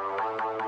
Helmet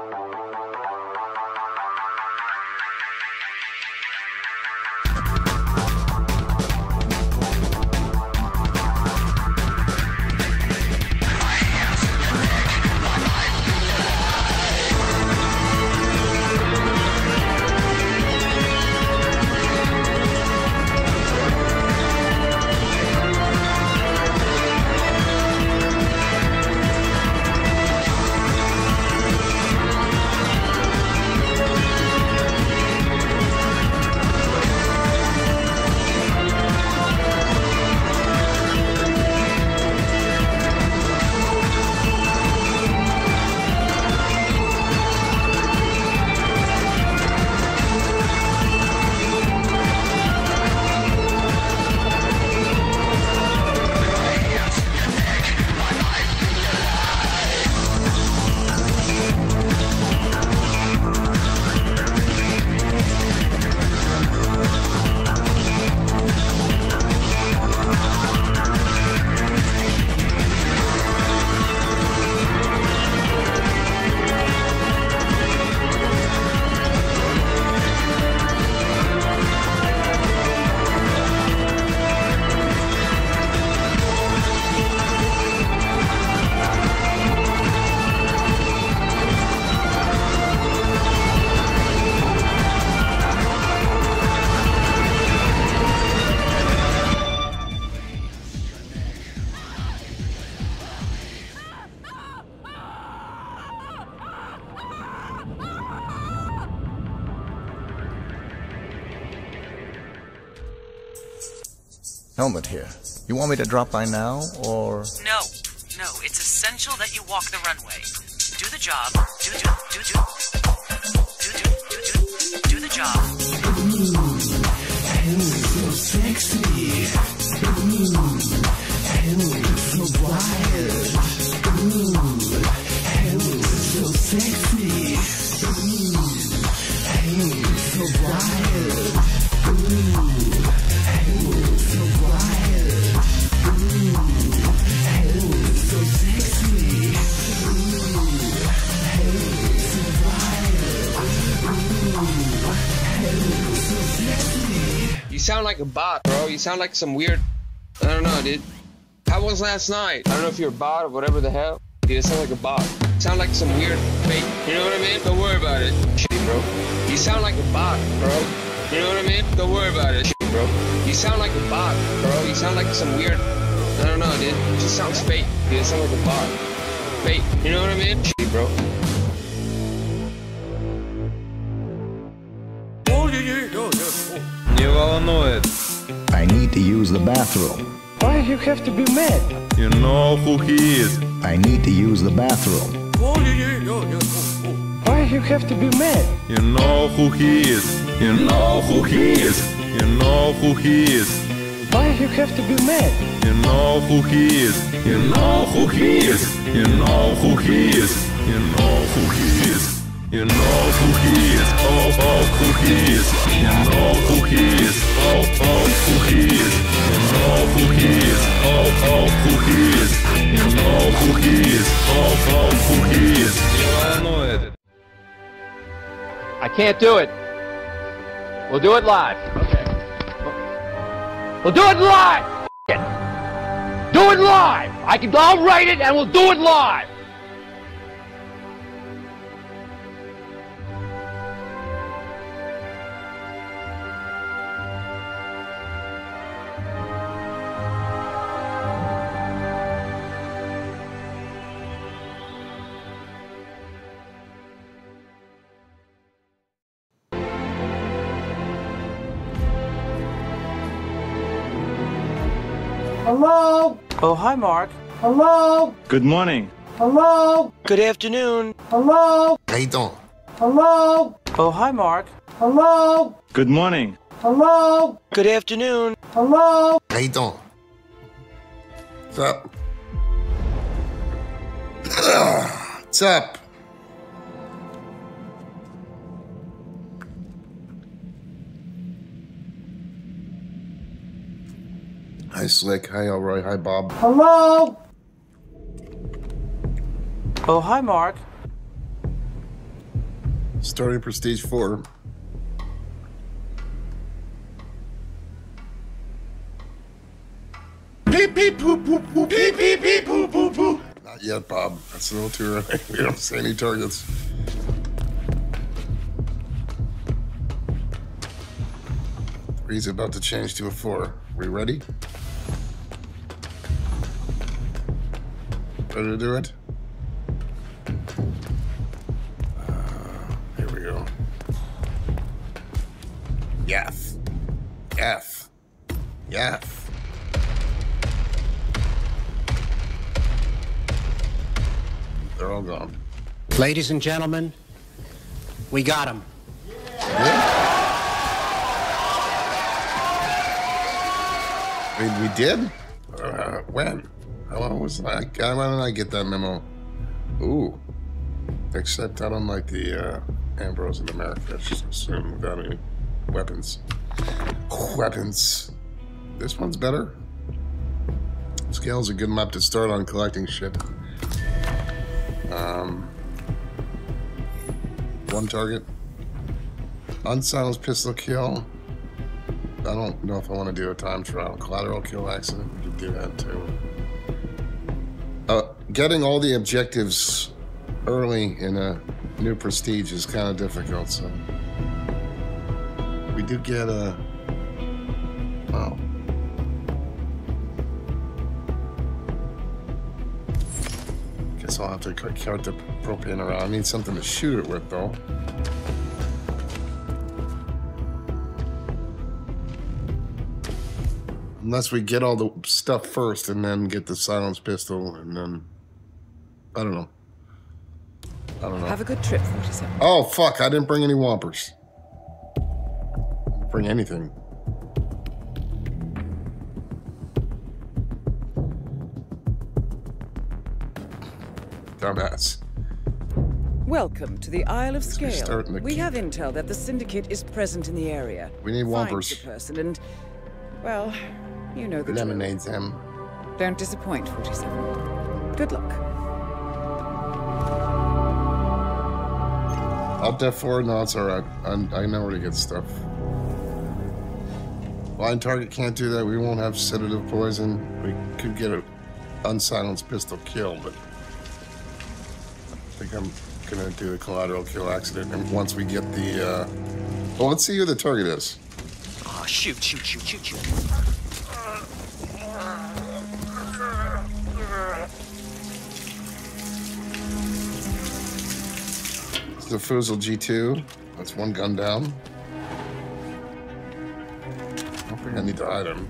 want me to drop by now, sound like some weird. I don't know, dude. How was last night? I don't know if you're a bot or whatever the hell. Dude, you sound like a bot. You sound like some weird fake. You know what I mean? Don't worry about it. Shit, bro. You sound like a bot, bro. You know what I mean? Don't worry about it. Shit, bro. You sound like a bot, bro. You sound like some weird. I don't know, dude. It just sounds fake. Dude, you sound like a bot. Fake. You know what I mean? Shit, bro. Не волнует. I need to use the bathroom. Why you have to be mad? You know who he is. I need to use the bathroom. Why you have to be mad? You know who he is. You know who he is. You know who he is. Why you have to be mad? You know who he is. You know who he is. You know who he is. You know who he is. You know who he is, oh oh who he is. You know who he is, oh oh who he is. You know who he is, oh oh who he is. You know who he is, oh oh who he is. I can't do it. We'll do it live. Okay. We'll do it live. It. Do it live. I can. I'll write it, and we'll do it live. Oh, hi, Mark. Hello? Good morning. Hello? Good afternoon. Hello? How you doing? Hello? Oh, hi, Mark. Hello? Good morning. Hello? Good afternoon. Hello? How you doing? What's up? What's up? Hi, Slick. Hi, Elroy. Hi, Bob. Hello? Oh, hi, Mark. Starting Prestige 4. Beep beep poop poop poop beep beep beep poop poop poop. Not yet, Bob. That's a little too early. We don't see any targets. Three's about to change to a four. We ready? Ready to do it? Uh, here we go. Yes. Yes. Yes. They're all gone. Ladies and gentlemen, we got him. We, we did? Uh, when? How long was that? Why didn't I get that memo? Ooh. Except I don't like the uh, Ambrose in America. Just assume without any weapons. Weapons. This one's better. Sgail's a good map to start on collecting shit. Um, one target. Unsilenced pistol kill. I don't know if I want to do a time trial. Collateral kill accident, we could do that too. Uh, getting all the objectives early in a new prestige is kind of difficult, so. We do get a. Wow. Guess I'll have to count the propane around. I need something to shoot it with, though. Unless we get all the stuff first and then get the silence pistol and then I don't know. I don't know. Have a good trip, 47. Oh fuck, I didn't bring any Whompers. Didn't bring anything. Dumbass. Welcome to the Isle of Sgail. start in the We have intel that the Syndicate is present in the area. We need Find Whompers. the person and, well, you know the drill. Lemonades them. Don't disappoint, 47. Good luck. Alt F4, no, it's alright. I, I know where to get stuff. Blind target can't do that. We won't have sedative poison. We could get an unsilenced pistol kill, but I think I'm gonna do a collateral kill accident. And once we get the, uh... well, let's see who the target is. Oh, shoot, shoot, shoot, shoot, shoot. The Fusil G2. That's one gun down. I I need to hide him.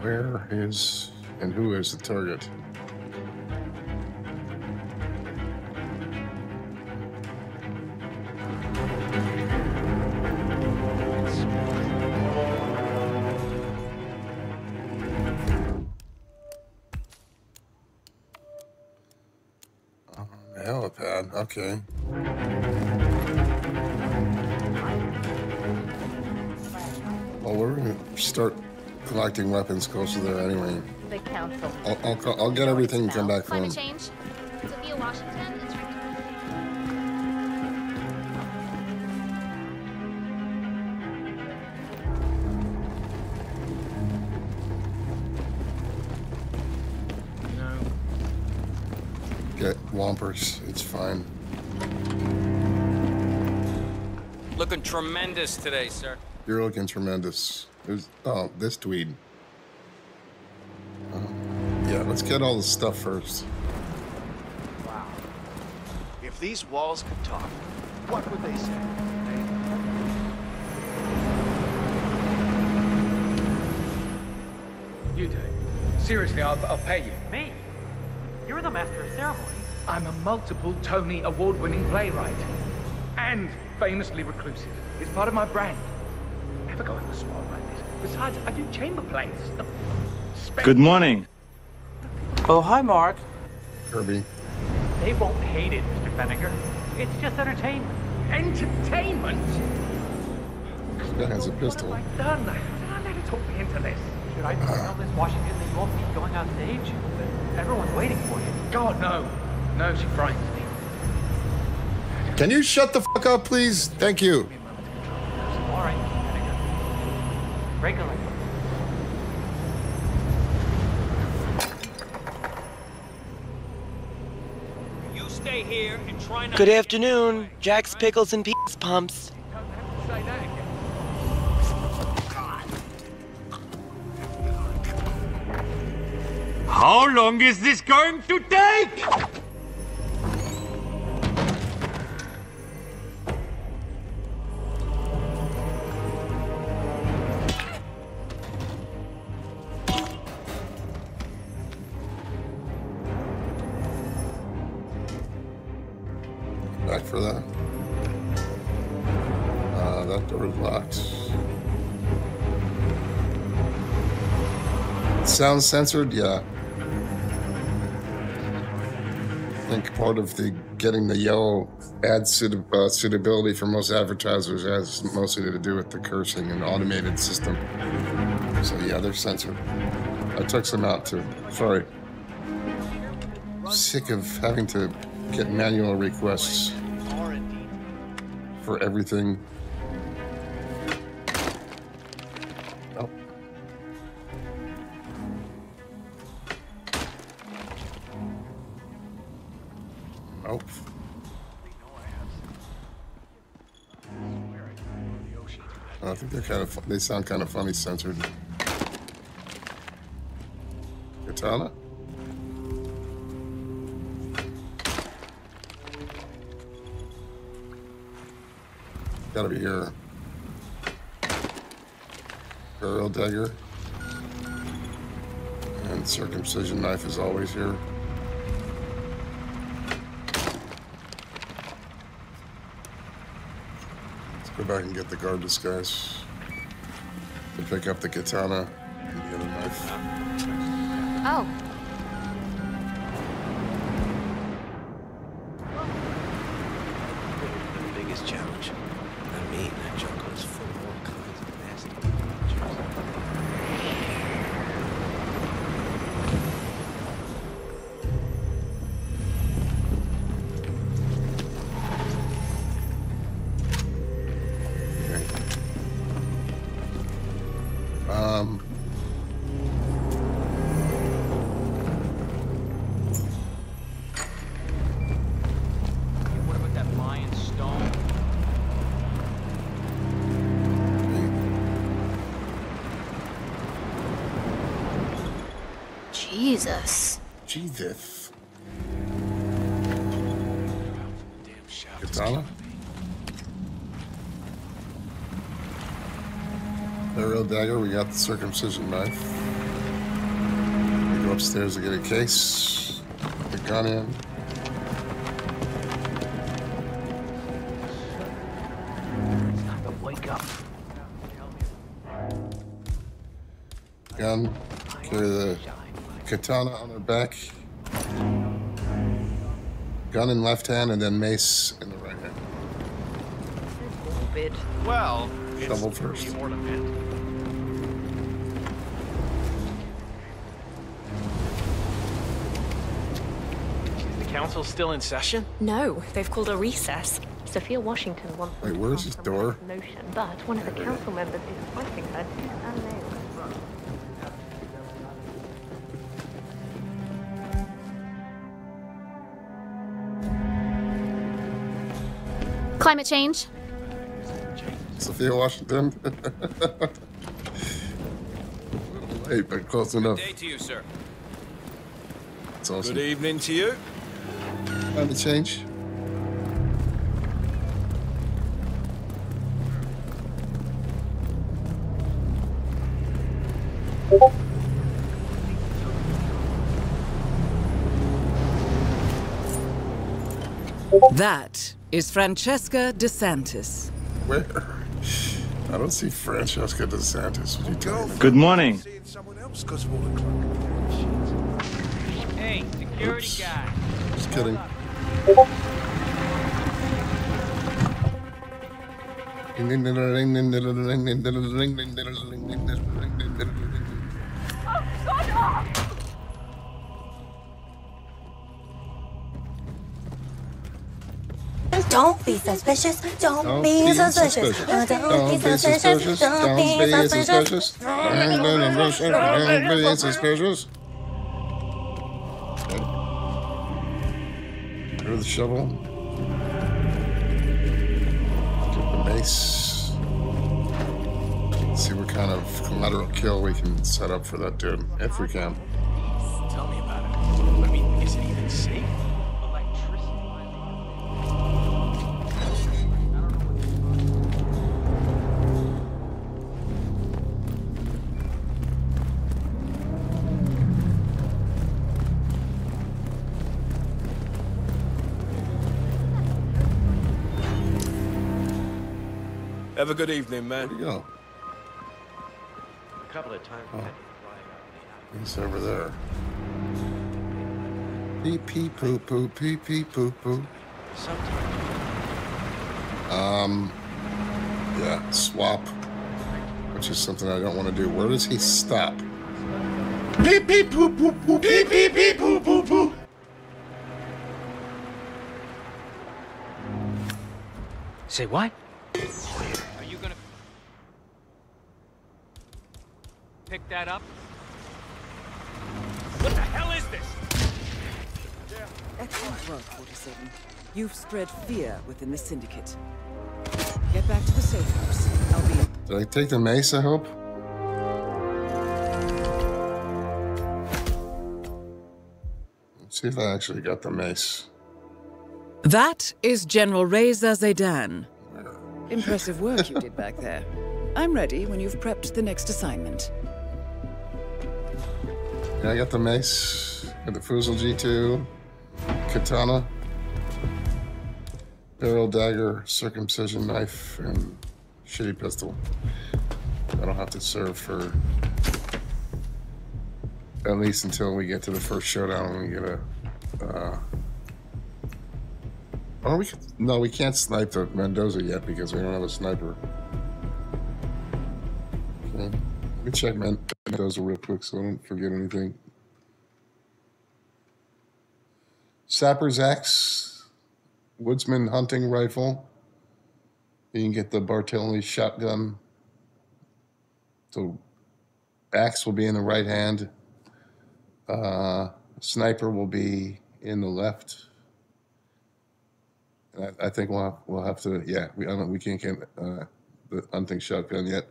Where is and who is the target? Okay. Well, we're gonna start collecting weapons closer there anyway. The council. I'll, I'll, I'll get everything and come back for him. Climate change. Sophia Washington is Get Whompers, it's fine. Tremendous today, sir. You're looking tremendous. There's, oh, this tweed. Uh, yeah, let's get all the stuff first. Wow. If these walls could talk, what would they say? You do. Seriously, I'll, I'll pay you. Me? You're the master of ceremonies. I'm a multiple Tony award-winning playwright. And famously reclusive. It's part of my brand. Never go in the spot like this. Besides, I do chamber plays. Good morning. Oh, hi, Mark. Kirby. They won't hate it, Mr. Fenniger. It's just entertainment. Entertainment? This guy has a pistol. Done. Did I let her talk me into this? Should I tell Miss Washington that you won't be going on stage? Everyone's waiting for you. God, no. No, she frightens me. Can you shut the fuck up, please? Thank you. All right, Vinegar. You stay here and try not Good afternoon, Jack's Pickles and Peas Pumps. Say that again. How long is this going to take? Sound censored? Yeah. I think part of the getting the yellow ad suit, uh, suitability for most advertisers has mostly to do with the cursing and automated system. So yeah, they're censored. I took some out too. Sorry. Sick of having to get manual requests for everything. They're kind of. They sound kind of funny censored. Katana. Gotta be here. Burial dagger. And circumcision knife is always here. Let's go back and get the guard disguise. Pick up the katana and the other knife. Oh, got the circumcision knife. We go upstairs to get a case. The gun in. Wake up. Gun. Carry the katana on her back. Gun in left hand and then mace in the right hand. Morbid. Well, it's Shovel first. Council still in session? No, they've called a recess. Sophia Washington wants Wait, where's this door? motion, but one of the council members is fighting her tooth and nail. Climate change. Sophia Washington. Late, but close enough. Day to you, sir. It's awesome. Good evening to you. Climate change. That is Francesca DeSantis. Where? I don't see Francesca DeSantis. Would you tell me? Good morning. Hey, security guy. Just kidding. Don't be suspicious. Don't, don't be, be suspicious. suspicious. Don't, don't be suspicious. Don't be suspicious. Don't be suspicious. Don't be suspicious. Don't be suspicious. The shovel. Get the mace. See what kind of collateral kill we can set up for that dude, if we can. A good evening, man. Where'd he go? A couple of times. Oh. He's over there. Pee pee poo poo pee pee poo poo. Um, yeah, swap, which is something I don't want to do. Where does he stop? Pee pee poo poo poo pee pee pee poo poo poo. Say what? Are you gonna pick that up? What the hell is this? Excellent work, 47. You've spread fear within the Syndicate. Get back to the safe house. I'll be in Did I take the mace? I hope. Let's see if I actually got the mace. That is General Reza Zaydan. Impressive work you did back there. I'm ready when you've prepped the next assignment. Yeah, I got the mace. Got the Fusil G2, katana, barrel dagger, circumcision knife, and shitty pistol. I don't have to serve for at least until we get to the first showdown and we get a. Uh, or we no, we can't snipe the Mendoza yet because we don't have a sniper. Okay. Let me check Mendoza real quick so I don't forget anything. Sapper's axe, woodsman hunting rifle. You can get the Bartolini shotgun. So axe will be in the right hand. Uh, sniper will be in the left. I, I think we'll have, we'll have to yeah we I don't we can't get uh, the hunting shotgun yet.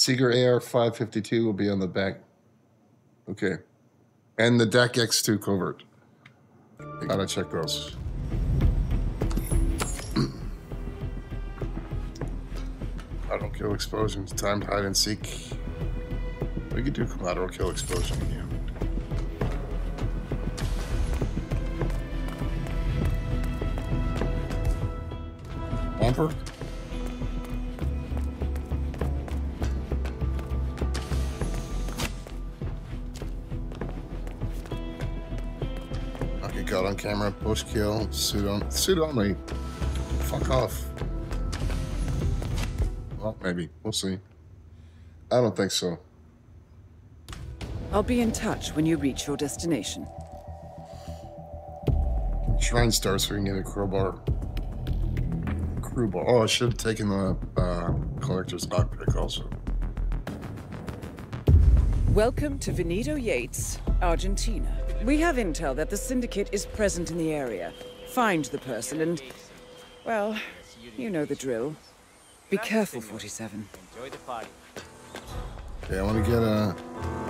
Sieger AR 552 will be on the back. Okay, and the DAK X2 covert. Gotta check those. I don't kill explosions, timed hide and seek. We could do collateral kill explosion. again. Bumper? Caught on camera, push kill, suit on suit only. Fuck off. Well, maybe. We'll see. I don't think so. I'll be in touch when you reach your destination. Shrine Star so we can get a crowbar. Crowbar. Oh, I should have taken the uh, collector's lockpick also. Welcome to Veneto Yates, Argentina. We have intel that the Syndicate is present in the area. Find the person and, well, you know the drill. Be careful, 47. Enjoy the party. Okay, I want to get a.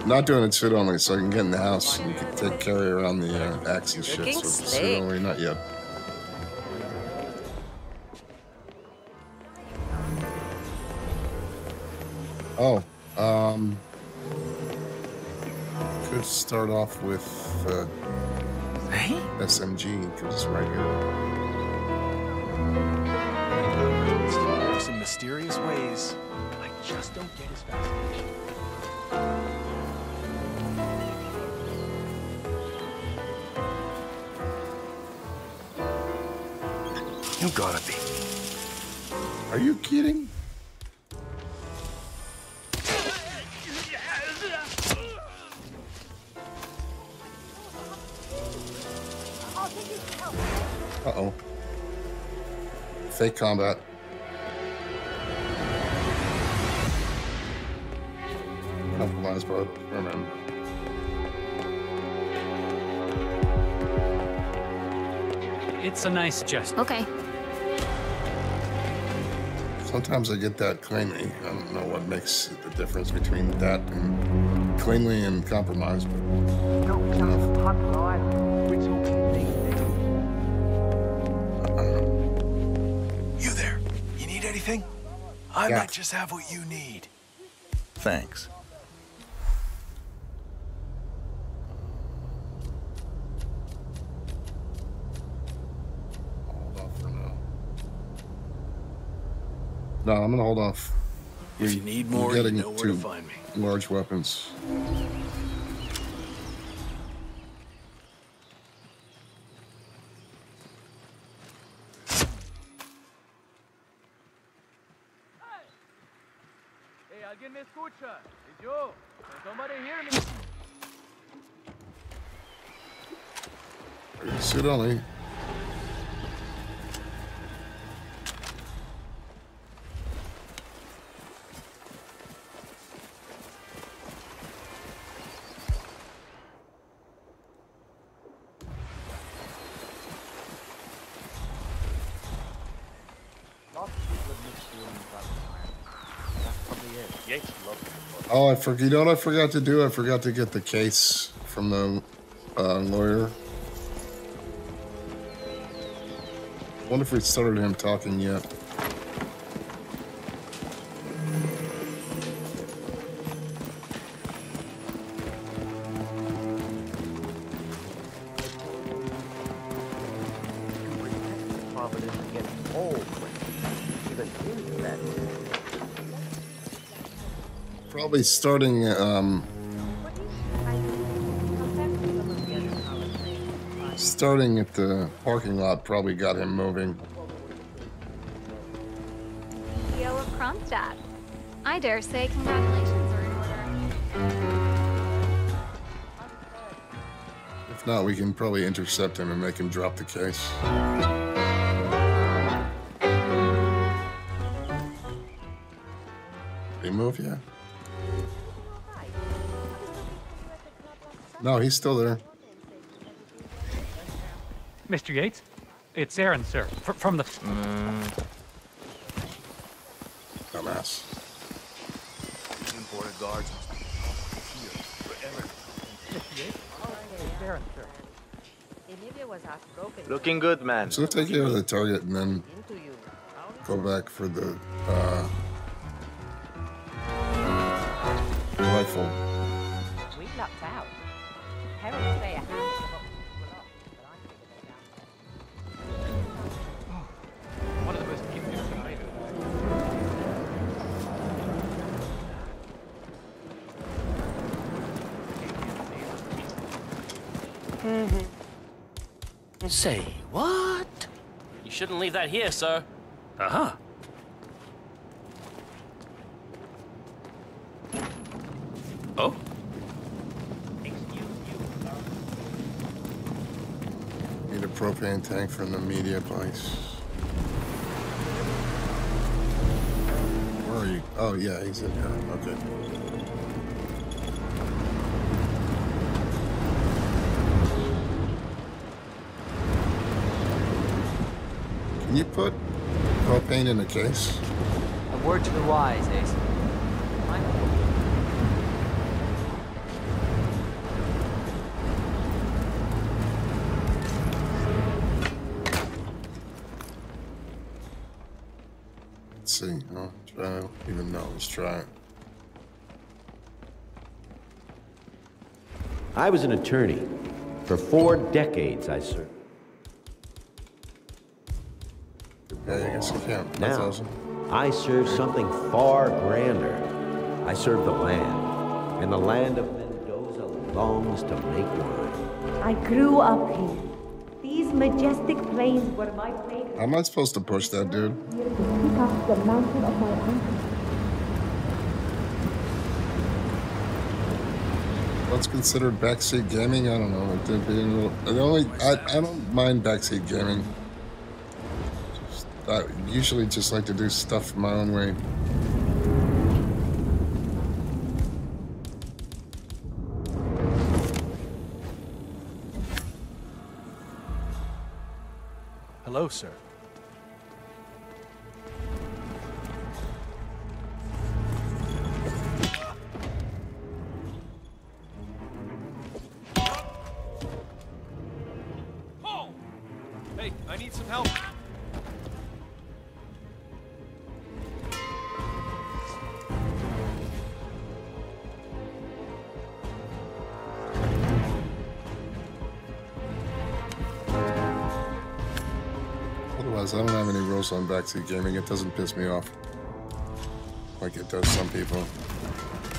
Not doing it suit only, so I can get in the house and can take carry around the uh, axe and shit. So suit steak. only, not yet. Oh, um, could start off with uh, SMG because it's right here. Works in mysterious ways. I just don't get his fascination. You gotta be. Are you kidding? Uh oh. fake combat. Compromise, but remember. It's a nice gesture. Okay. Sometimes I get that cleanly. I don't know what makes the difference between that and cleanly and compromise, but You anything? I Yeah. might just have what you need. Thanks. hold off for now. No, I'm gonna hold off. If you need we're more, you getting know where to to find me. Large weapons. Alguien me escucha? Es yo. Can somebody hear me? Suit only. Oh, eh? I. You know what I forgot to do? I forgot to get the case from the uh, lawyer. wonder if we started him talking yet. Probably starting. Um, starting at the parking lot probably got him moving. CEO of Kronstadt. I dare say congratulations are in order. If not, we can probably intercept him and make him drop the case. He move yet? No, he's still there. Mr. Yates? It's Aaron, sir. Fr- from the. Dumbass. Imported guards must be here forever. Mr. Yates? It's Aaron, sir. Looking good, man. So we'll take care of the target and then go back for the uh, rifle. That here, sir. Uh-huh. Oh? Need a propane tank from the media place. Where are you? Oh, yeah, he's in here. Okay. Can you put propane in a case? A word to the wise, Ace. Let's see. Oh, try. I don't even know. Let's try it. I was an attorney. For four decades, I served. I guess you can. That's Now, awesome. I serve something far grander. I serve the land, and the land of Mendoza longs to make wine. I grew up here. These majestic plains were my playground. How am I supposed to push that dude? Here to pick up the mountain of my. What's considered backseat gaming? I don't know. It did being a little, the only I, I don't mind backseat gaming. I usually just like to do stuff my own way. Hello, sir. Have any rules on backseat gaming. It doesn't piss me off. Like it does some people.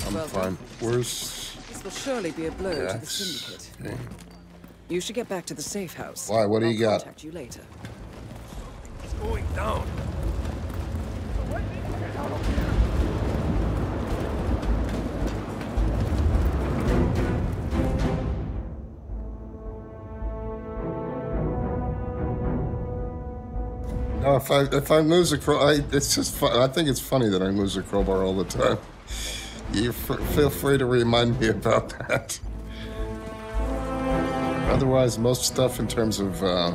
I'm Well fine. done. Where's... This will surely be a blow to the syndicate. Okay. You should get back to the safe house. Why? What do I'll you got? Contact you later. It's going down. If I if I lose a crow, I, it's just fun. I think it's funny that I lose a crowbar all the time. You feel free to remind me about that. Otherwise, most stuff in terms of uh,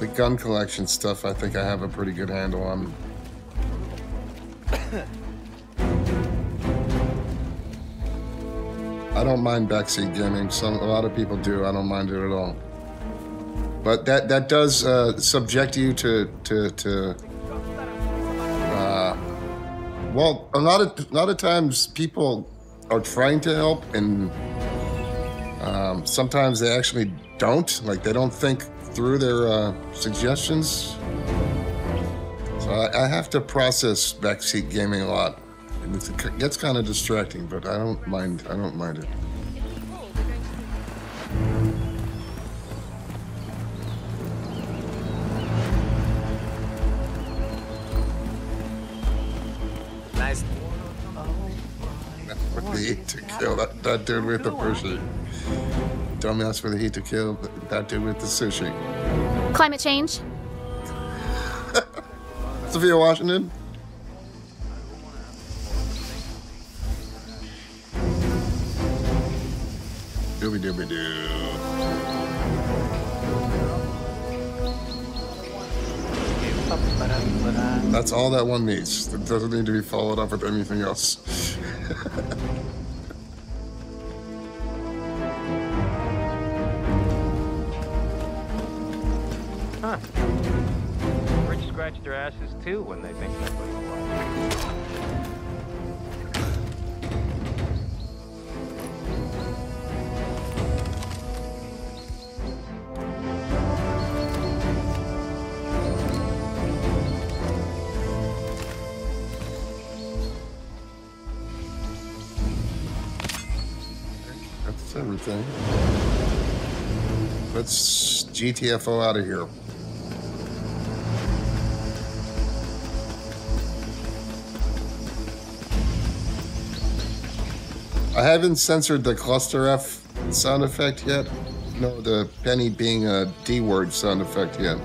the gun collection stuff, I think I have a pretty good handle on. I don't mind backseat gaming. Some a lot of people do. I don't mind it at all. But that that does uh, subject you to to to. Uh, well, a lot of a lot of times people are trying to help, and um, sometimes they actually don't. Like they don't think through their uh, suggestions. So I, I have to process backseat gaming a lot. It gets kind of distracting, but I don't mind. I don't mind it. To kill that, that dude with the sushi. Dumbass with the heat to kill that dude with the sushi. Climate change. Sophia Washington? Dooby dooby doo. That's all that one needs. It doesn't need to be followed up with anything else. too when they think somebody's alive. That's everything. Let's GTFO out of here. I haven't censored the cluster F sound effect yet. No, the penny being a D word sound effect yet.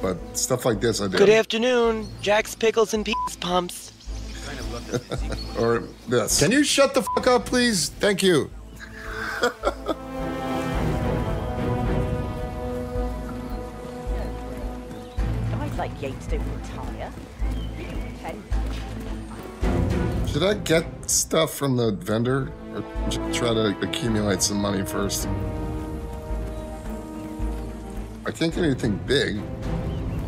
But stuff like this I do. Good afternoon, Jack's Pickles and Peas Pumps. or this. Can you shut the fuck up, please? Thank you. Guys like Yates don't retire. Pretend. Should I get stuff from the vendor or try to accumulate some money first? I can't get anything big,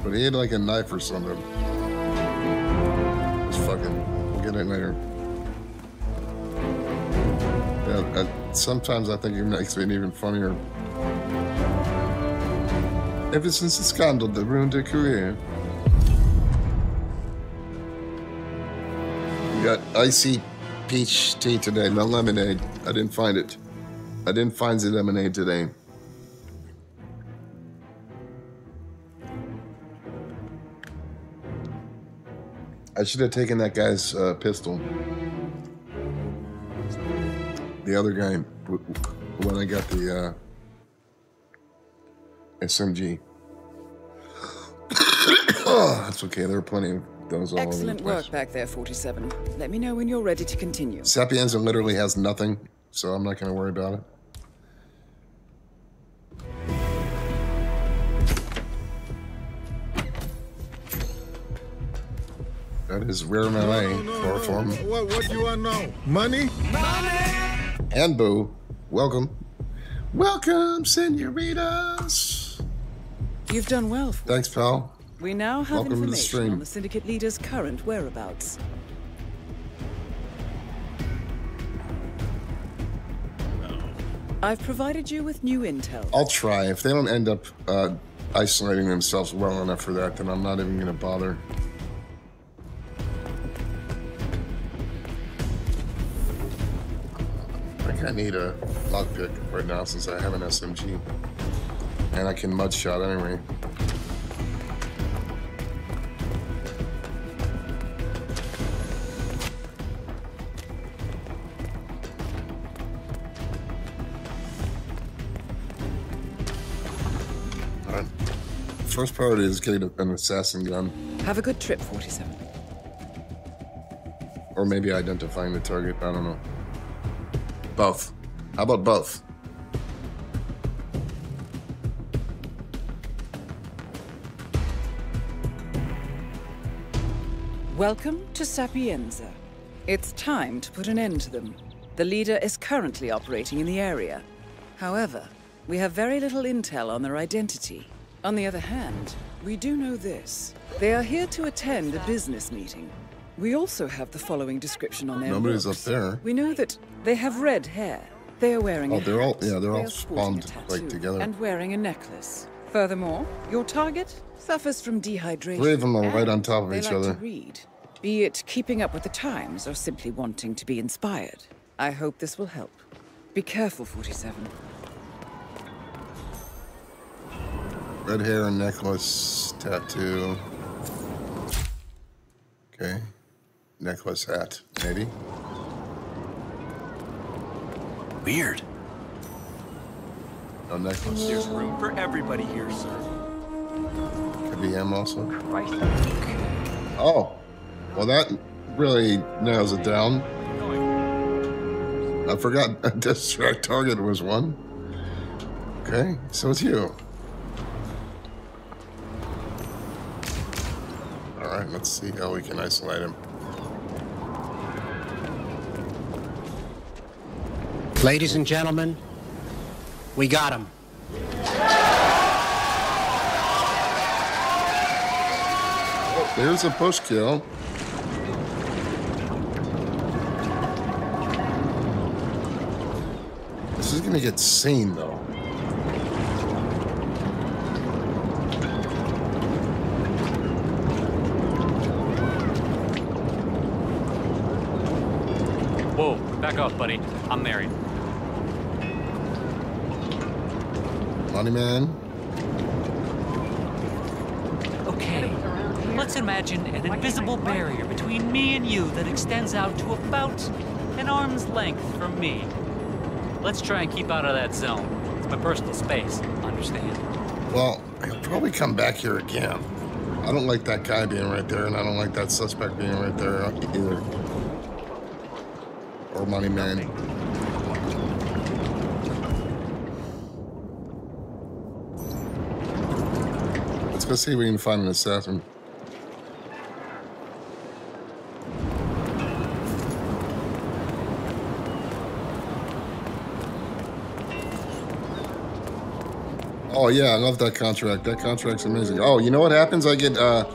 but he had like a knife or something. Just fucking, we'll get it later. Yeah, I, sometimes I think it makes it even funnier. Ever since the scandal that ruined her career. We got icy peach tea today, no lemonade. I didn't find it. I didn't find the lemonade today. I should have taken that guy's uh, pistol. The other guy, when I got the uh, SMG. Oh, that's okay. There are plenty of those all Excellent over the place. work back there, 47. Let me know when you're ready to continue. Sapienza literally has nothing, so I'm not going to worry about it. That is rare melee chloroform. What, what do you want now? Money? And Boo, welcome. Welcome, senoritas. You've done well. Thanks, pal. We now have Welcome to the information on the Syndicate leader's current whereabouts. I've provided you with new intel. I'll try. If they don't end up uh, isolating themselves well enough for that, then I'm not even going to bother. I think I need a lockpick right now since I have an SMG. And I can mud shot anyway. First priority is getting an assassin gun. Have a good trip, 47. Or maybe identifying the target. I don't know. Both. How about both? Welcome to Sapienza. It's time to put an end to them. The leader is currently operating in the area. However, we have very little intel on their identity. On the other hand, we do know this. They are here to attend a business meeting. We also have the following description on their Nobody's looks. up there. We know that they have red hair. They are wearing Oh, a they're all yeah, they're They all are sporting a spawned like together. And wearing a necklace. Furthermore, your target suffers from dehydration. Three of them are right on top of each like other. To read, be it keeping up with the times or simply wanting to be inspired. I hope this will help. Be careful, 47. Red hair and necklace, tattoo. Okay. Necklace hat, maybe. Weird. No necklace. There's room for everybody here, sir. Could be him also. Christ. Oh, well that really narrows it down. I forgot distract target was one. Okay, so it's you. All right, let's see how we can isolate him. Ladies and gentlemen, we got him. Oh, there's a push kill. This is gonna get seen though. Whoa, back off, buddy. I'm married. Money man. Okay, let's imagine an invisible barrier between me and you that extends out to about an arm's length from me. Let's try and keep out of that zone. It's my personal space, understand? Well, he'll probably come back here again. I don't like that guy being right there, and I don't like that suspect being right there either. Money Man. Let's go see if we can find an assassin. Oh yeah, I love that contract. That contract's amazing. Oh, you know what happens? I get uh,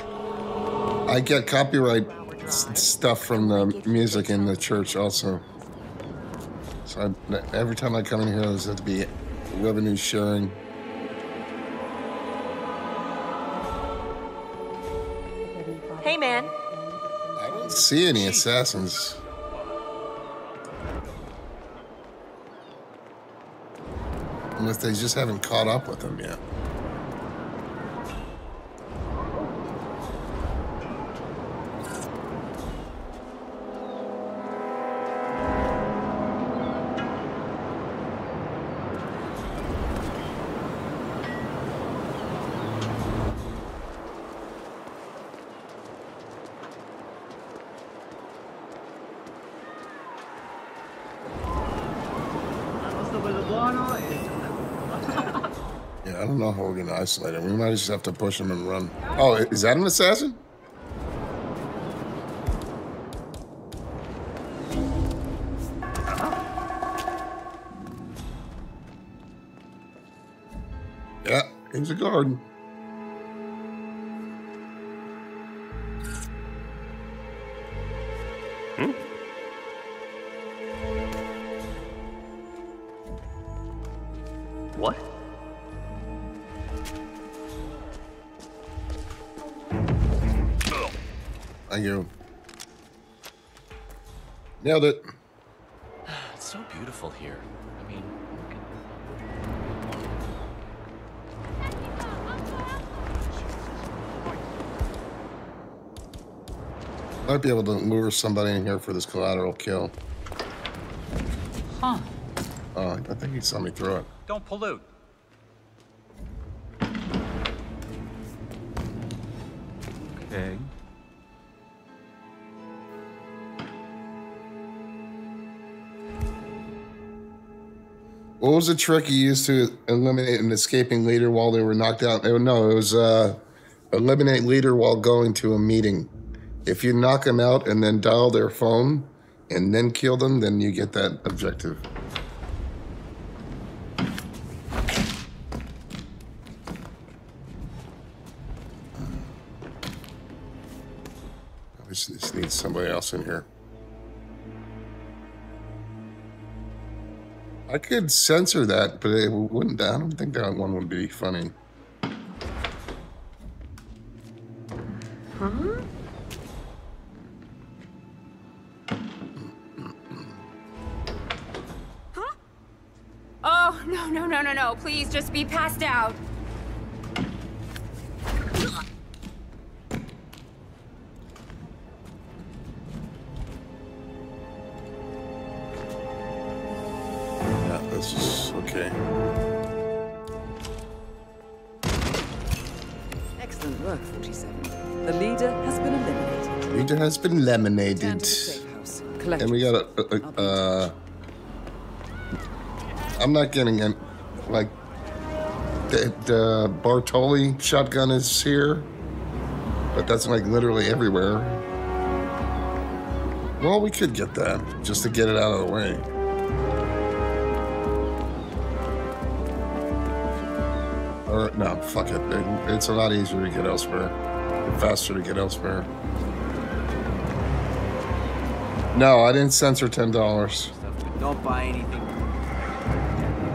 I get copyright stuff from the music in the church also. So I, every time I come in here, there's have to be revenue sharing. Hey, man. I don't see any assassins. Unless they just haven't caught up with them yet. Know we're gonna isolate him. We might just have to push him and run. Oh, is that an assassin? Yeah, he's a guard. Nailed it. It's so beautiful here. I mean, Might be able to lure somebody in here for this collateral kill. Huh. Oh, I think he saw me throw it. Don't pollute. Was the trick you used to eliminate an escaping leader while they were knocked out? Oh, no, it was uh, eliminate leader while going to a meeting. If you knock them out and then dial their phone and then kill them, then you get that objective. I just, just need somebody else in here. I could censor that, but it wouldn't. I don't think that one would be funny. Huh? Oh, no, no, no, no, no. Please just be passed out. Has been laminated. And we got a, a, a uh, I'm not getting an like the, the Bartoli shotgun is here, but that's like literally everywhere. Well, we could get that just to get it out of the way. Or no, fuck it. it it's a lot easier to get elsewhere, faster to get elsewhere. No, I didn't censor ten dollars. Don't buy anything.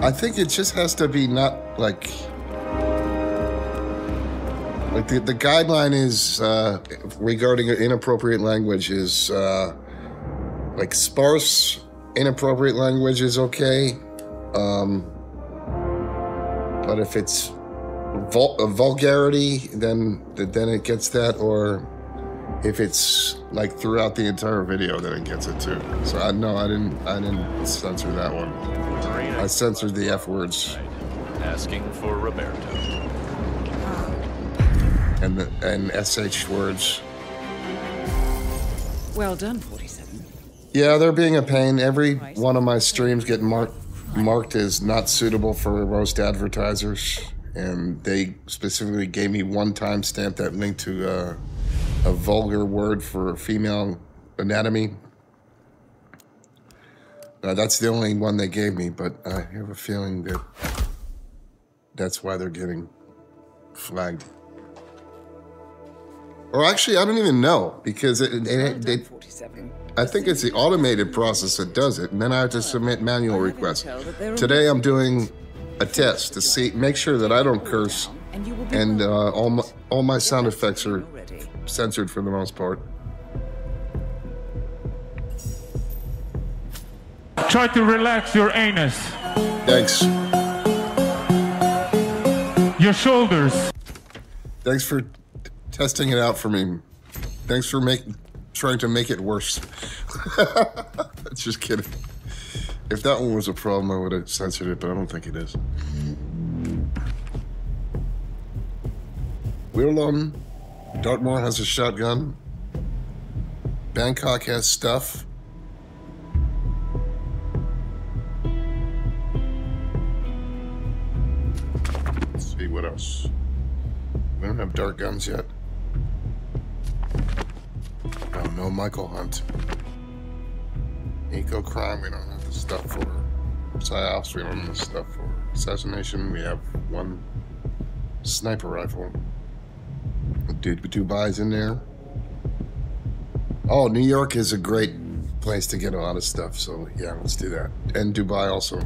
I think it just has to be not like like the, the guideline is uh, regarding inappropriate language is uh, like sparse inappropriate language is okay, um, but if it's vul- vulgarity, then then it gets that, or if it's like throughout the entire video, then it gets it too. So I no, I didn't I didn't censor that one. I censored the F words Asking for Roberto. and the and sh words. Well done, 47. Yeah, they're being a pain. Every one of my streams get marked marked as not suitable for roast advertisers, and they specifically gave me one timestamp that linked to uh, a vulgar word for female anatomy. Uh, that's the only one they gave me, but I have a feeling that that's why they're getting flagged. Or actually, I don't even know because it, it, it, 47. I think it's the automated process that does it, and then I have to submit manual requests. Today, I'm doing a test to see, make sure that I don't curse, and uh, all my all my sound effects are censored for the most part. Try to relax your anus. Thanks. Your shoulders. Thanks for t- testing it out for me. Thanks for making trying to make it worse. Just kidding. If that one was a problem, I would have censored it, but I don't think it is. We're alone. Um, Dartmoor has a shotgun. Bangkok has stuff. Let's see what else. We don't have dart guns yet. Oh no, Michael Hunt. Eco crime, we don't have the stuff for. Psyops, we don't have the stuff for. Assassination, we have one sniper rifle. Dude, Dubai's in there. Oh, New York is a great place to get a lot of stuff, so yeah, let's do that. And Dubai also.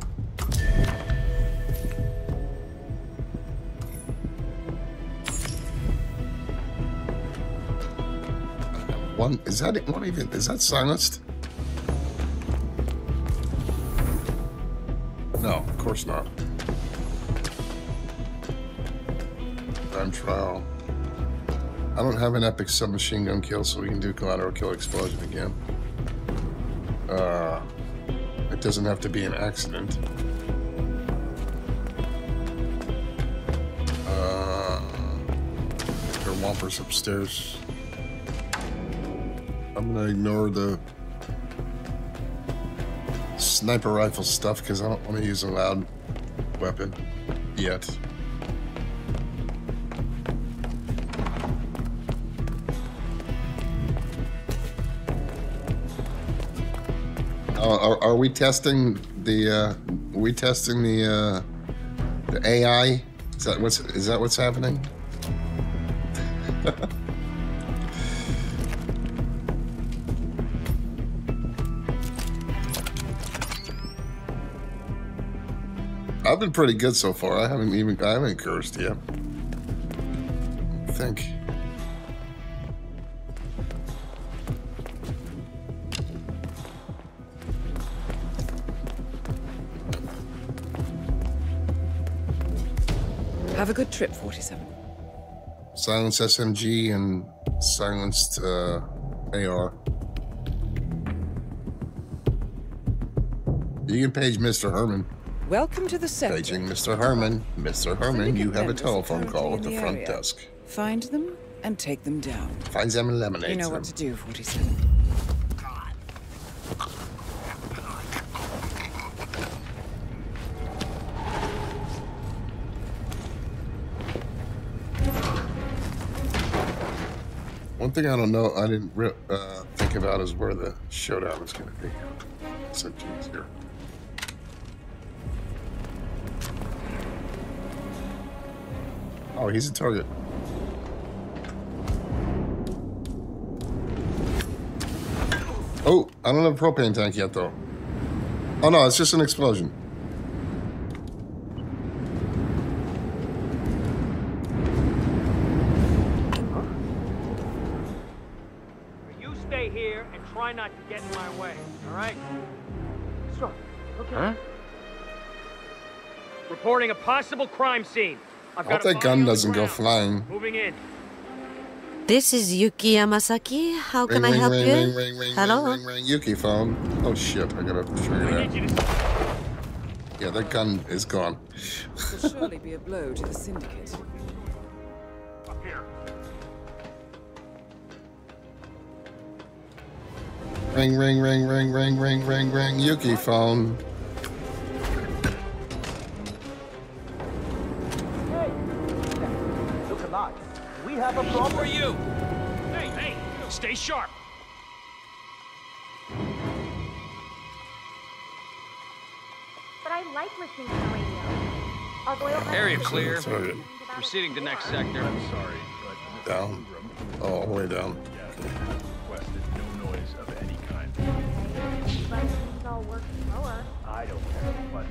One is that one even is that silenced? No, of course not. Time trial. I don't have an epic submachine gun kill, so we can do collateral kill explosion again. Uh, it doesn't have to be an accident. Uh, there are whompers upstairs. I'm gonna ignore the sniper rifle stuff because I don't want to use a loud weapon yet. Are, are we testing the? Uh, are we testing the uh, the AI? Is that what's is that what's happening? I've been pretty good so far. I haven't even I haven't cursed yet. Trip, 47. Silenced SMG and silenced uh, AR. You can page Mr. Herman. Welcome to the sector. Paging Mr. Herman. Mr. Herman, you have a telephone call at the front area. desk. Find them and take them down. Find them and eliminate You know them. what to do, 47. One thing I don't know, I didn't uh, think about is where the showdown is going to be. SMG's here. Oh, he's a target. Oh, I don't have a propane tank yet, though. Oh no, it's just an explosion. Reporting a possible crime scene. I've got that gun doesn't go flying. moving in. This is Yuki Yamazaki. How can Ring, I help ring, you? ring, ring, ring, Hello? Ring, ring, Yuki phone. Oh shit, I gotta trigger that. Yeah, that gun is gone. Will surely be a blow to the syndicate. Ring, ring, ring, ring, ring, ring, ring, ring. Yuki phone. Sharp. But I like listening to the radio. Although I don't like Area clear. Target. Proceeding to next sector. I'm sorry, Down. Oh, all the way down. Requested no noise of any kind. But things all work slower. I don't care, but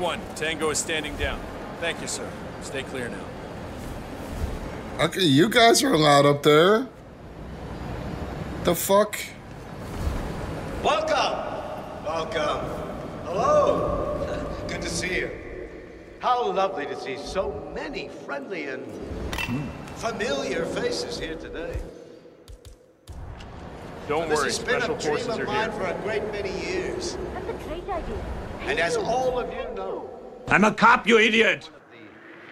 expect. Mike 1, Tango is standing down. Thank you, sir. Stay clear now. Okay, you guys are allowed up there. The fuck? Welcome. Welcome. Hello. Good to see you. How lovely to see so many friendly and familiar faces here today. Don't this worry, has been special a dream forces of are mine here. for a great many years. That's a great idea. And as all of you know, I'm a cop, you idiot!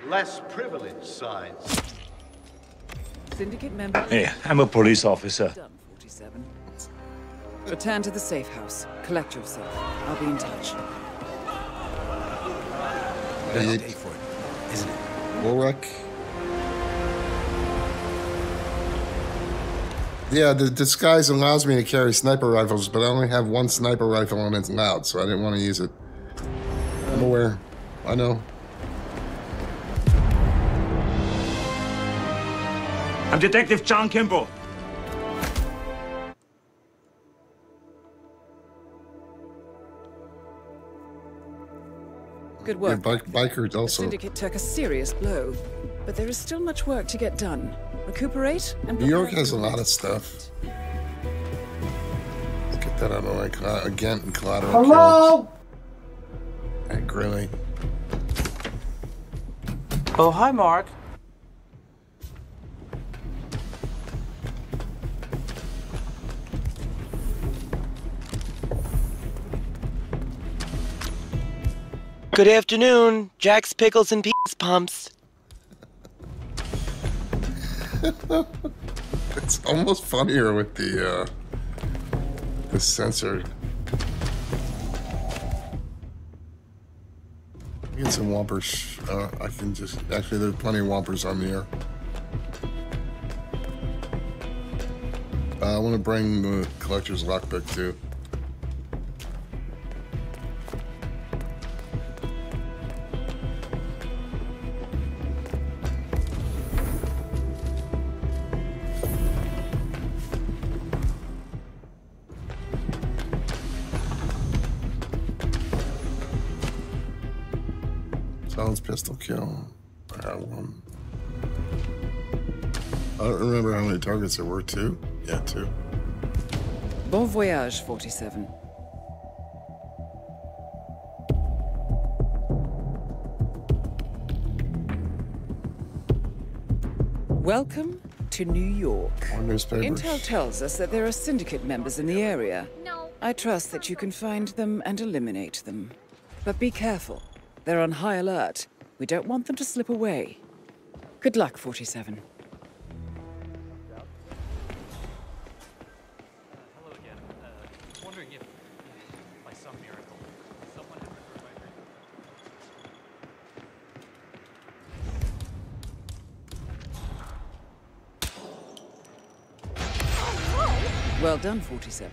less privileged sides. Syndicate member. Hey, I'm a police officer. Return to the safe house. Collect yourself. I'll be in touch. Yeah, you- Pay for it, isn't it? Warwick. Yeah, the disguise allows me to carry sniper rifles, but I only have one sniper rifle and it's loud, so I didn't want to use it. I'm aware. I know. I'm Detective John Kimball. Good work. Yeah, work. bike, biker The also. syndicate took a serious blow, but there is still much work to get done. Recuperate and New York has a lot of stuff. Look at that other like uh, again in collateral. Hello? At Grilly. Oh, hi, Mark. Good afternoon, Jack's Pickles and Peas Pumps. It's almost funnier with the uh the censored. Get some whompers. Uh, I can just actually there's plenty of whompers on the air. Uh, I want to bring the collector's lockpick too. Silence pistol kill. I have one. I don't remember how many targets there were. Two? Yeah, two. Bon voyage, 47. Welcome to New York. More newspapers. Intel tells us that there are syndicate members in the area. I trust that you can find them and eliminate them. But be careful. They're on high alert. We don't want them to slip away. Good luck, 47. Hello again. Uh, wondering if, by some miracle, someone had referred my ring. Well done, 47.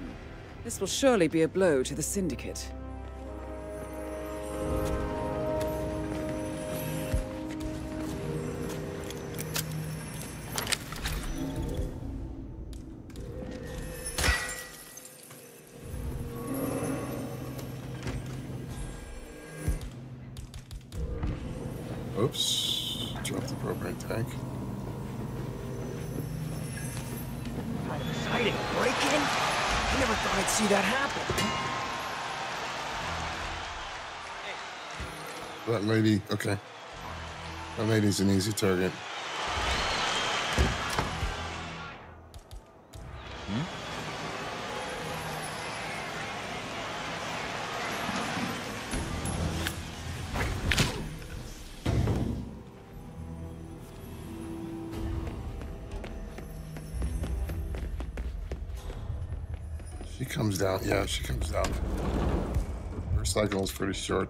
This will surely be a blow to the Syndicate. Okay. That lady's an easy target. Hmm? She comes down. Yeah, she comes down. Her cycle is pretty short.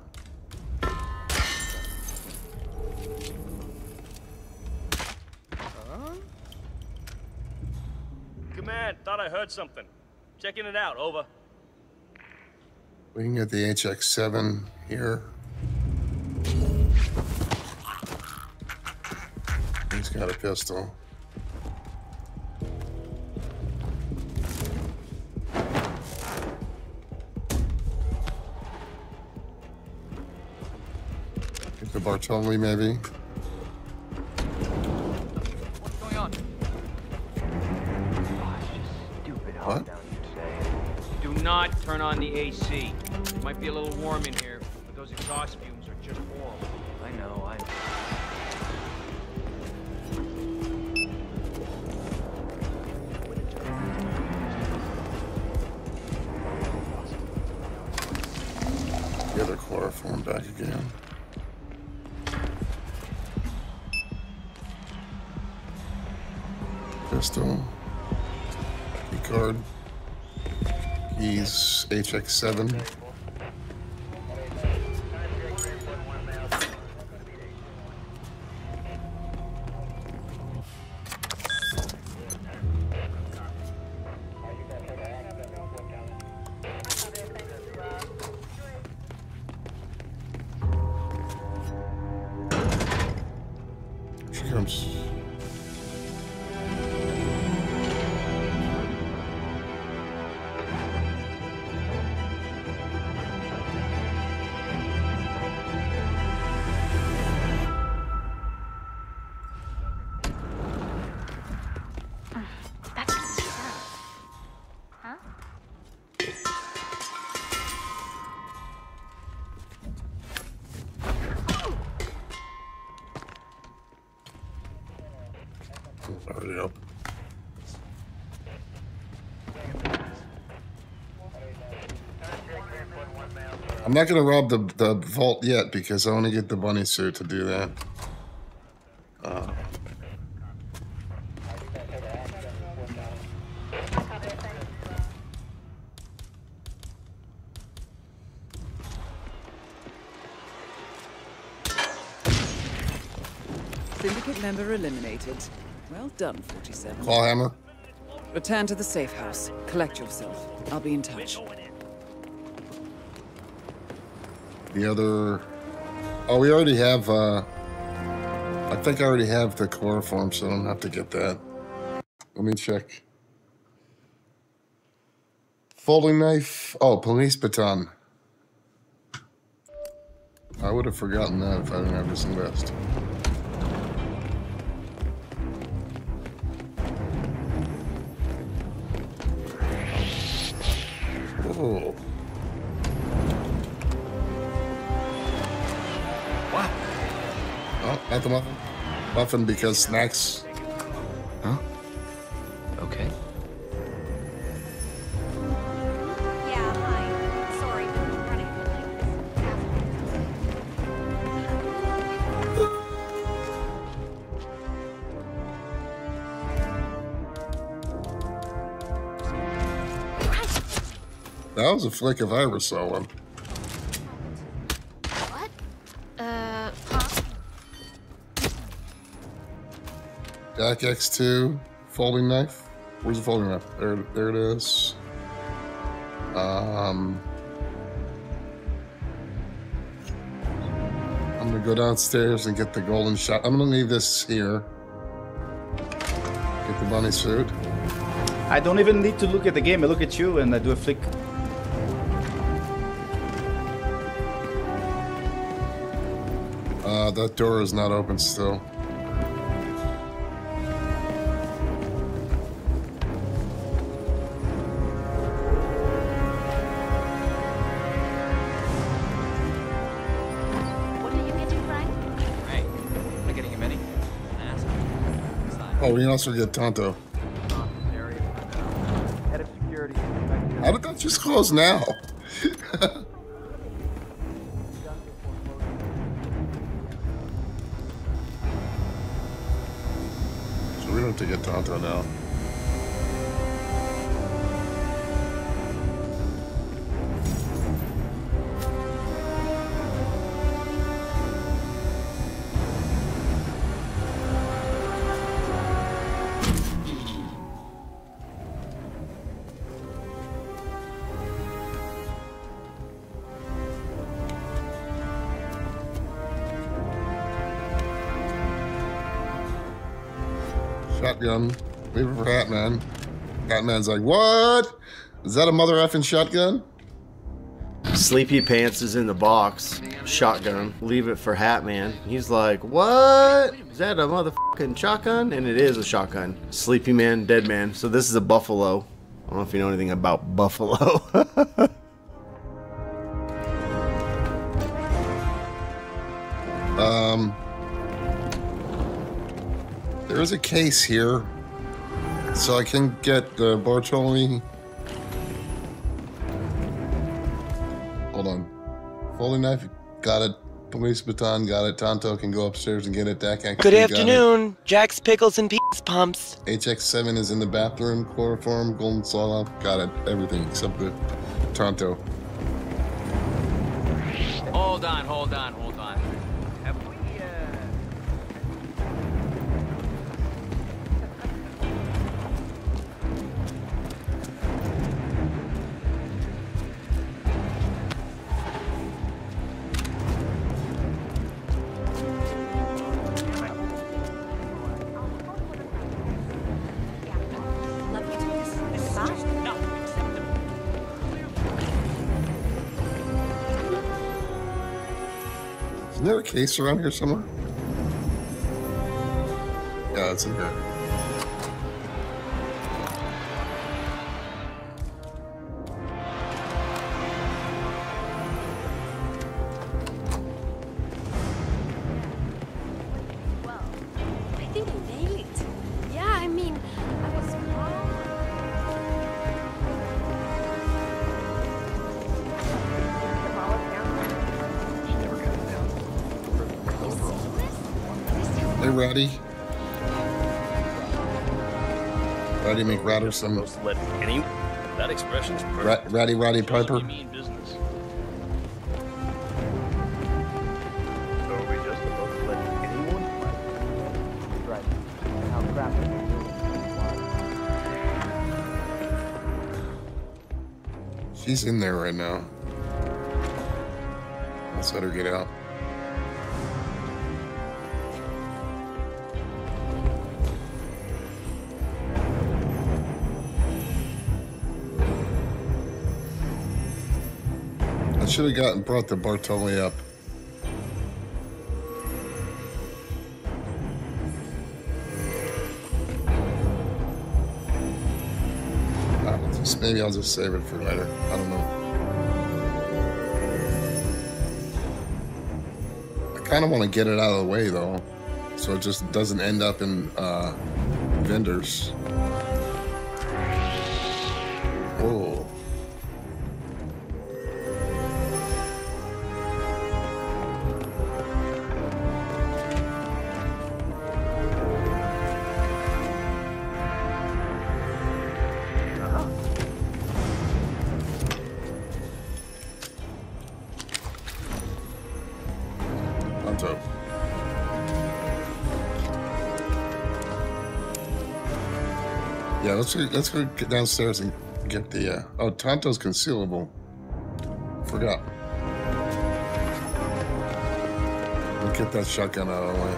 heard something. Checking it out, over. We can get the HX-7 here. He's got a pistol. The Bartoli, maybe. On the AC. It might be a little warm in here, but those exhaust fumes are just horrible. I know, I know. The other chloroform back again. Keys HX7. Not gonna rob the the vault yet because I want to get the bunny suit to do that. Uh, Syndicate member eliminated. Well done, 47. Clawhammer. Return to the safe house. Collect yourself. I'll be in touch. The other. Oh, we already have. uh I think I already have the chloroform, so I don't have to get that. Let me check. Folding knife. Oh, police baton. I would have forgotten that if I didn't have this list. Because snacks. Huh? Okay. Yeah, hi. Sorry, I'm running late. That was a flick if I ever saw one. DAK X2, folding knife. Where's the folding knife? There, there it is. Um, I'm gonna go downstairs and get the golden shot. I'm gonna leave this here. Get the bunny suit. I don't even need to look at the game. I look at you and I do a flick. Uh, that door is not open still. We can also get Tanto. Head of security. How did that just close now? Shotgun. Leave it for Batman. Batman's like, what? Is that a mother effing shotgun? Sleepy Pants is in the box. Shotgun. Leave it for Hat Man. He's like, what? Is that a motherfucking shotgun? And it is a shotgun. Sleepy Man, Dead Man. So this is a buffalo. I don't know if you know anything about buffalo. Um, there is a case here, so I can get uh, the Bartolome. Hold on, folding knife, got it. Police baton, got it. Tanto can go upstairs and get it. Dak actually Good got it. afternoon, Jack's Pickles and Peas Pumps. HX7 is in the bathroom. Chloroform, golden saw, got it. Everything except the Tanto. Hold on, hold on, hold on. Case around here somewhere? Yeah, it's in here. Roddy McRatterson. Let any that expression's perfect. Ra- Ratty Roddy Piper. mean business. So are we just supposed to let anyone Right. How crap are they doing? She's in there right now. Let's let her get out. Should have gotten brought the Bartoli up. Just- Maybe I'll just save it for later. I don't know. I kind of want to get it out of the way though, so it just doesn't end up in uh, vendors. Let's go, let's go get downstairs and get the. Uh, oh, Tanto's concealable. Forgot. Let's get that shotgun out of the way.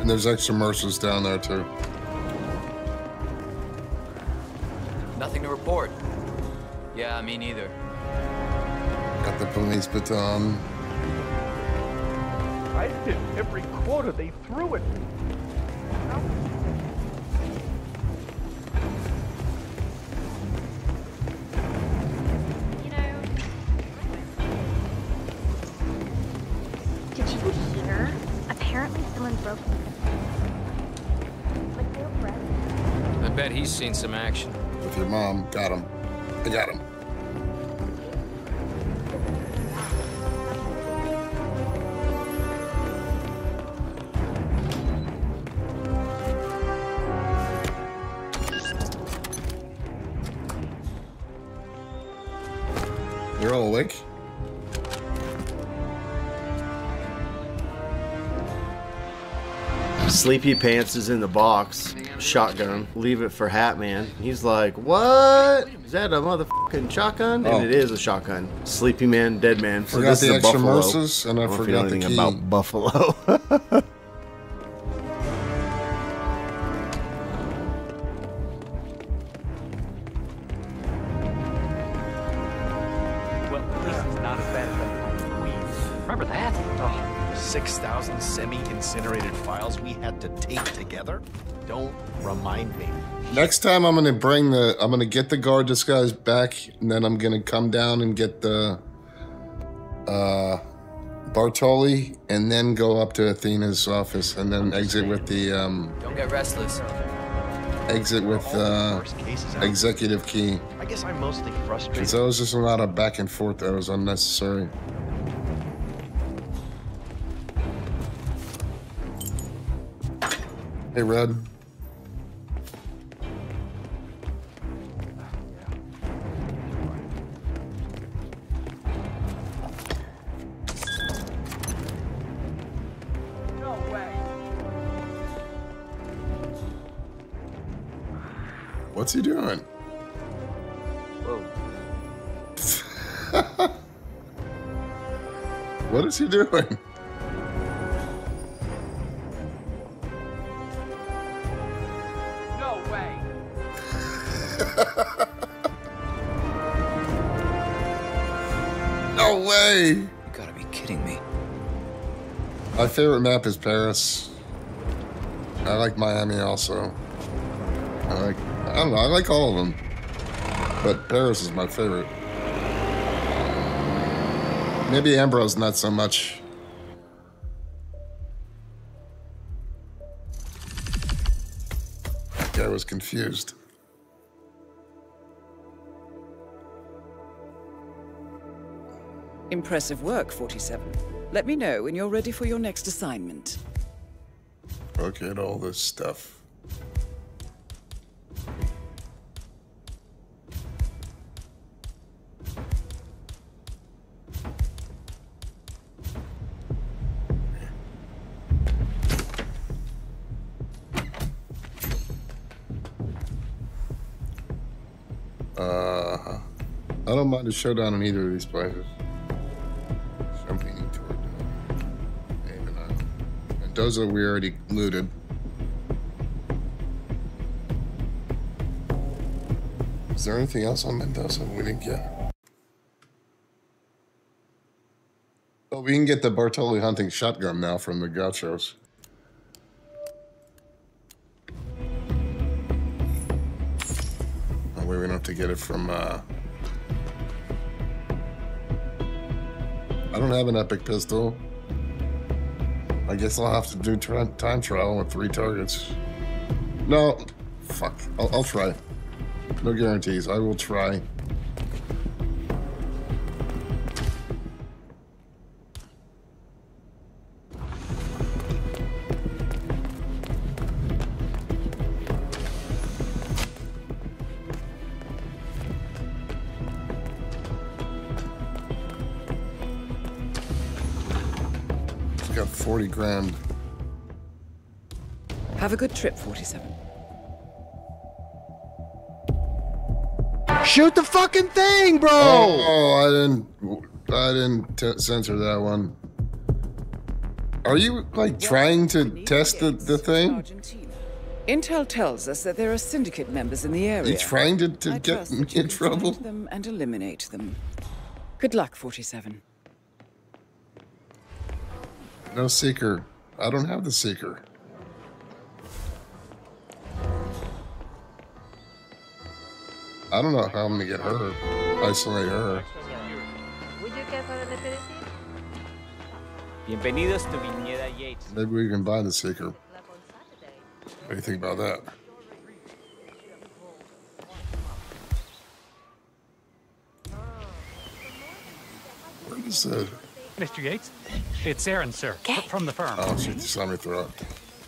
And there's extra mercers down there too. Me neither. Got the police baton. I did every quota they threw at me. Did you hear? Apparently someone broke into I bet he's seen some action. With your mom. Got him. I got him. Sleepy Pants is in the box. Shotgun. Leave it for Hat Man. He's like, what? Is that a motherfucking shotgun? Oh. And it oh. is a shotgun. Sleepy Man, Dead Man. So Forgot this the is a extra buffalo. And I don't know if you forgot the key. about Buffalo. Next time, I'm gonna bring the. I'm gonna get the guard disguise back, and then I'm gonna come down and get the. Uh, Bartoli, and then go up to Athena's office, and then exit with the um, Don't get restless. exit with uh, executive key. I guess I'm mostly frustrated. Because that was just a lot of back and forth that was unnecessary. Hey, Red. What's he doing? Whoa. What is he doing? No way. No way! You gotta be kidding me. My favorite map is Paris. I like Miami also. I like, I don't know, I like all of them. But Paris is my favorite. Maybe Ambrose not so much. That guy was confused. Impressive work, 47. Let me know when you're ready for your next assignment. Look at all this stuff. A showdown in either of these places. Champagne Tour. Haven Island. Mendoza, we already looted. Is there anything else on Mendoza we didn't get? Oh, we can get the Bartoli hunting shotgun now from the gauchos. Oh, wait, we don't have to get it from, uh... I don't have an epic pistol. I guess I'll have to do time trial with three targets. No, fuck. I'll, I'll try. No guarantees. I will try. Grand. Have a good trip, 47. Shoot the fucking thing, bro! Oh, oh I didn't. I didn't t- censor that one. Are you like trying to test the, the thing? Intel tells us that there are syndicate members in the area. You trying to, to get trust me in trouble? them and eliminate them. Good luck, 47. No Sieger. I don't have the Sieger. I don't know how I'm gonna get her. Isolate her. Would you care an aperitif? Bienvenidos to Viñeda Yates. Maybe we can buy the Sieger. What do you think about that? Where is the? Mr. Yates, it's Aaron, sir, f- from the firm. Oh, she just let me throw it.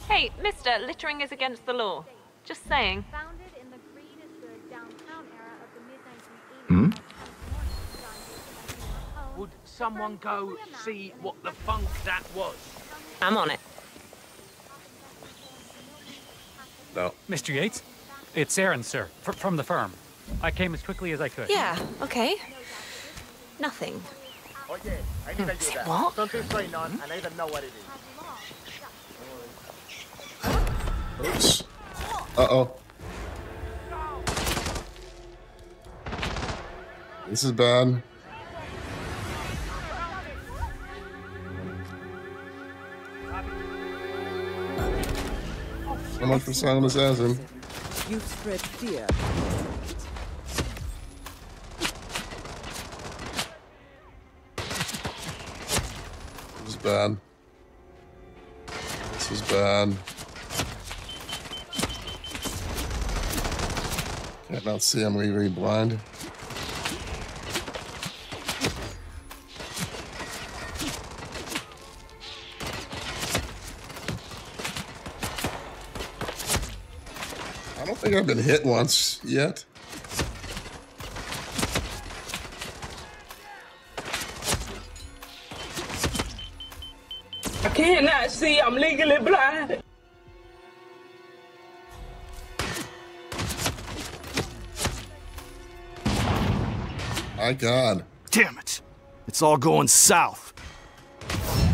Hey, mister, littering is against the law. Just saying. Hmm? Would someone go see what the funk that was? I'm on it. No. Mr. Yates? It's Aaron, sir, fr- from the firm. I came as quickly as I could. Yeah, okay. Nothing. Yeah, I need to do Say that. what? Something's going on, and I don't know what it is. Oops. Uh oh. This is bad. So much for silent assassin. You've spread fear. Bad. This is bad. Can't not see I'm legally blind. I don't think I've been hit once yet. Cannot see. I'm legally blind. My God. Damn it. It's all going south.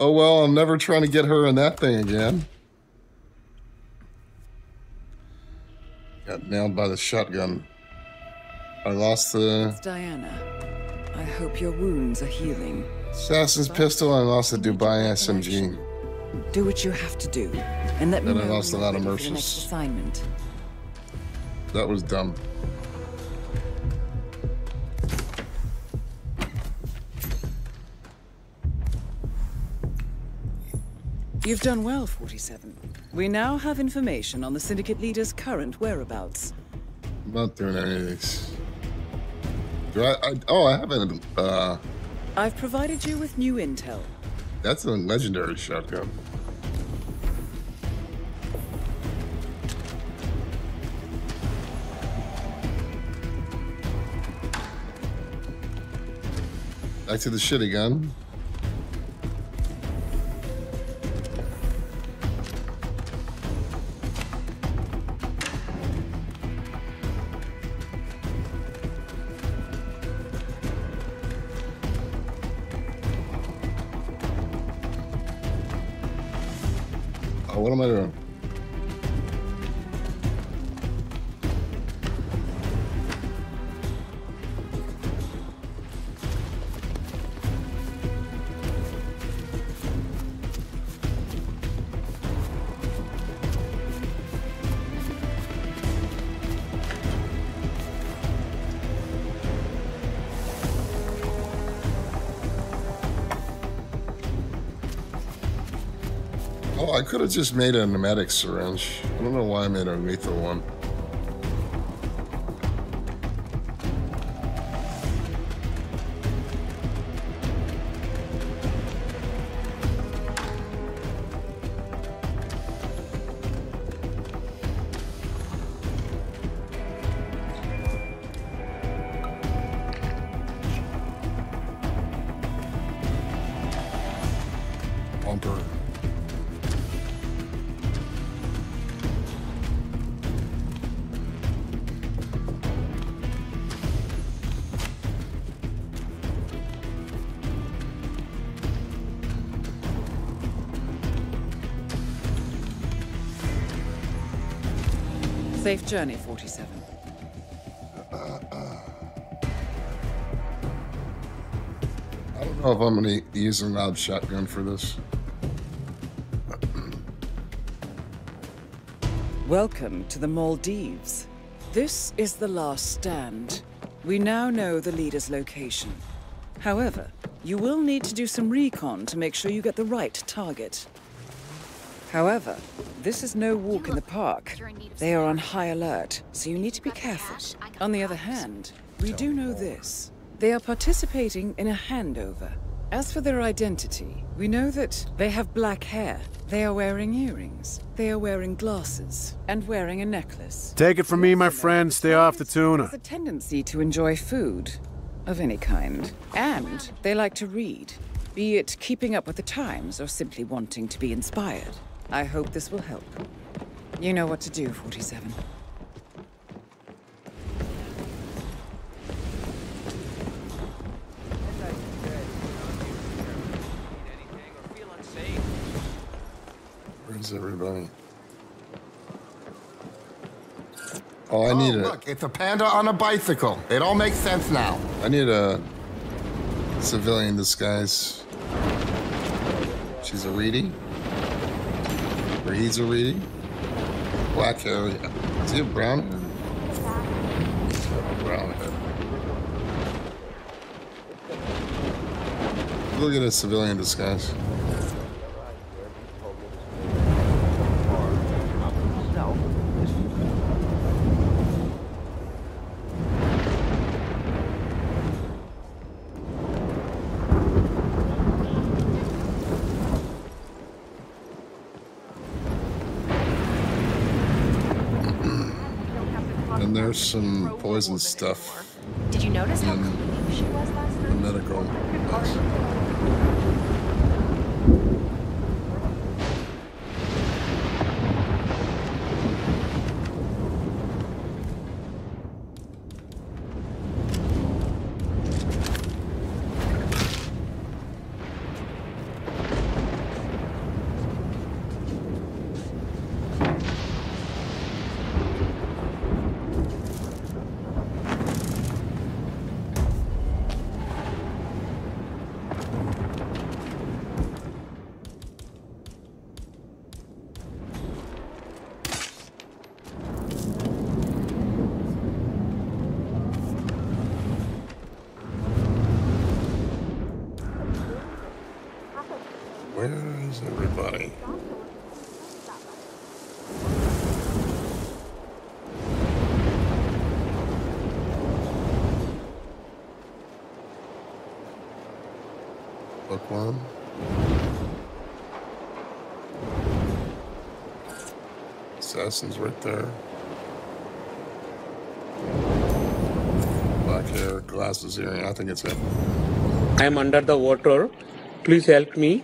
Oh well, I'm never trying to get her in that thing again. Got nailed by the shotgun. I lost the It's Diana. I hope your wounds are healing. assassin's pistol. I lost the Dubai SMG. Do what you have to do, and let me Then I know lost a lot of next assignment. That was dumb. You've done well, 47. We now have information on the Syndicate leader's current whereabouts. I'm not doing any of these. Do I, I oh, I haven't. Uh, I've provided you with new intel. that's a legendary shotgun. Back to the shitty gun. Oh, what just made a pneumatic syringe. I don't know why I made a lethal one. Safe journey, 47. I don't know if I'm gonna use a loud shotgun for this. Welcome to the Maldives. This is the last stand. We now know the leader's location. However, you will need to do some recon to make sure you get the right target. However, this is no walk in the park. They are on high alert, so you need to be careful. On the other hand, we do know this. They are participating in a handover. As for their identity, we know that they have black hair, they are wearing earrings, they are wearing glasses, and wearing a necklace. Take it from me, my friend, stay off the tuna. A tendency to enjoy food of any kind, and they like to read. Be it keeping up with the times or simply wanting to be inspired. I hope this will help. You know what to do, 47. Where's everybody? Oh, I need oh, a. Look, it's a panda on a bicycle. It all makes sense now. I need a civilian disguise. She's a reedy. A reedy. Black hair. Is he have brown hair? Brown hair. Look at a civilian disguise. And some poison stuff Did you notice how clean she was last the night? medical. Where is everybody? Bookworm. Assassin's right there. Black hair, glasses, earring. I think it's him. I am under the water. Please help me.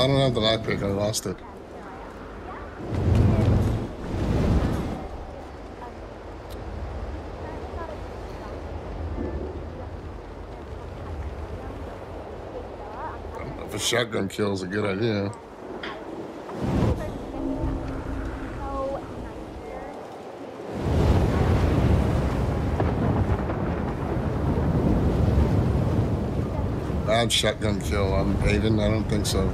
I don't have the lockpick. I lost it. I don't know If a shotgun kill is a good idea. Bad shotgun kill on Haven? I don't think so.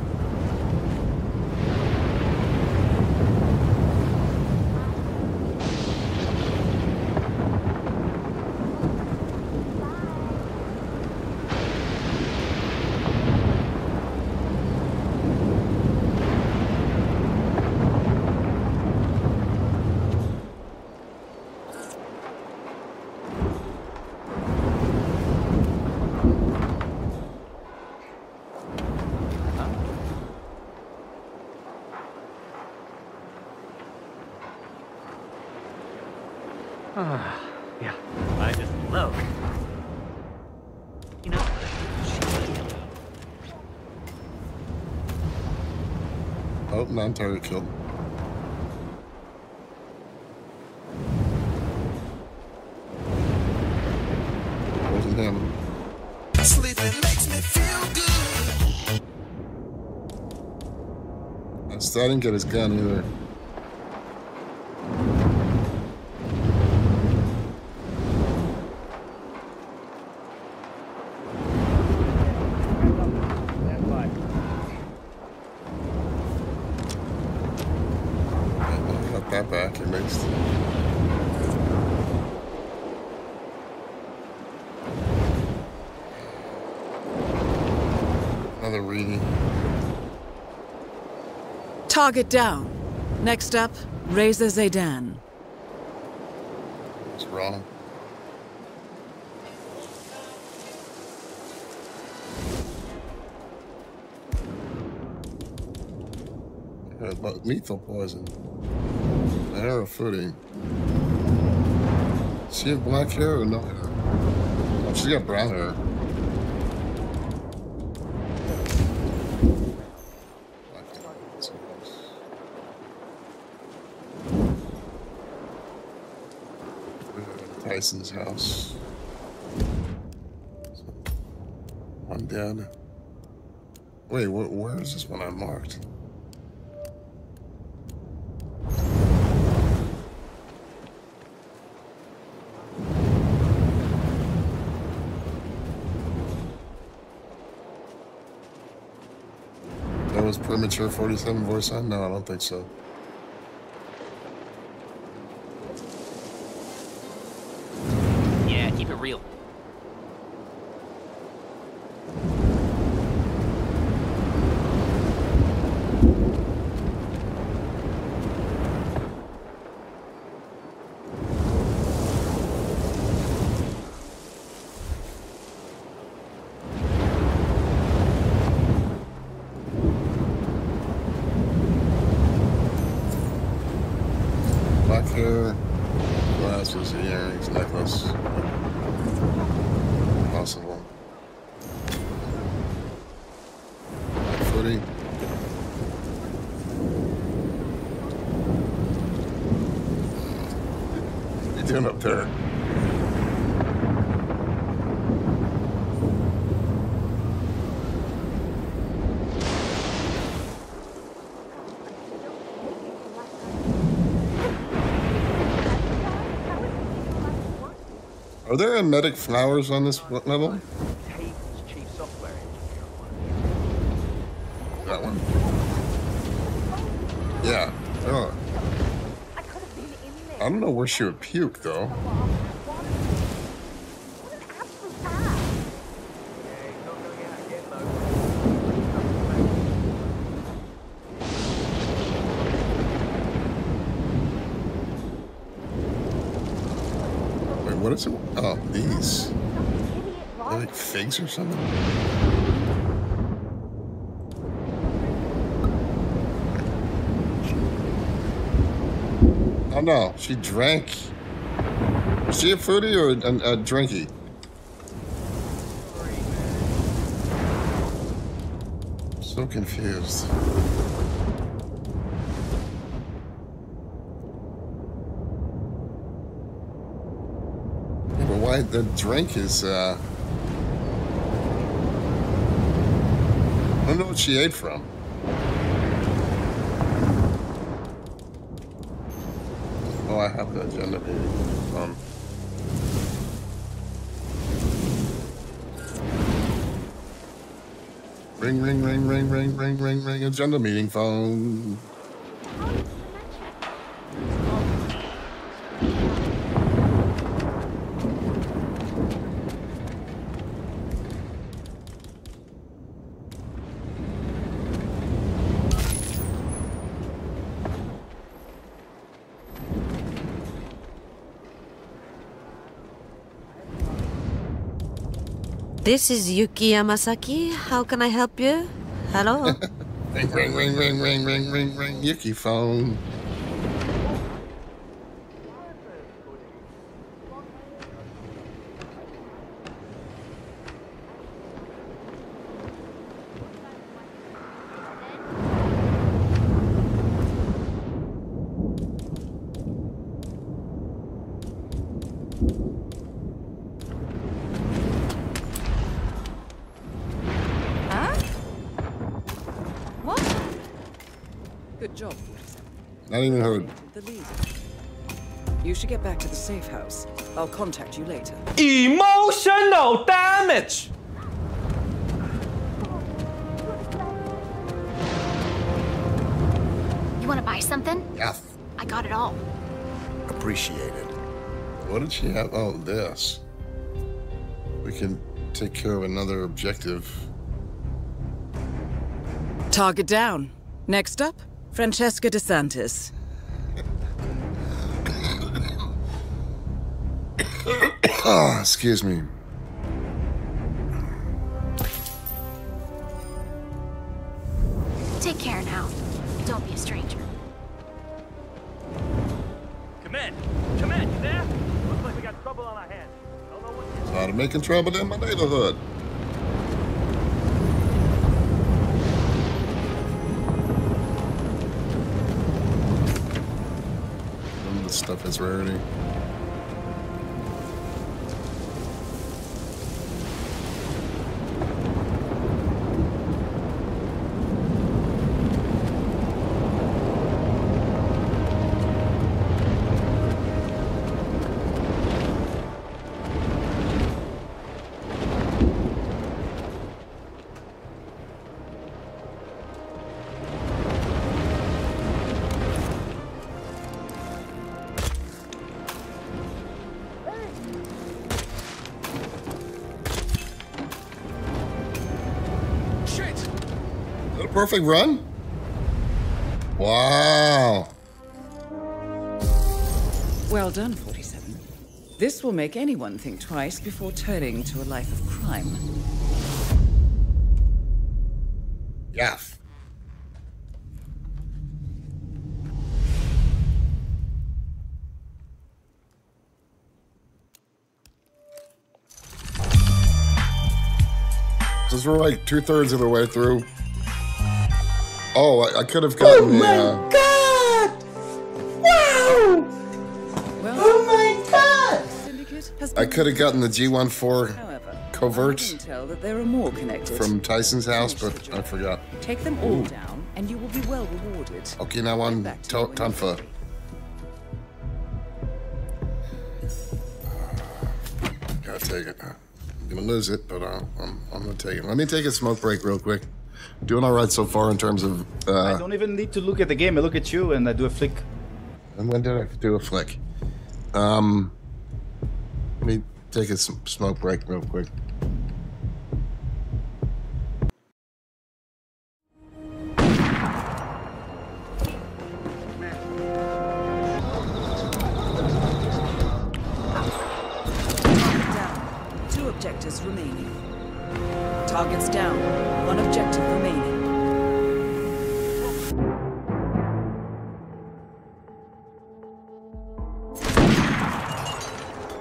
Ah, yeah. I just love. You know. Non-target killed. Wasn't him. Sleeping makes me feel good. I still didn't get his gun either. Got that back at least. Another reading. Target down. Next up, Reza Zaydan. It's wrong. Lethal poison. Arrow footing. She have black hair or no hair? Oh, she's got brown hair. Tyson's house. I'm dead. Wait, wh where is this one unmarked? That was premature 47 voice on? No, I don't think so. Yeah, keep it real. Black hair, glasses, earrings, necklace. Possible. Black footing. What you doing up there? Are there emetic flowers on this level? That one? Yeah. Oh. I don't know where she would puke though. Wait, what is it? Oh, these. They're like figs or something? Oh no, she drank. Was she a foodie or a, a drinky? So confused. Yeah, but why the drink is uh I don't know what she ate from. Oh, I have the agenda meeting. Um, ring, ring, ring, ring, ring, ring, ring, ring, agenda meeting phone. This is Yuki Yamazaki. How can I help you? Hello? Ring, ring, ring, ring, ring, ring, ring, ring, Yuki phone. Huh? What? Good job. Not even. The lead. You should get back to the safe house. I'll contact you later. Emotional damage! You want to buy something? Yes. I got it all. Appreciate it. What did she have? Oh, this. We can take care of another objective. Target down. Next up, Francesca DeSantis. Oh, excuse me. Take care now. Don't be a stranger. Come in. Come in, you there? Looks like we got trouble on our hands. Started making trouble in my neighborhood. This stuff is rarity. Perfect run? Wow. Well done, 47. This will make anyone think twice before turning to a life of crime. Yeah. This is we're like two thirds of the way through. Oh, I, I could have gotten the. Uh, God! Wow! oh my God! I could have gotten the G14 However, I covert tell that there are more connected. from Tyson's house, but I forgot. Take them all Ooh. down, and you will be well rewarded. Okay, now on to- Tunfa. Gotta take it. I'm gonna lose it, but uh, I'm, I'm gonna take it. Let me take a smoke break real quick. Doing all right so far in terms of. I Uh, don't even need to look at the game. I look at you and I do a flick. and when did I do a flick? Um, let me take a smoke break real quick. Down. Two objectives remaining. Targets down. One objective remaining.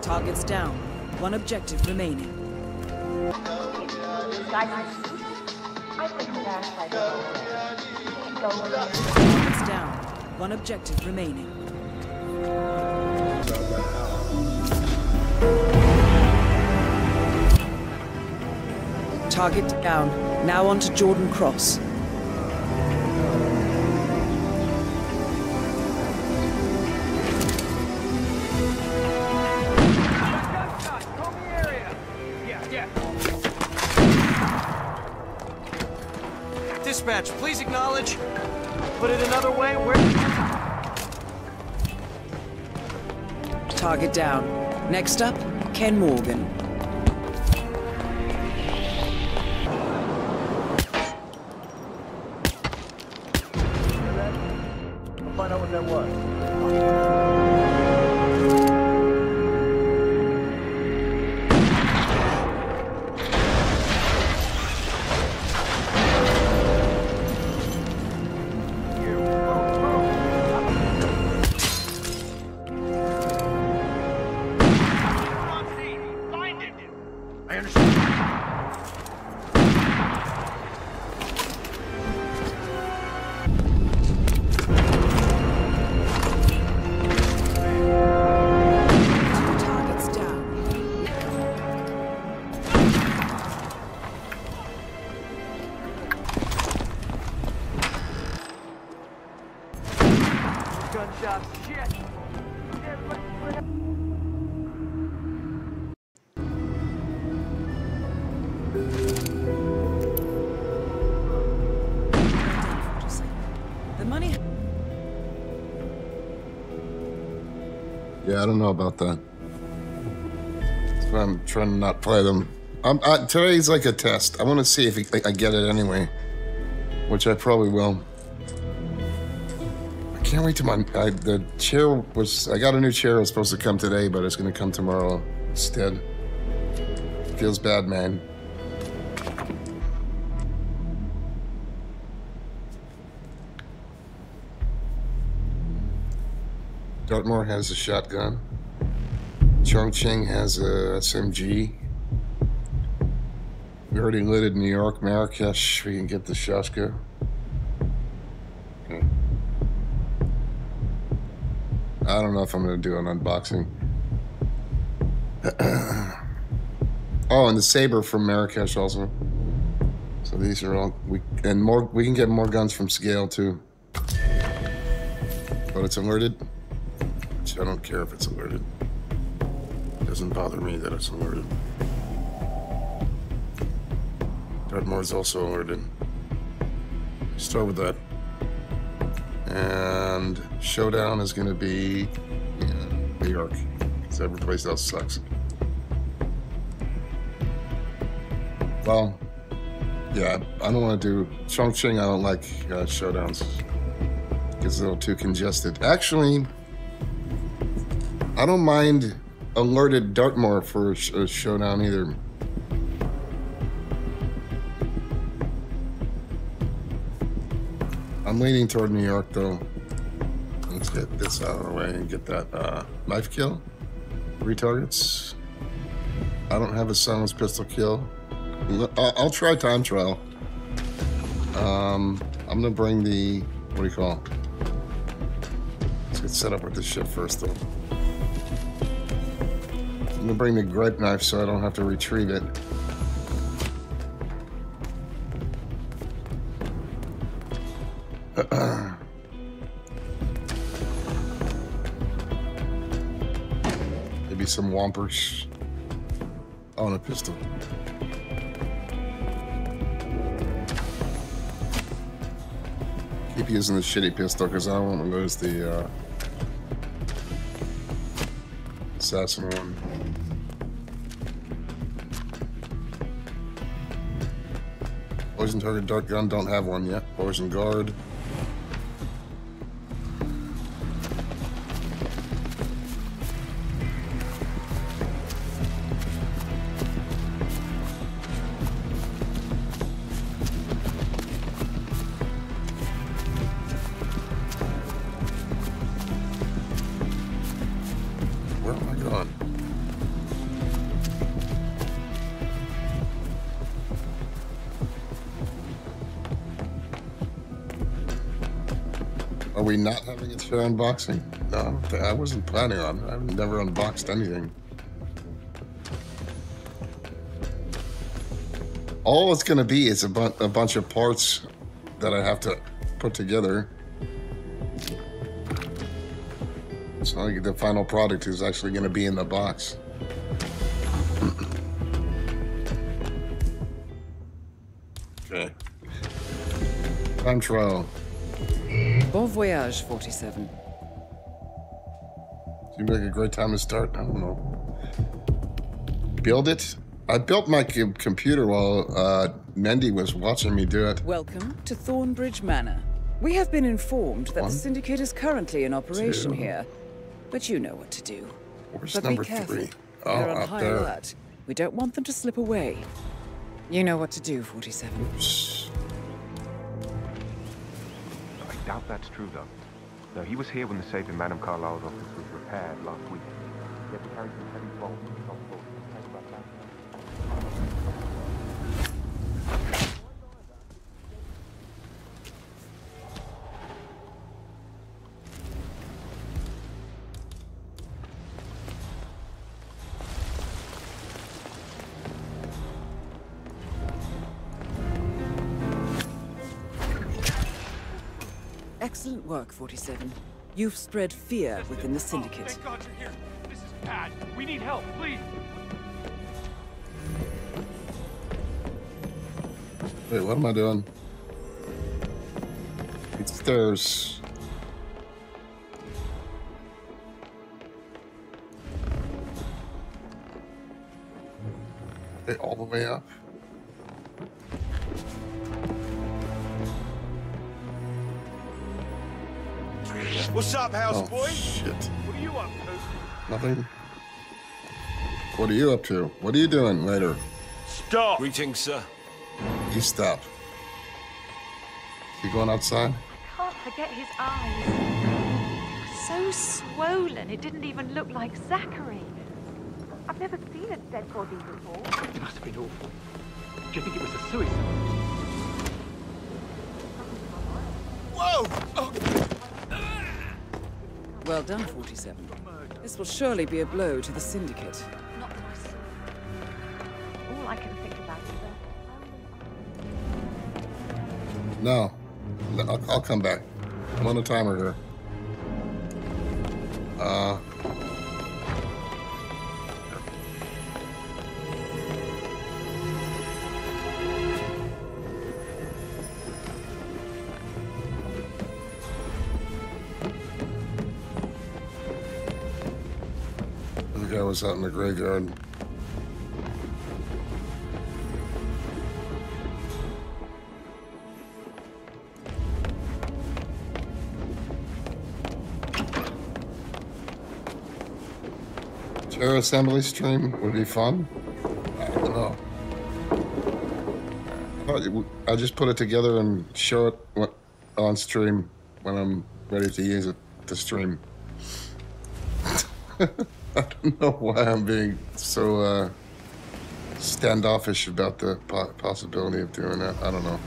Targets down. One objective remaining. Targets down. One objective remaining. Target down. Now on to Jordan Cross. Dispatch, please acknowledge. Put it another way, where... Target down. Next up, Ken Morgan. Know about that. That's why I'm trying to not play them. I'm, I, today's like a test. I want to see if I, I get it anyway, which I probably will. I can't wait to my I, the chair was. I got a new chair. It was supposed to come today, but it's going to come tomorrow instead. Feels bad, man. Dartmoor has a shotgun. Chongqing has a SMG. We already looted New York, Marrakesh. We can get the Shashka. Okay. I don't know if I'm going to do an unboxing. oh, and the saber from Marrakesh also. So these are all we and more. We can get more guns from Sgail too. But it's alerted. Which I don't care if it's alerted. Doesn't bother me that it's alerted. Dartmoor's also alerted. Start with that. And Showdown is going to be yeah, New York. Because every place else sucks. Well, yeah, I don't want to do Chongqing. I don't like uh, Showdowns. Gets a little too congested. Actually, I don't mind alerted Dartmoor for a, sh a showdown either. I'm leaning toward New York though. Let's get this out of the way and get that uh, knife kill. Three targets. I don't have a silenced pistol kill. I'll, try time trial. Um, I'm gonna bring the what do you call? Let's get set up with this shit first though. I'm gonna bring the gripe knife so I don't have to retrieve it. Maybe some Wampers. Oh, and a pistol. Keep using the shitty pistol because I don't want to lose the uh, assassin one. Target dart gun don't have one yet. Poison guard. We not having a fair unboxing? No, I wasn't planning on. it. I've never unboxed anything. All it's going to be is a, bu a bunch of parts that I have to put together. It's not like the final product is actually going to be in the box. okay. Time trial. Bon voyage, 47. Seems like a great time to start. I don't know. Build it? I built my computer while uh, Mendy was watching me do it. Welcome to Thornbridge Manor. We have been informed that One, the Syndicate is currently in operation two. here, but you know what to do. Where's but number be careful. three? They're Oh, on up high there. alert. We don't want them to slip away. You know what to do, 47. I doubt that's true, though. No, he was here when the safe in Madame Carlisle's office was repaired last week. He had some heavy bolts. Excellent work, 47. You've spread fear within the oh, Syndicate. Thank God you're here. This is bad. We need help, please. Wait, what am I doing? It's stairs. Okay, all the way up. What's up, house Oh, boy? shit. What are you up to? Nothing. What are you up to? What are you doing later? Stop. Greetings, sir. You stop. You going outside? I can't forget his eyes. So swollen, it didn't even look like Zachary. I've never seen a dead body before. It must have been awful. Do you think it was a suicide? Whoa! Oh. Well done, 47. This will surely be a blow to the Syndicate. Not that All I can think about is that. No. No, I'll, I'll come back. I'm on a timer here. Uh. Was out in the graveyard. Chair assembly stream would be fun. I don't know. I, thought it would- I just put it together and show it on stream when I'm ready to use it to stream. I don't know why I'm being so uh, standoffish about the possibility of doing that. I don't know.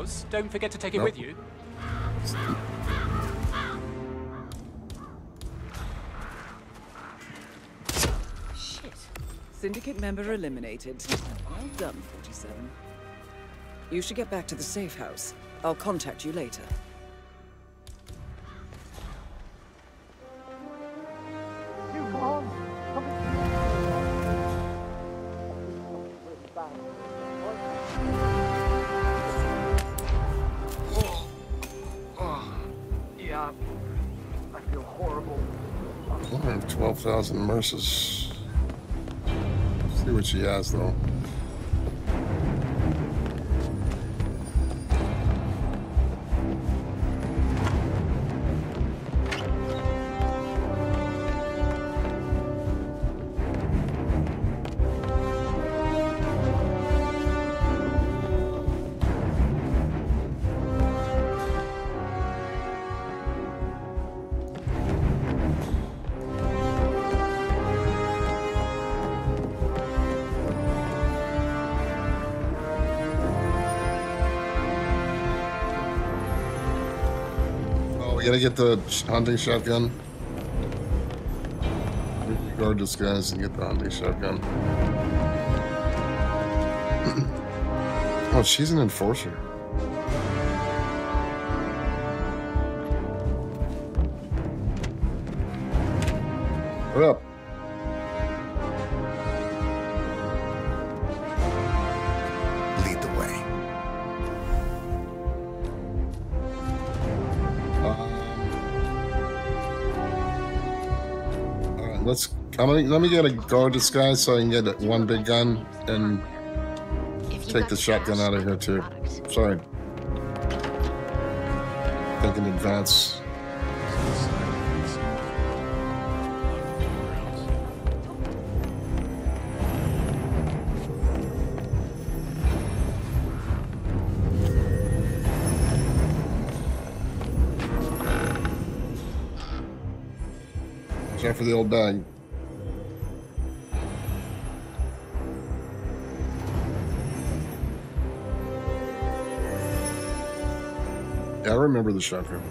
Yours? Don't forget to take it Nope. with you. Shit. Syndicate member eliminated. Well done, 47. You should get back to the safe house. I'll contact you later. 12,000 merces. See what she has, though. Gotta get the hunting shotgun. Guard this guys and get the hunting shotgun. oh, she's an enforcer. I'm gonna, let me get a guard disguise so I can get one big gun and take the shotgun out of here too. Sorry. Think in advance. Out for the old bag. Remember the shotgun.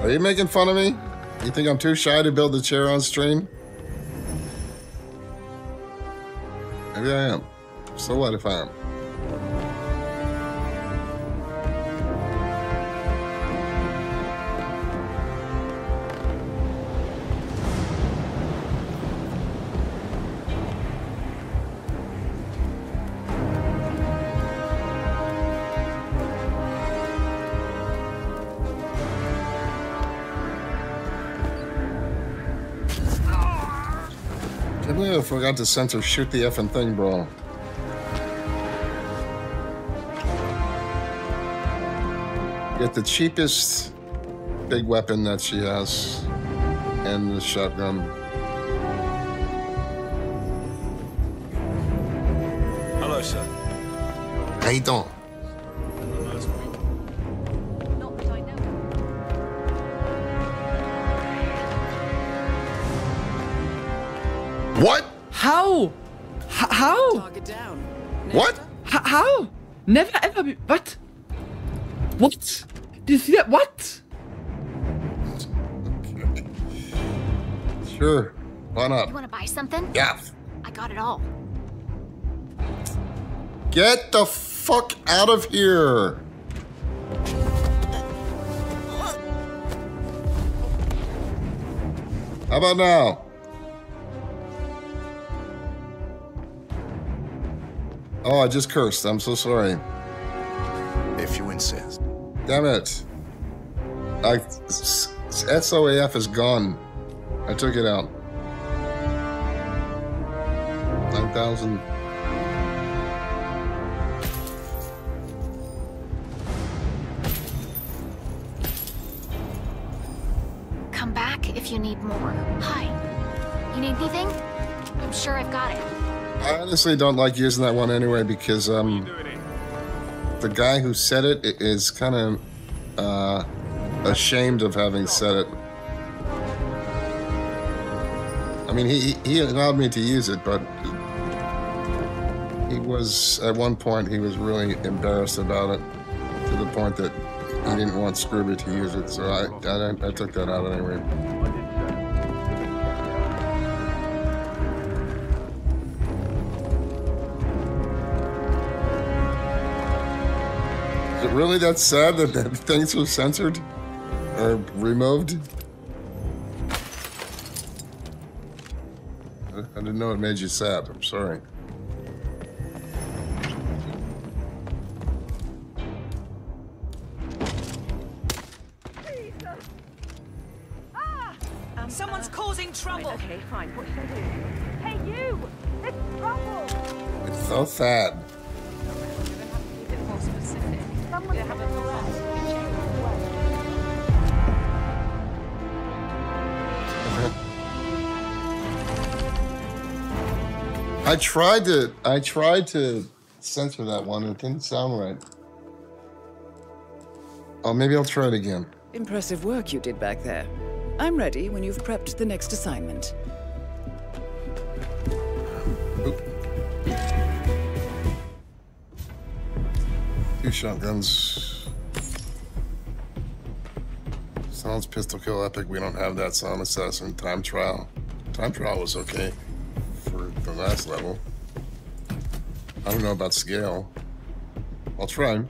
Are you making fun of me? You think I'm too shy to build the chair on stream? Maybe I am. So what if I am? Me, I forgot to censor shoot the effing thing, bro. Get the cheapest big weapon that she has and the shotgun. Hello, sir. How you doing? Never ever be. What? What? Did you see that? What? Sure. Why not? You want to buy something? Yeah. I got it all. Get the fuck out of here. How about now? Oh, I just cursed. I'm so sorry. If you insist. Damn it. I SOAF is gone. I took it out. 9,000. Come back if you need more. Hi. You need anything? I'm sure I've got it. I honestly don't like using that one anyway because um, the guy who said it is kind of uh, ashamed of having said it. I mean, he he allowed me to use it, but he was at one point he was really embarrassed about it to the point that he didn't want Scrooby to use it. So I I, I took that out anyway. Really that sad that, that things were censored or removed? I I didn't know it made you sad. I'm sorry. Tried to I tried to censor that one. It didn't sound right. Oh, maybe I'll try it again. Impressive work you did back there. I'm ready when you've prepped the next assignment. Two shotguns. Sounds pistol kill epic. We don't have that sound assassin. Time trial. Time trial was okay the last level. I don't know about Sgail. I'll try.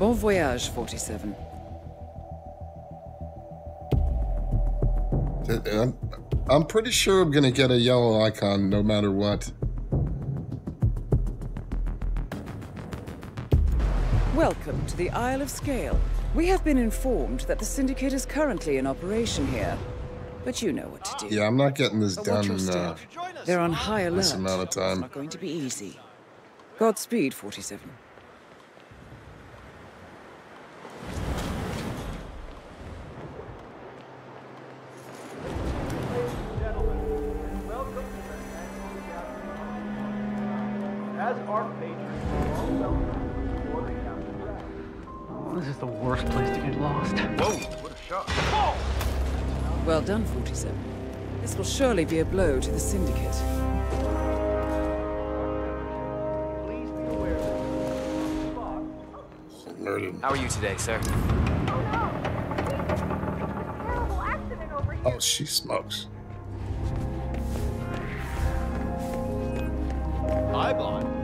Uh, voyage, 47. I'm, I'm pretty sure I'm gonna get a yellow icon no matter what. Welcome to the Isle of Sgail. We have been informed that the Syndicate is currently in operation here. But you know what to do. Yeah, I'm not getting this But done in uh. They're on high alert. this amount of It's time. not going to be easy. Godspeed, 47. Is the worst place to get lost. Whoa, what a shot. Well done, 47. This will surely be a blow to the Syndicate. Murdered. How are you today, sir? Oh, oh she smokes. Hi, Bond.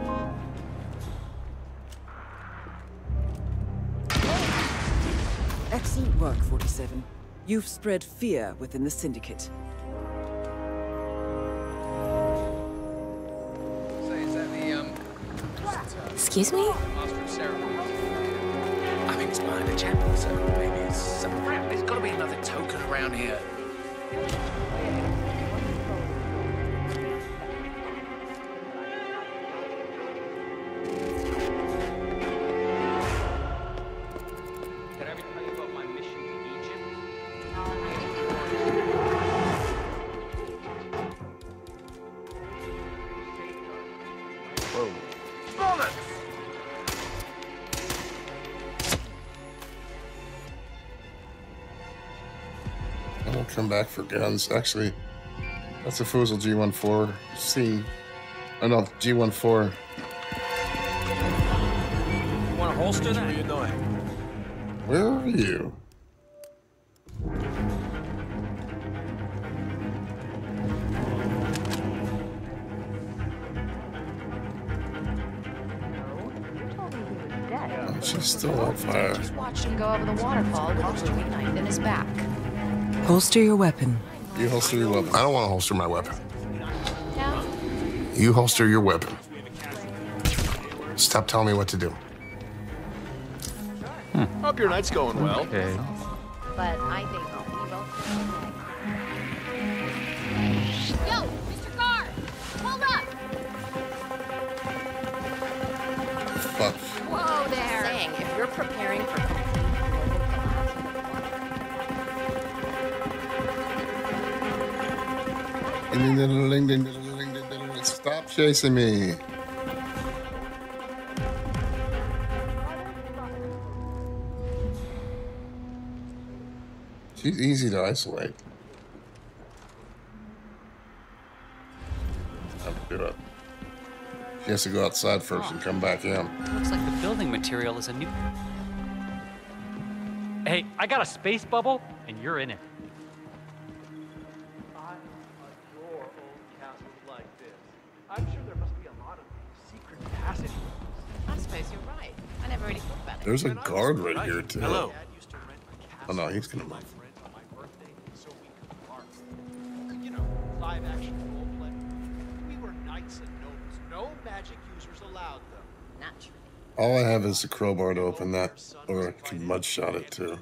Excellent work, 47. You've spread fear within the Syndicate. Um, Excuse me? I mean, it's behind a chapel, so maybe it's some crap. There's got to be another token around here. I come back for guns. Actually, that's a Fusil G14C. Oh no, G14. You want to holster that? Where are you? Oh, she's still on fire. Just watched him go over the waterfall with a street knife in his back. Holster your weapon. You holster your weapon. I don't want to holster my weapon. Yeah? You holster your weapon. Stop telling me what to do. Hmm. Hope your night's going well. Okay. But I think Stop chasing me. She's easy to isolate. She has to go outside first and come back in. Looks like the building material is a new. Hey, I got a space bubble, and you're in it. There's a guard right here too. Hello. Oh no, he's gonna move. You know, live action role play. We were knights and nobles. No magic users allowed, though. Naturally. All I have is a crowbar to open that, or I can mudshot it too.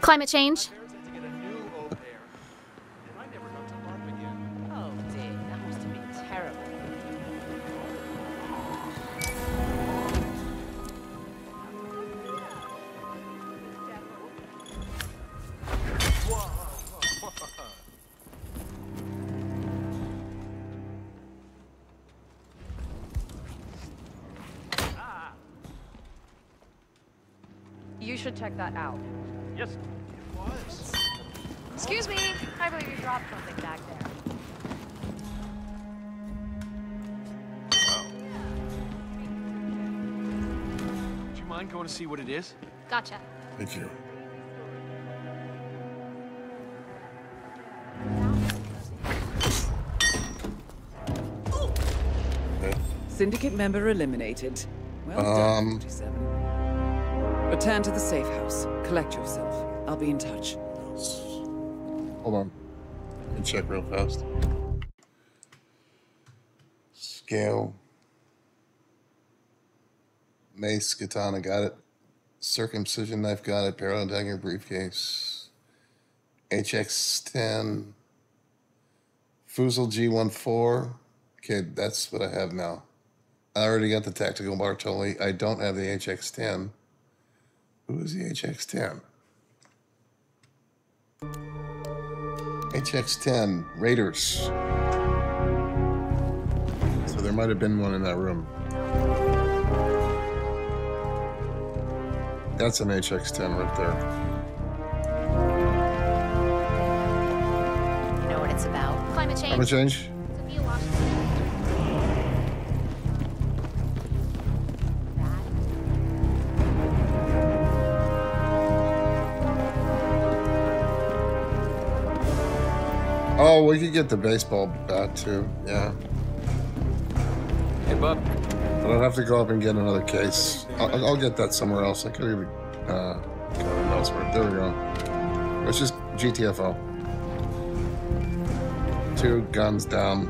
Climate him should check that out. Yes, it was. Excuse me. I believe you dropped something back there. Would you mind going to see what it is? Gotcha. Thank you. Syndicate member eliminated. Well Um. done, 47. Return to the safe house. Collect yourself. I'll be in touch. Hold on. Check real fast. Sgail. Mace, katana, got it. Circumcision knife, got it. And dagger, briefcase. HX10. Fusil G14. Okay, that's what I have now. I already got the tactical Bartoli. I don't have the HX10. Who is the HX10? HX10 Raiders. So there might have been one in that room. That's an HX10 right there. You know what it's about? Climate change. Climate change? Oh, we could get the baseball bat too. Yeah. Hey, bub. But I'll have to go up and get another case. I'll, I'll get that somewhere else. I could even uh, go elsewhere. There we go. It's just GTFO. Two guns down.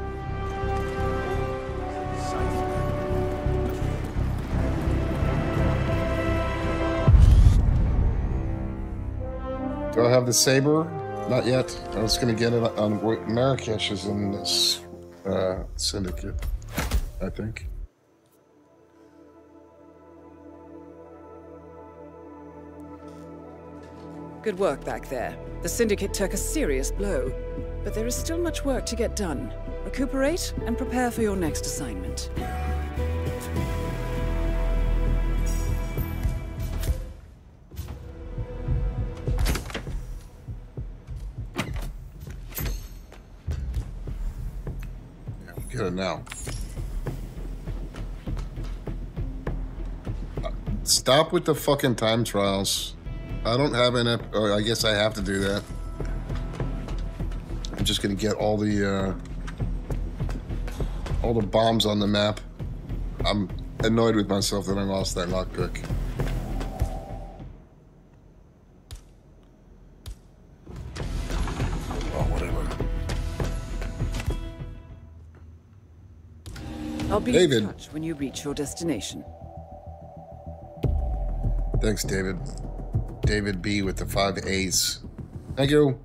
Do I have the saber? Not yet. I was going to get it on Marrakesh is in this uh, syndicate, I think. Good work back there. The Syndicate took a serious blow, but there is still much work to get done. Recuperate and prepare for your next assignment. It now. Stop with the fucking time trials. I don't have an oh, I guess I have to do that. I'm just gonna get all the uh, all the bombs on the map. I'm annoyed with myself that I lost that lockpick. I'll be David. in touch when you reach your destination. Thanks, David. David B with the five A's. Thank you.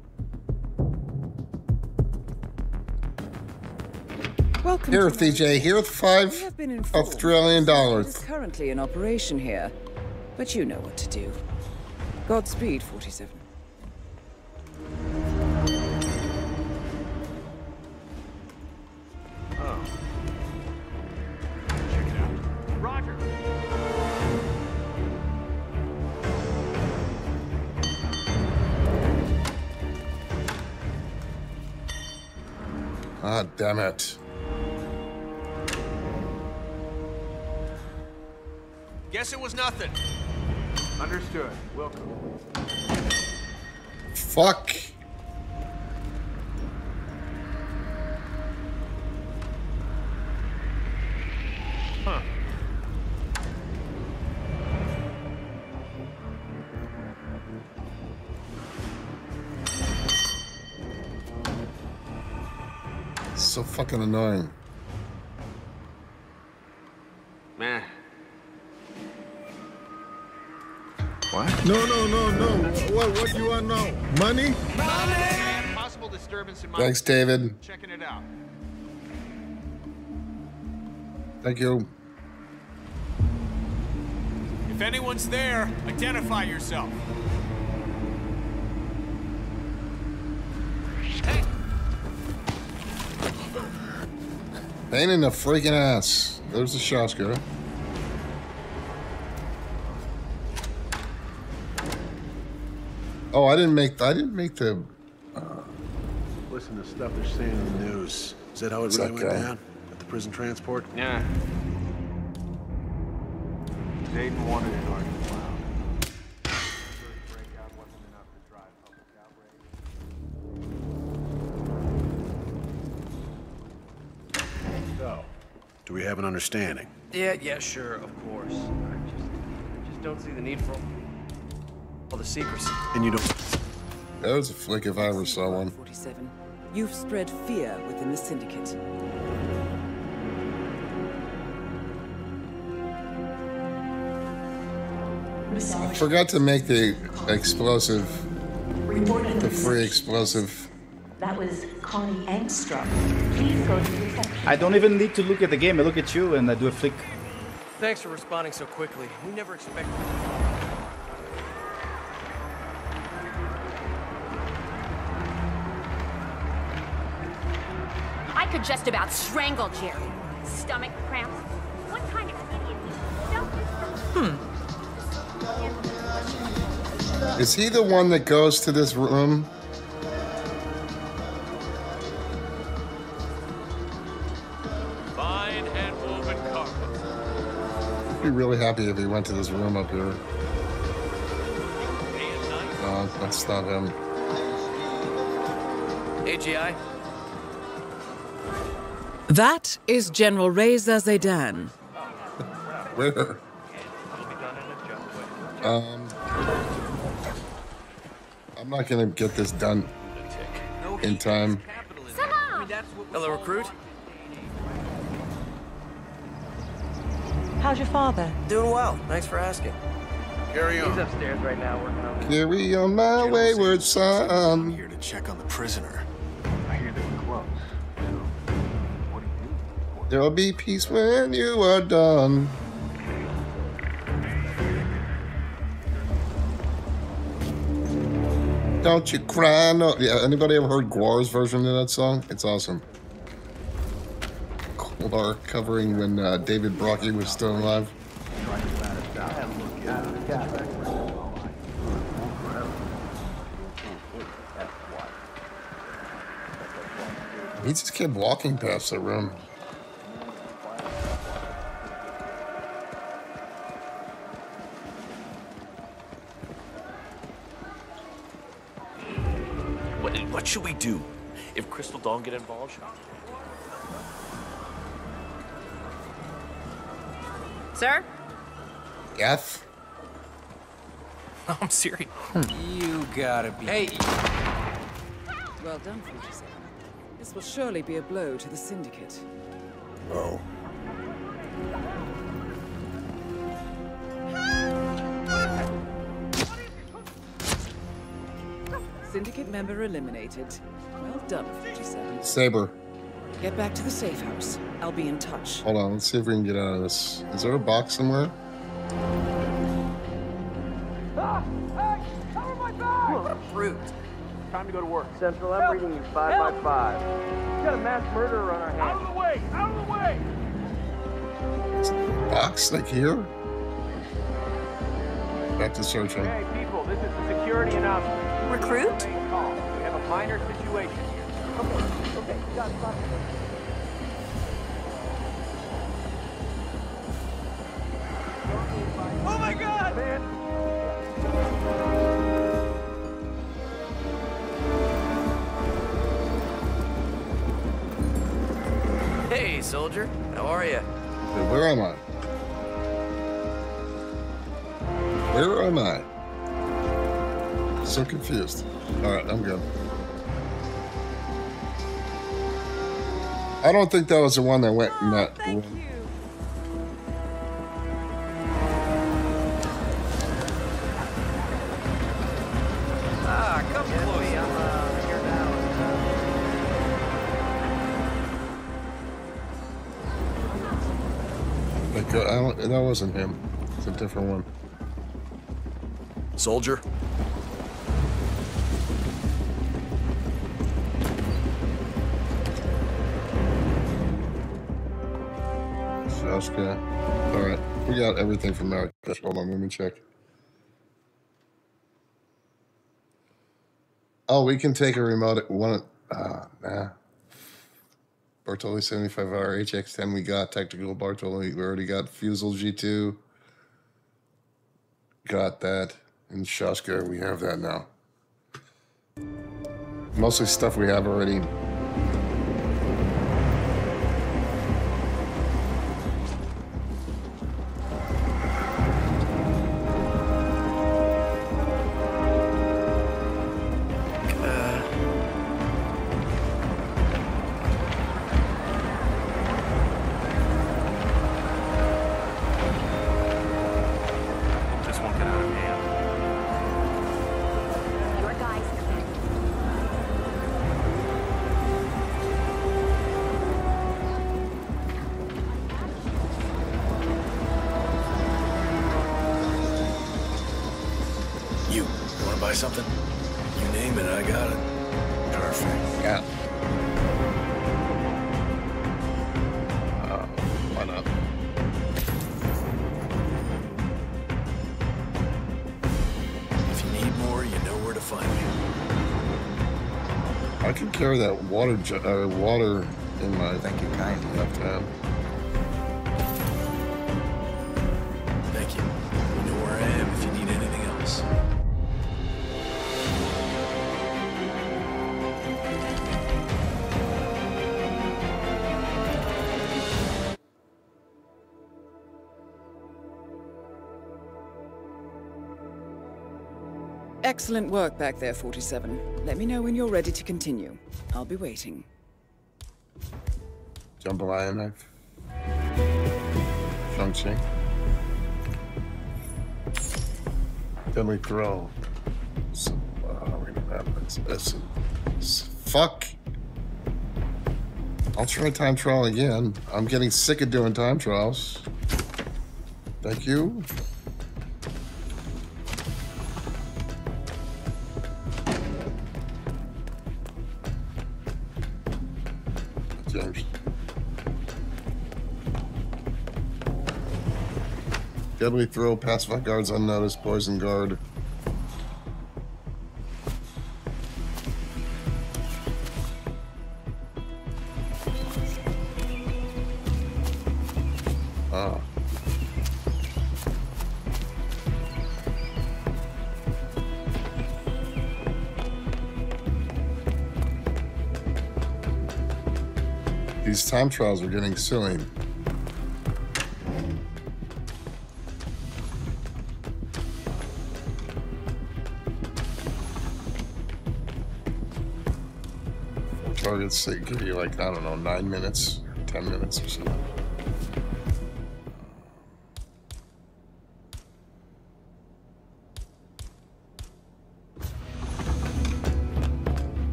Welcome Here, TJ. Here with five We have been informed Australian dollars. currently in operation here, but you know what to do. Godspeed, 47. Ah, damn it. Guess it was nothing. Understood. Welcome. Fuck. Fucking annoying. Man. What? No, no, no, no. What, what do you want now? Money? Possible disturbance in my. Thanks, David. Checking it out. Thank you. If anyone's there, identify yourself. Pain in the freaking ass. There's the shotgun. Oh, I didn't make. I didn't make the. Uh, Listen to stuff they're saying in the news. Is that how it really went guy? down? At the prison transport? Yeah. Zaydan wanted it already. Do we have an understanding? Yeah, yeah, sure, of course. I just, just don't see the need for all the secrecy. And you don't. That was a flick if I ever saw one. 47. You've spread fear within the Syndicate. I forgot to make the explosive, the free explosive. That was Connie Engstrom. Please go to reception. I don't even need to look at the game. I look at you and I do a flick. Thanks for responding so quickly. We never expected. I could just about strangle Jerry. Stomach cramps. What kind of idiot? Hmm. Is he the one that goes to this room? Be really happy if he went to this room up here. No, that's not him. AGI? That is General Reza Zaydan. Where? Um, I'm not gonna get this done in time. Hello, recruit. How's your father? Doing well. Thanks for asking. Carry He's upstairs right now working on. Carry on my wayward son. Here to check on the prisoner. I hear they were close. There'll be peace when you are done. Don't you cry no. Yeah, anybody ever heard GWAR's version of that song? It's awesome. GWAR covering when uh, David Brockie was still alive. He just kept walking past the room. What, what should we do? If Crystal Dawn get involved? Sir? Yes. No, I'm serious. You gotta be. Hey! Well done, 47. This will surely be a blow to the Syndicate. Oh. Syndicate member eliminated. Well done, 47. Saber. Get back to the safe house. I'll be in touch. Hold on, let's see if we can get out of this. Is there a box somewhere? Ah! Hey, cover my on my bad. Fruit. Time to go to work. Central, I'm reading you five by five. We've got a mass murderer on our hands. Out of the way! Out of the way! Box like here? Back to searching. Hey, people, this is the security announcement. Recruit? We have a minor situation here. Okay, okay, got it, got it. Oh my god! Hey, soldier. How are you? Where am I? Where am I? So confused. Alright, I'm good. I don't think that was the one that went in that room. Ah, come close. I'm uh, here Like, uh, I don't, that wasn't him. It's a different one. Soldier? Shashka. Alright, we got everything from there. Hold on, let me check. Oh, we can take a remote one. Uh, nah. Bartoli 75R HX10 we got. Tactical Bartoli. We already got Fusil G2. Got that. And Shashka, we have that now. Mostly stuff we have already. uh, water in my Thank you kindly. left hand. Thank you. You know where I am if you need anything else. Excellent work back there, 47. Let me know when you're ready to continue. I'll be waiting. Jambalaya knife. Shang-Chi. Deadly throw. So, uh. It's- it's- it's- Fuck. I'll try time trial again. I'm getting sick of doing time trials. Thank you. Deadly throw, pacify guards unnoticed, poison guard. Ah. These time trials are getting silly. Targets they give you like, I don't know, nine minutes, ten minutes or something.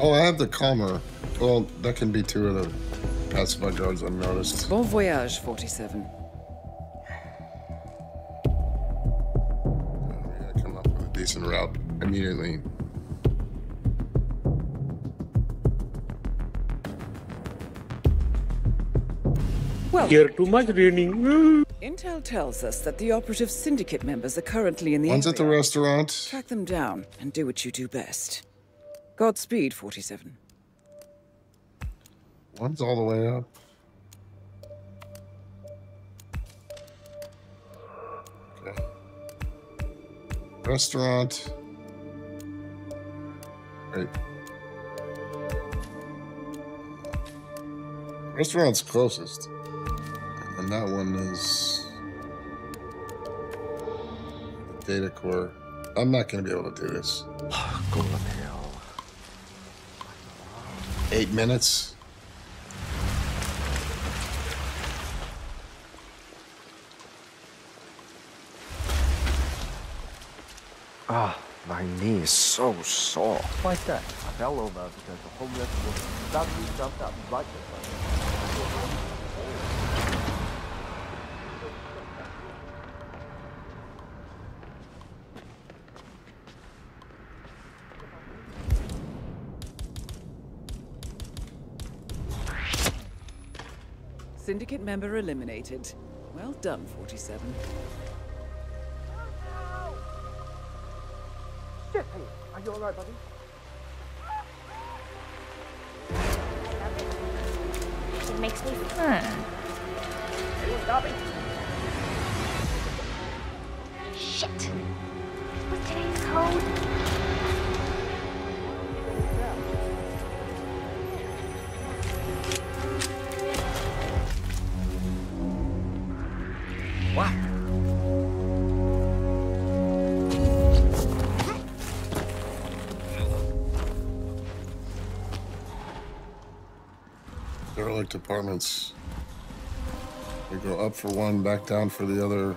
Oh, I have the calmer. Well, that can be two of the pacify guards unnoticed. Bon voyage, 47. Come up with a decent route immediately. Well, Here too much raining. Intel tells us that the operative syndicate members are currently in the One's at the restaurant. Track them down and do what you do best. Godspeed, 47. One's all the way up. Okay. Restaurant. Right. Restaurant's closest. And that one is data core. I'm not gonna be able to do this. Go to hell. Eight minutes. Ah, my knee is so sore. Why's that? I fell over because the homeless woman suddenly jumped up right in front of. Syndicate member eliminated. Well done, 47. Hey, are you alright, buddy? It makes me fun. Anyone stop me? Shit. What's today's code? Derelict apartments. We go up for one, back down for the other.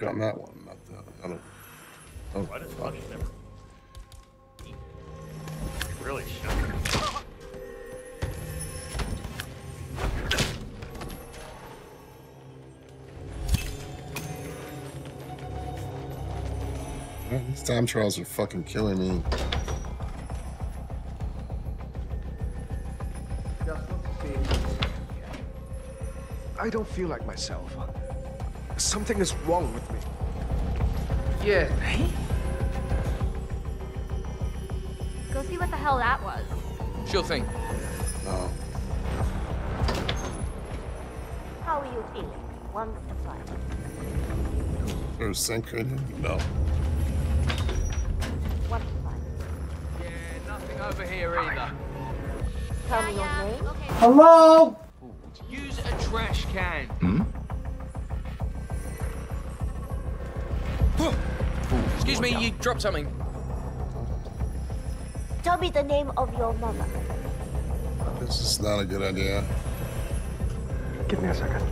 Work on that one? Not the other. I don't. Oh, Why does fuck. Bunny never? Really should. These time trials are fucking killing me. I don't feel like myself. Something is wrong with me. Yeah. Go see what the hell that was. Sure thing. Oh. How are you feeling? Wonderful fight. There's synchrony? No. What fight? Yeah, nothing over here either. Tell me your name. Hello? Use a trash can. Excuse me, you dropped something. Tell me the name of your mother. This is not a good idea. Give me a second.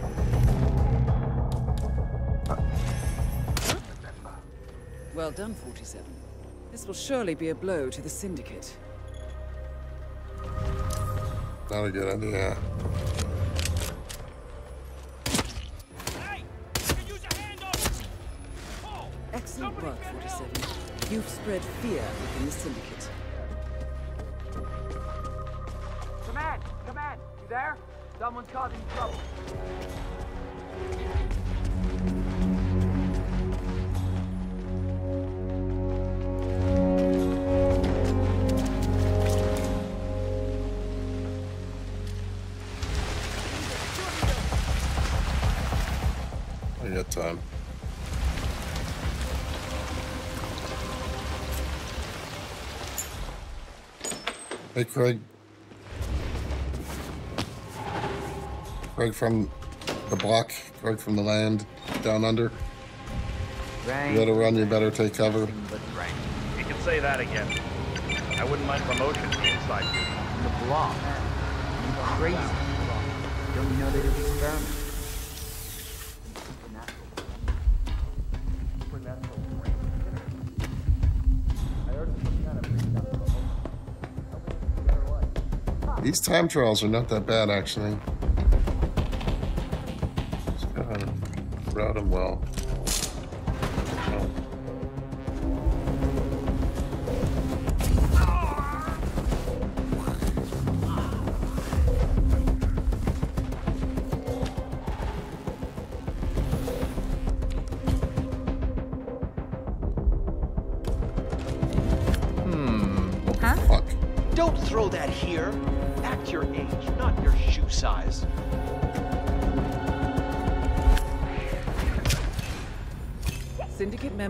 Well done, 47. This will surely be a blow to the Syndicate. Not a good idea. Fear within the Syndicate. Hey, Craig. Craig from the block, Craig from the land, down under. Right. You better run, you better take cover. You can say that again. I wouldn't mind promotion inside you. The block. You crazy. Don't you know they do experiments? These time trials are not that bad, actually.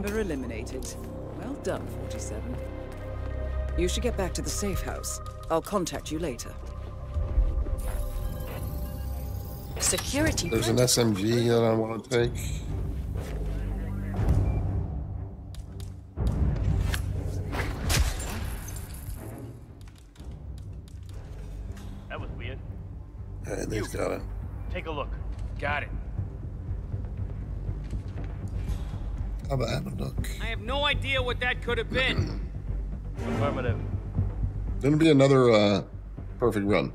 Member eliminated. Well done, 47. You should get back to the safe house. I'll contact you later. Security. There's an SMG that I want to take. How about have a look? I have no idea what that could have been. Affirmative. Gonna be another uh, perfect run.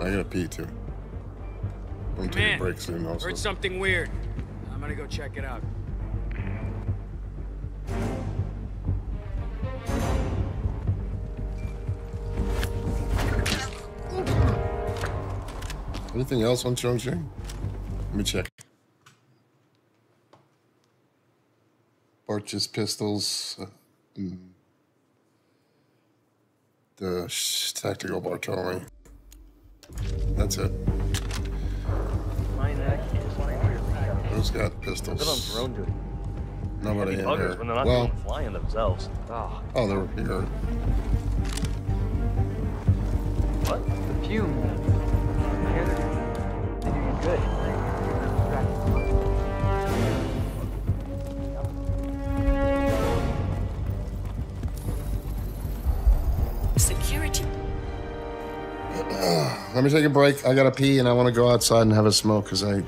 I gotta pee too. I'm gonna take Man, a break soon also. heard something weird. I'm gonna go check it out. Anything else on Chongqing? Let me check. Barch's pistols. uh, mm, the tactical Bartoli. That's it. Who's got pistols? Been on drone duty. Nobody in here. when they're not Well, flying themselves. Oh, oh, they're here. what? The fume. They're doing good. Let me take a break. I gotta pee and I want to go outside and have a smoke because I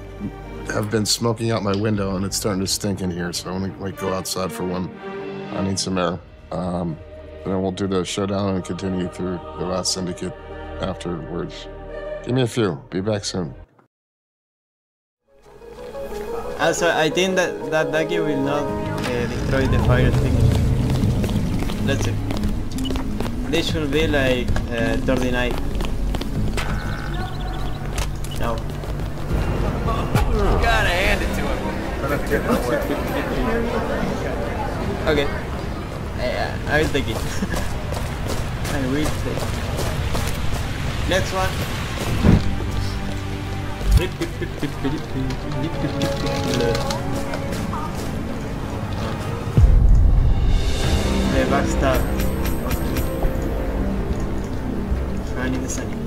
have been smoking out my window and it's starting to stink in here. So I want to like go outside for one. I need some air. Um, then we'll do the showdown and continue through the last syndicate afterwards. Give me a few. Be back soon. Also, I think that that dagger will not uh, destroy the fire extinguisher. Let's see. This should be like uh, 39. No. Gotta hand it to him. Okay. Yeah, I will take it. I will take it. Next one. The backstab. Finding the sunny.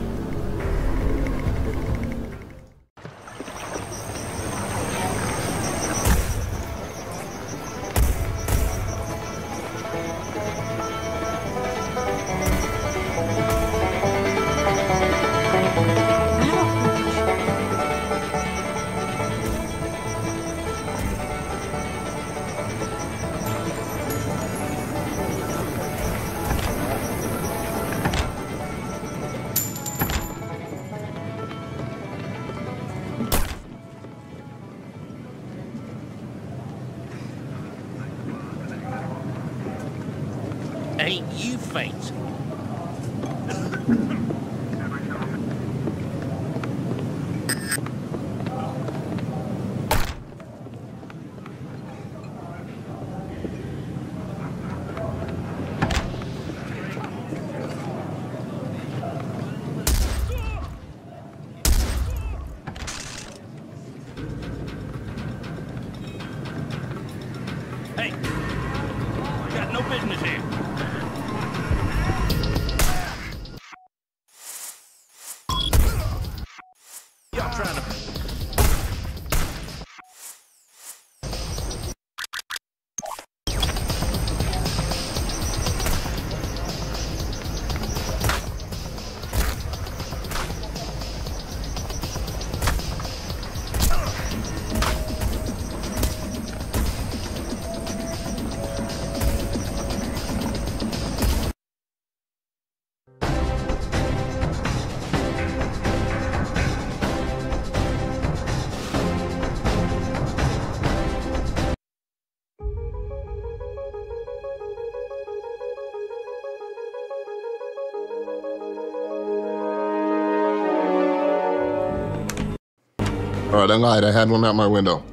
All right, I lied. I had one out my window.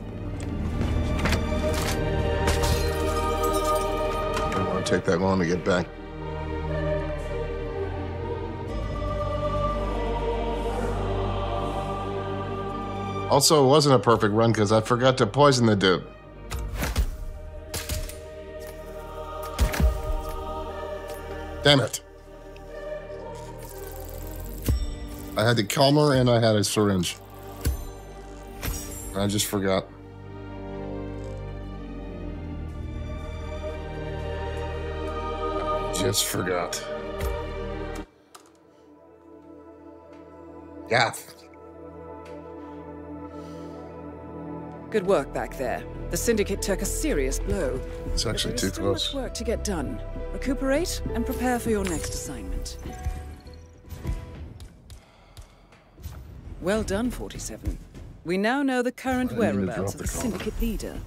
It won't take that long to get back. Also, it wasn't a perfect run because I forgot to poison the dude. Damn it. I had the calmer and I had a syringe. I just forgot. Just forgot. Yeah. Good work back there. The Syndicate took a serious blow. It's actually too there's still close. much work to get done. Recuperate and prepare for your next assignment. Well done, 47. We now know the current I didn't mean to whereabouts of the the. Syndicate leader.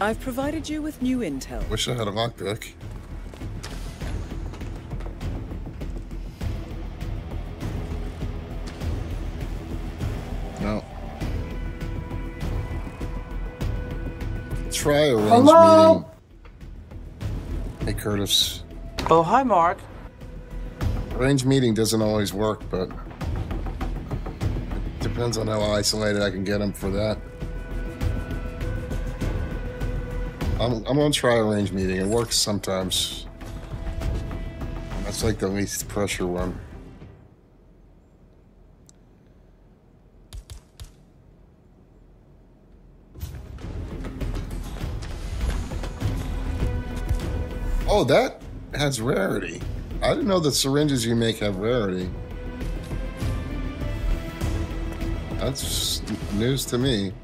I've provided you with new intel. Wish I had a lockpick. No. Try a Hello? meeting. Hey, Curtis. Oh, hi, Mark. Range meeting doesn't always work, but it depends on how isolated I can get him for that. I'm, I'm gonna try a range meeting. It works sometimes. That's like the least pressure one. Oh, that has rarity. I didn't know the syringes you make have rarity. That's news to me.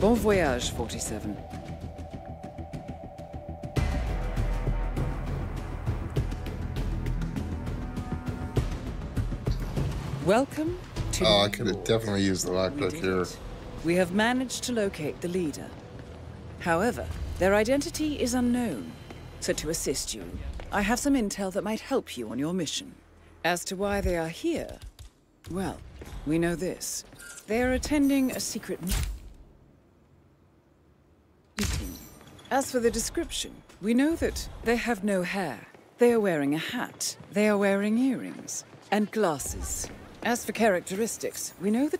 Bon voyage, 47. Welcome to Oh, I could have definitely used the lockpick here. We have managed to locate the leader. However, their identity is unknown. So to assist you, I have some intel that might help you on your mission. As to why they are here, well, we know this. They are attending a secret meeting. As for the description, we know that they have no hair. They are wearing a hat. They are wearing earrings and glasses. As for characteristics, we know the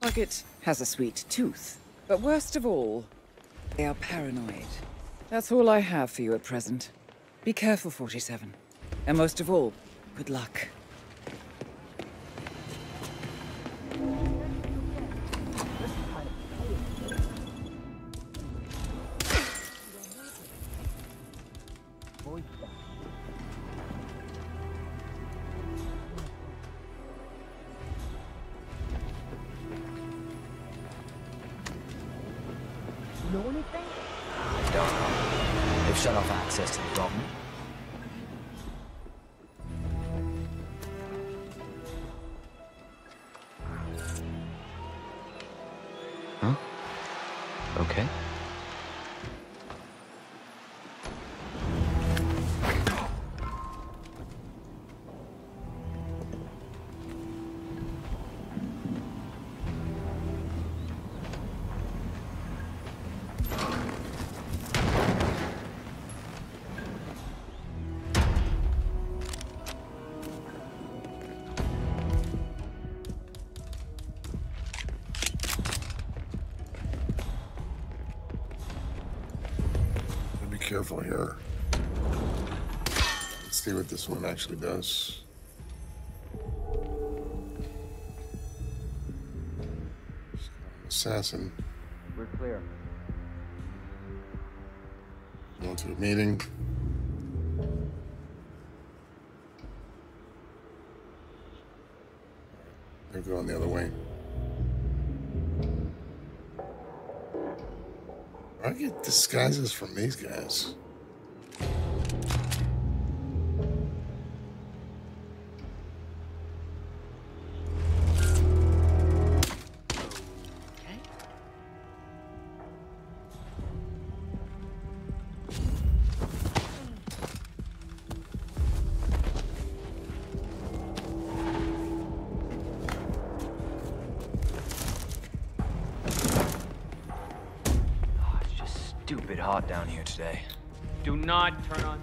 target has a sweet tooth. But worst of all, they are paranoid. That's all I have for you at present. Be careful, 47. And most of all, good luck. Let's see what this one actually does. Assassin. We're clear. Going to a meeting. They're going the other way. I get disguises from these guys. Down here today. Do not turn on.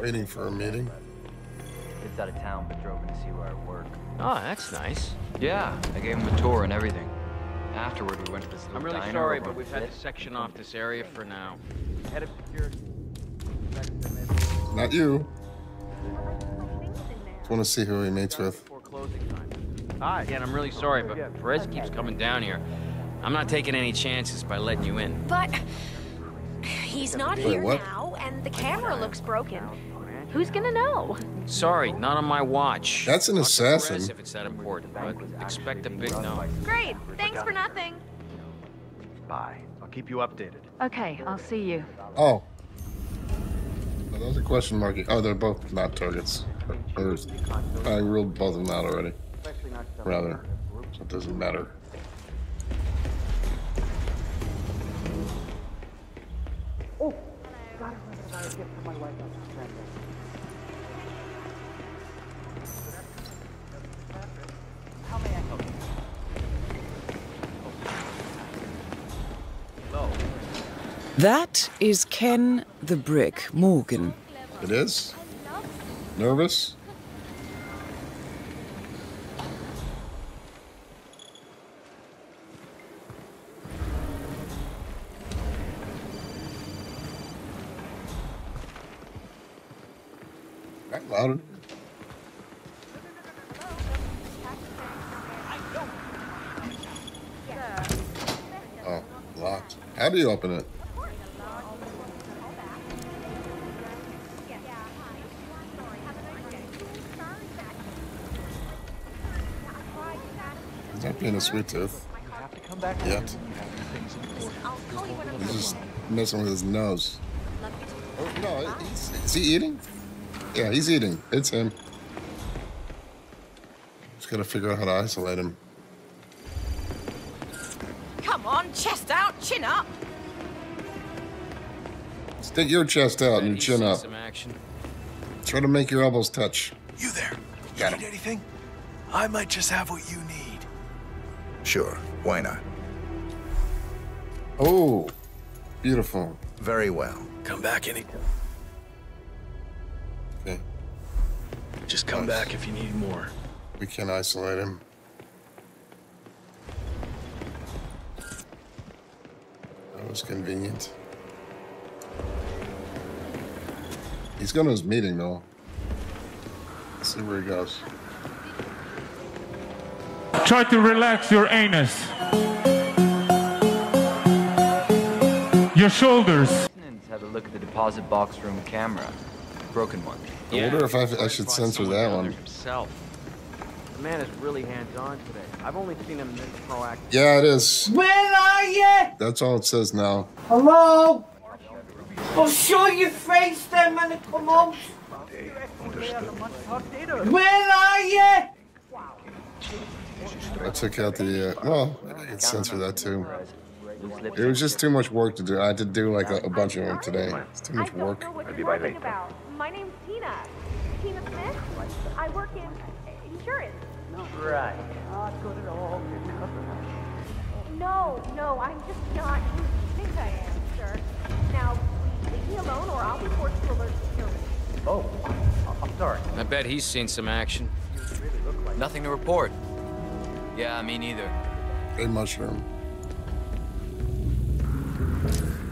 Waiting for a meeting. Lives out of town, but drove in to see where I work. Oh, that's nice. Yeah, I gave him a tour and everything. Afterward, we went to this little I'm really diner sorry, but we've had to section off this area for now. Head of. Not you. Just want to see who he meets with. Before closing time. Hi. Again, I'm really sorry, but Perez keeps coming down here. I'm not taking any chances by letting you in. But he's not Wait, here what? now, and the camera looks broken. Who's gonna know? Sorry, not on my watch. That's an Talk assassin. If it's that important, but expect a big no. Great. Thanks for nothing. Bye. I'll keep you updated. Okay, I'll see you. Oh. That was a question mark. Oh, they're both not targets. Or, uh, I ruled both of them out already. Rather. So it doesn't matter. That is Ken the Brick Morgan. It is? Nervous? That louder. Oh, How do you open it? He's not being a sweet tooth. Yet. He's just messing with his nose. Oh, no, he's, is he eating? Yeah, he's eating. It's him. Just gotta figure out how to isolate him. Come on, chest out, chin up. Stick your chest out and your chin up. Try to make your elbows touch. You there? Got need anything? I might just have what you need. Sure, why not? Oh, beautiful. Very well. Come back any. Okay. Just come Nice. back if you need more. We can isolate him. That was convenient. He's going to his meeting though. Let's see where he goes. Try to relax your anus. Your shoulders. Let's have a look at the deposit box room camera. Broken one. I wonder if I, I should censor that one. Himself. The man is really hands-on today. I've only seen him this proactive. Yeah, it is. Where are you? That's all it says now. Hello? Oh, well, show your face then when it come out. Where are you? I took out the, uh, well, I can censor that too. It was just too much work to do. I had to do like a, a bunch of them today. It's too much work. What you're talking about? My name's Tina. Tina Smith. I work in insurance. Right. Not good at all. No, no, I'm just not who you think I am, sir. Now, leave me alone or I'll be forced to alert security. Oh, I'm sorry. I bet he's seen some action. Nothing to report. Yeah, me neither. A mushroom.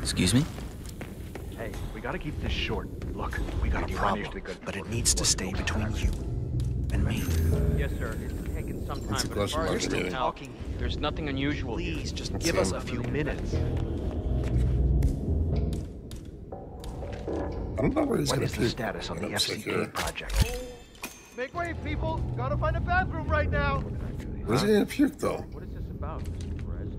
Excuse me? Hey, we gotta keep this short. Look, we got a problem, but it needs to stay between you and me. Yes, sir. It's taken some time, That's a but as question far mark as we for can me. tell, there's nothing unusual. Please, just That's give us a few minutes. I don't know where he's What gonna is the status on the Looks like FCK project? Make way, people. Gotta find a bathroom right now. Where's he gonna puke though? What is this about, Mr. Perez?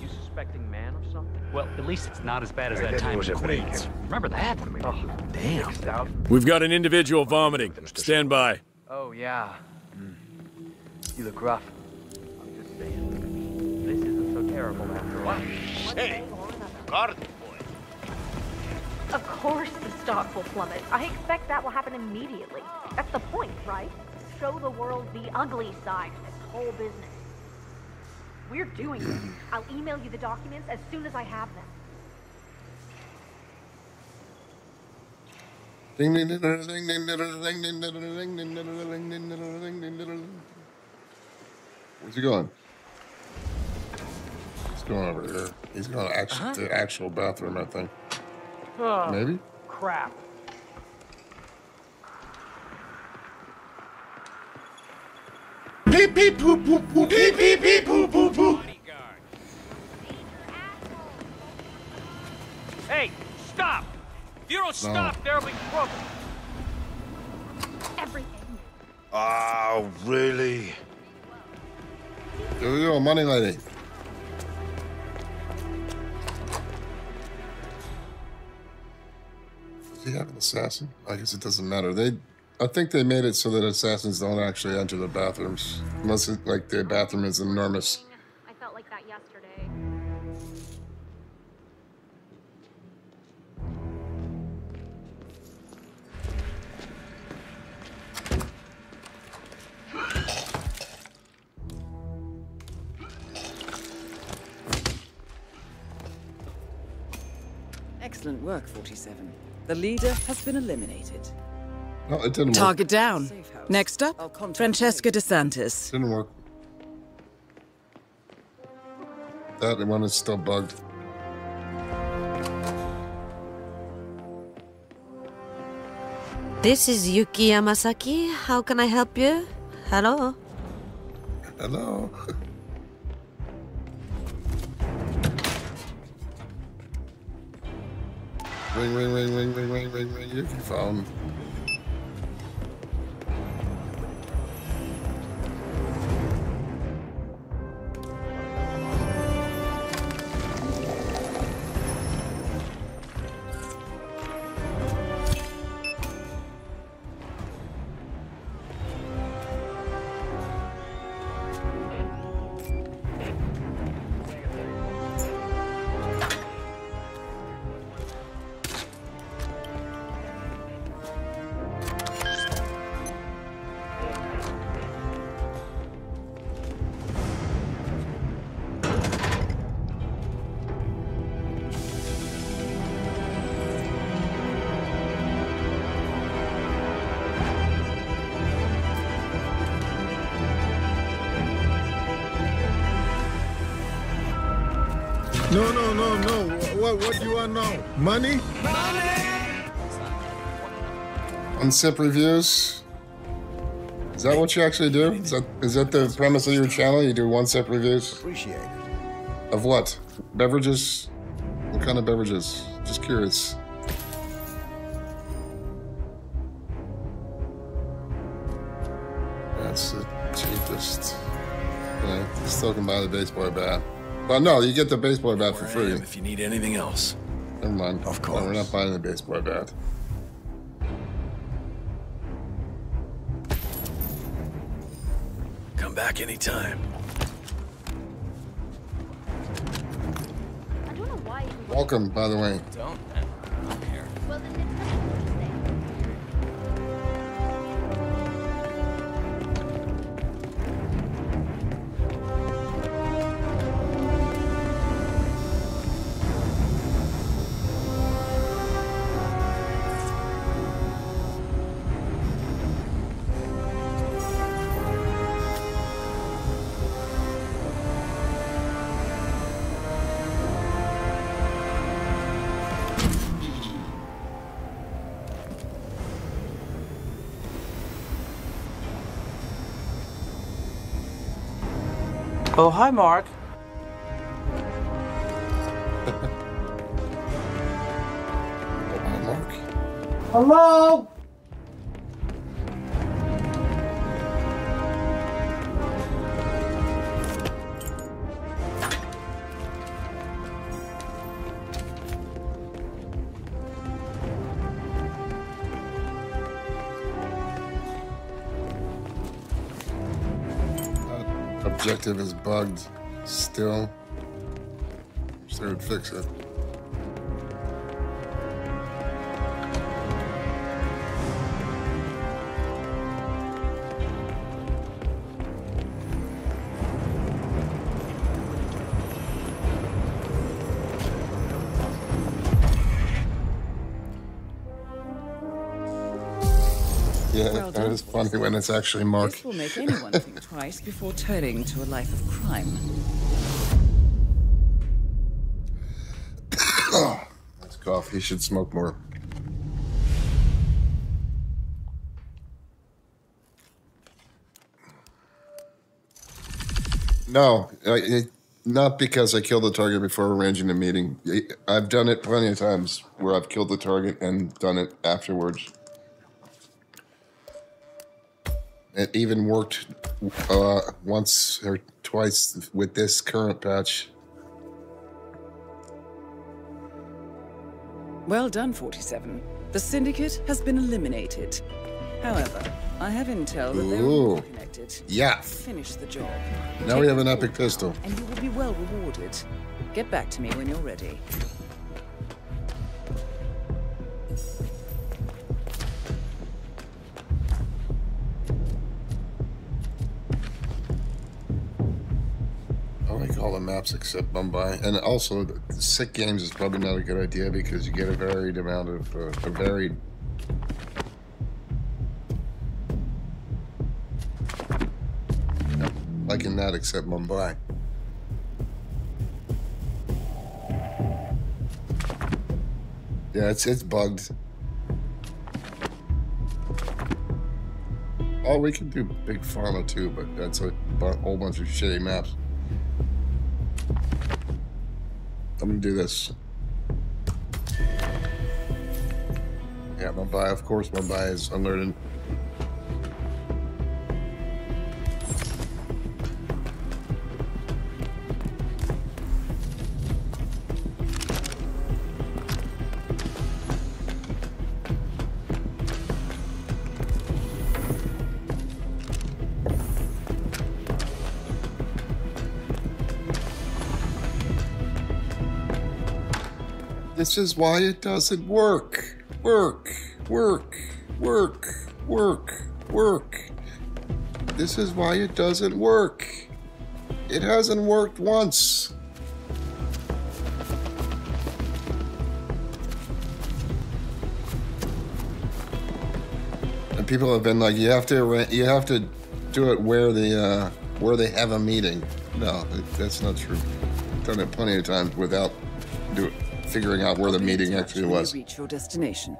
You suspecting man or something? Well, at least it's not as bad as Hey, that that time in was a. Queens. Remember that? Oh, damn. We've got an individual vomiting. Stand by. Oh, yeah. Mm. You look rough. I'm just saying. This isn't so terrible after all. Hey, garden boy. Of course the stock will plummet. I expect that will happen immediately. That's the point, right? Show the world the ugly side of this whole business. We're doing it. I'll email you the documents as soon as I have them. Ding ding ding ding ding ding ding ding ding ding ding ding ding ding ding ding ding ding ding. Where's he going? He's going over here. He's going to actual the actual bathroom, I think. Oh, Maybe. Crap. Beep beep poop poop poop beep beep beep poop poop poop. Hey, stop! If you don't stop, there'll be trouble. Everything. Oh, really? Here we go, money lady. Does he have an assassin? I guess it doesn't matter. They, I think they made it so that assassins don't actually enter the bathrooms, unless it, like the bathroom is enormous. I felt like that yesterday. Excellent work, 47. The leader has been eliminated. No, it didn't work. Target down. Next up, Francesca DeSantis. Didn't work. That one is still bugged. This is Yuki Yamazaki. How can I help you? Hello? Hello. Ring, ring, ring, ring, ring, ring, ring, ring. Yuki phone. Want now? Money? One sip reviews. Is that what you actually do? Is that is that the premise of your channel? You do one sip reviews? Appreciate it. Of what? Beverages? What kind of beverages? Just curious. That's the cheapest. Yeah, still can buy the baseball bat. Well, no, you get the baseball bat for free. if you need anything else. Never mind. Of course. No, we're not buying the baseball bat. Come back anytime. I don't know why it Welcome, by the way. Don't. Oh, hi, Mark. Mark. Hello? Objective is bugged still. So would fix it. Yeah, that is funny when it's actually Mark. This will make anyone twice before turning to a life of crime. That's cough. He should smoke more. No, I, not because I killed the target before arranging a meeting. I've done it plenty of times where I've killed the target and done it afterwards. It even worked uh, once or twice with this current patch. Well done, 47. The Syndicate has been eliminated. However, I have intel that they're all connected. Yeah. Finish the job. Now we have an epic pistol. And you will be well rewarded. Get back to me when you're ready. Maps except Mumbai. And also, sick games is probably not a good idea because you get a varied amount of, uh, a varied. No, liking that except Mumbai. Yeah, it's it's bugged. Oh, we can do Big Pharma too, but that's a whole bunch of shitty maps. I'm gonna do this. Yeah, Mumbai, of course, Mumbai is alerted. This is why it doesn't work. Work, work, work, work, work. This is why it doesn't work. It hasn't worked once. And people have been like, you have to, you have to do it where the, uh, where they have a meeting. No, that's not true. Done it plenty of times without do, figuring out where the meeting actually was. reach your destination.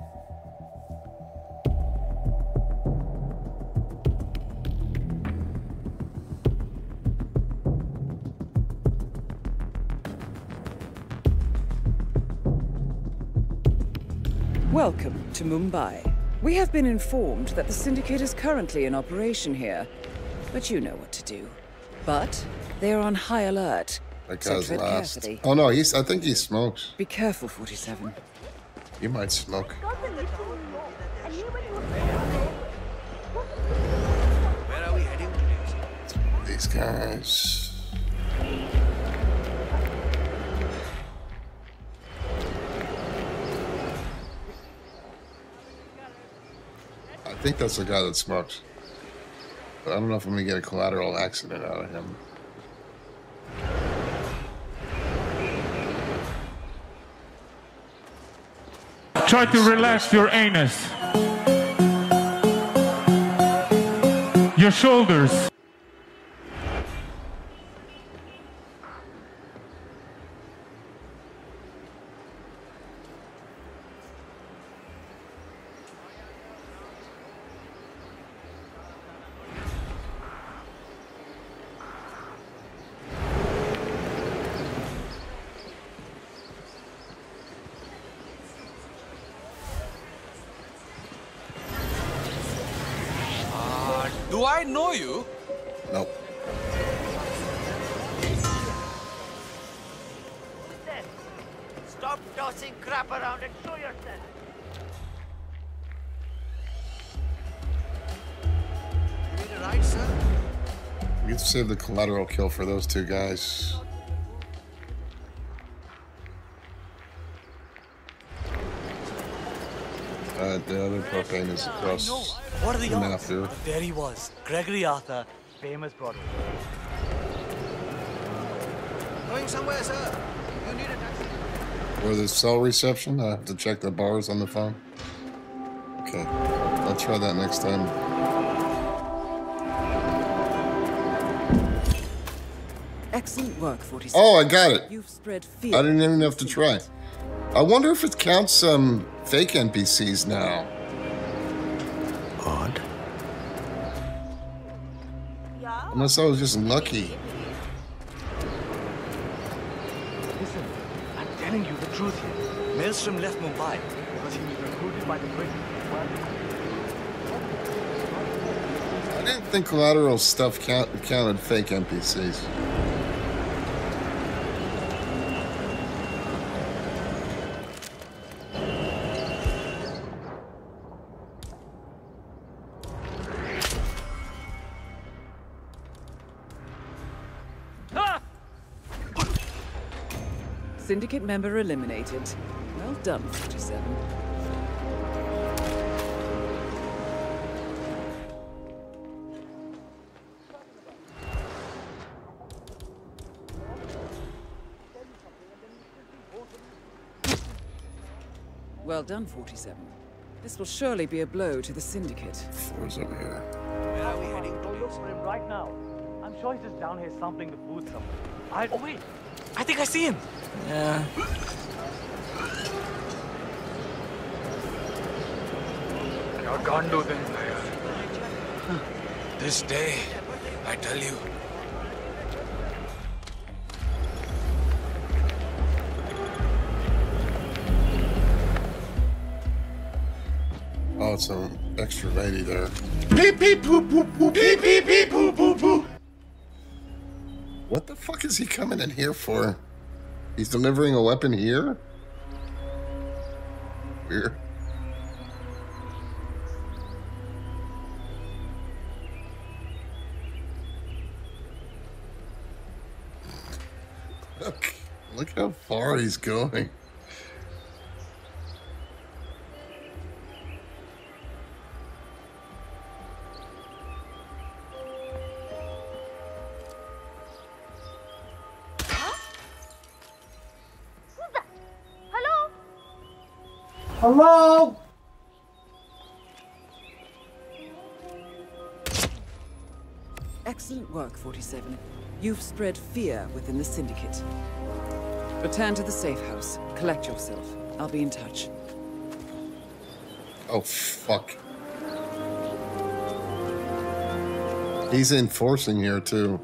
Welcome to Mumbai. We have been informed that the Syndicate is currently in operation here, but you know what to do. But they are on high alert. That so guy's last. carefully. Oh no, he's. I think he smokes. Be careful, 47. You might smoke. Where are we heading? These guys. I think that's the guy that smokes. But I don't know if I'm gonna get a collateral accident out of him. Try to relax your anus. Your shoulders. Save the collateral kill for those two guys. Uh, the other propane is across What are the odds? there he was, Gregory Arthur, famous Broadway. Going somewhere, sir? You need a taxi? Where the cell reception? I have to check the bars on the phone. Okay, I'll try that next time. Excellent work, 47. Oh, I got it. You've spread fear. I didn't even have to try. I wonder if it counts some um, fake NPCs now. Odd. Unless I was just lucky. Listen, I'm telling you the truth here. Maelstrom left Mumbai because he was recruited by the British. I didn't think collateral stuff count, counted fake NPCs. Syndicate member eliminated. Well done, 47. Well done, 47. This will surely be a blow to the Syndicate. Floor's over here. Where are we heading to? look for him right now. I'm sure he's just down here sampling the food somewhere. I, oh wait, I think I see him. Yeah. Your Gandu then, This day, I tell you. Oh, it's an extra lady there. Beep beep boop boop boop beep beep beep boop boop boop. Is he coming in here for? He's delivering a weapon here? Weird. Look, look how far he's going. Work, 47. You've spread fear within the Syndicate. Return to the safe house. Collect yourself. I'll be in touch. Oh, fuck. He's enforcing here, too.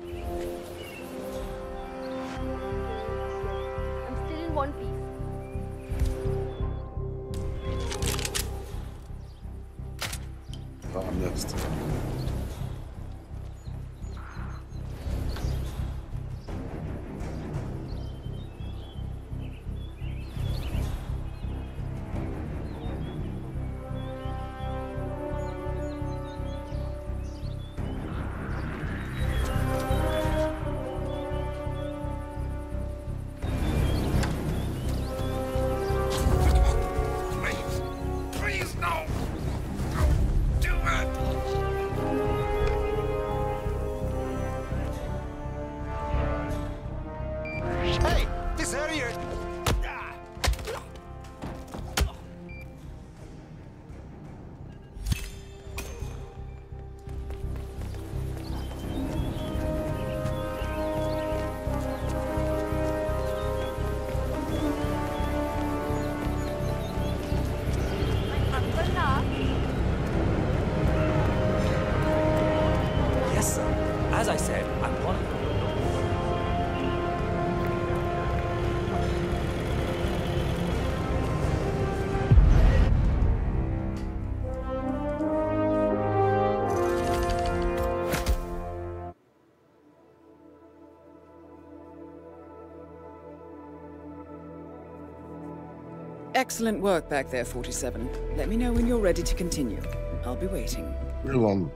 Excellent work back there, 47. Let me know when you're ready to continue. I'll be waiting. You're long.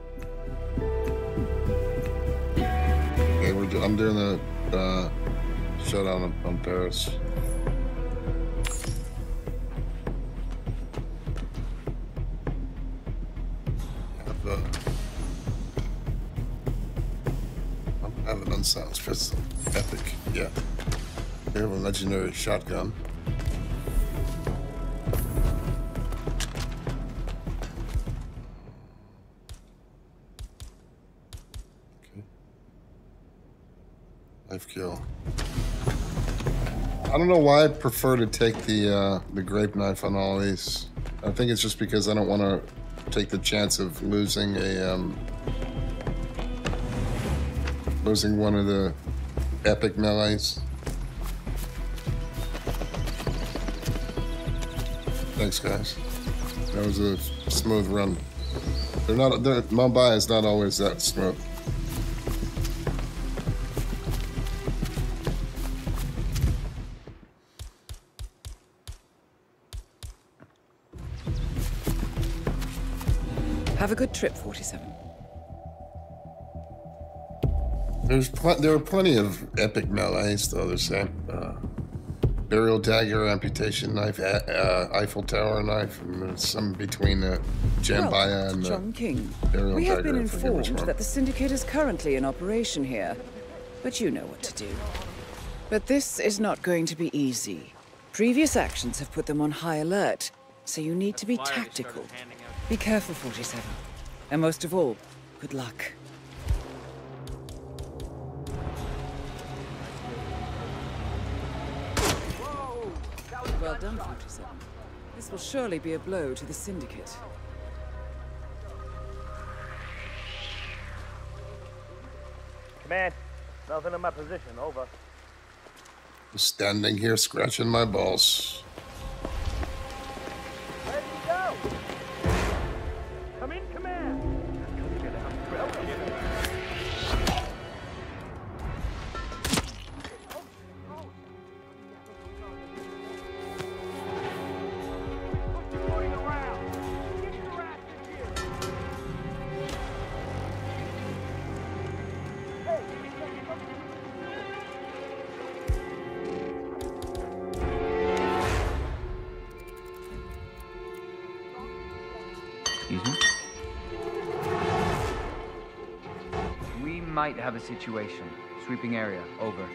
We're do- I'm doing the uh, showdown on, on Paris. The I have an unsilenced pistol. Epic, yeah. We have a legendary shotgun. Don't know why I prefer to take the uh, the grape knife on all these. I think it's just because I don't want to take the chance of losing a um, losing one of the epic melees. Thanks, guys. That was a smooth run. They're not. They're, Mumbai is not always that smooth. Trip, 47. There's pl- there are plenty of epic melees, though. They're uh, burial dagger, amputation knife, a- uh, Eiffel Tower knife, and some between the Jambiya well, and the John King. burial We have dagger. been I forget informed that the Syndicate is currently in operation here, but you know what to do. But this is not going to be easy. Previous actions have put them on high alert, so you need to be tactical. Be careful, 47. And most of all, good luck. Well done, 47. This will surely be a blow to the Syndicate. Command, nothing in my position. Over. Standing here scratching my balls. Ready to go. Have a situation. Sweeping area. Over.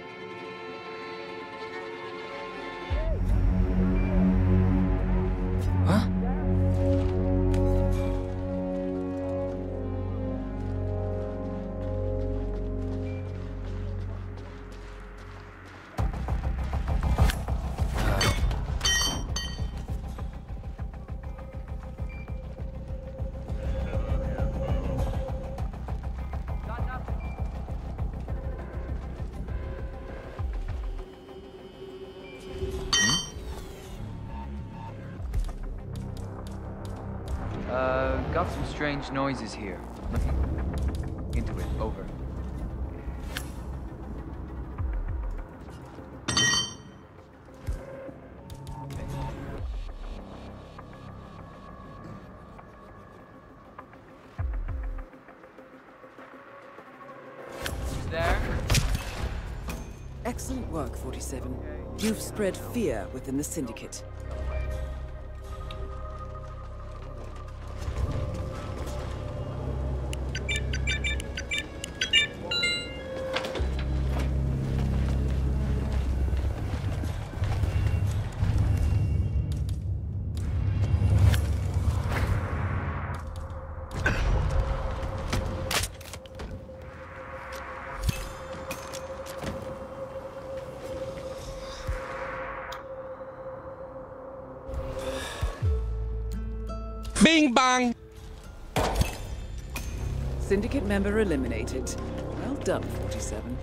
Strange noises here. Looking into it. Over. There? Excellent work, 47. You've spread fear within the Syndicate. Member eliminated. Well done, 47.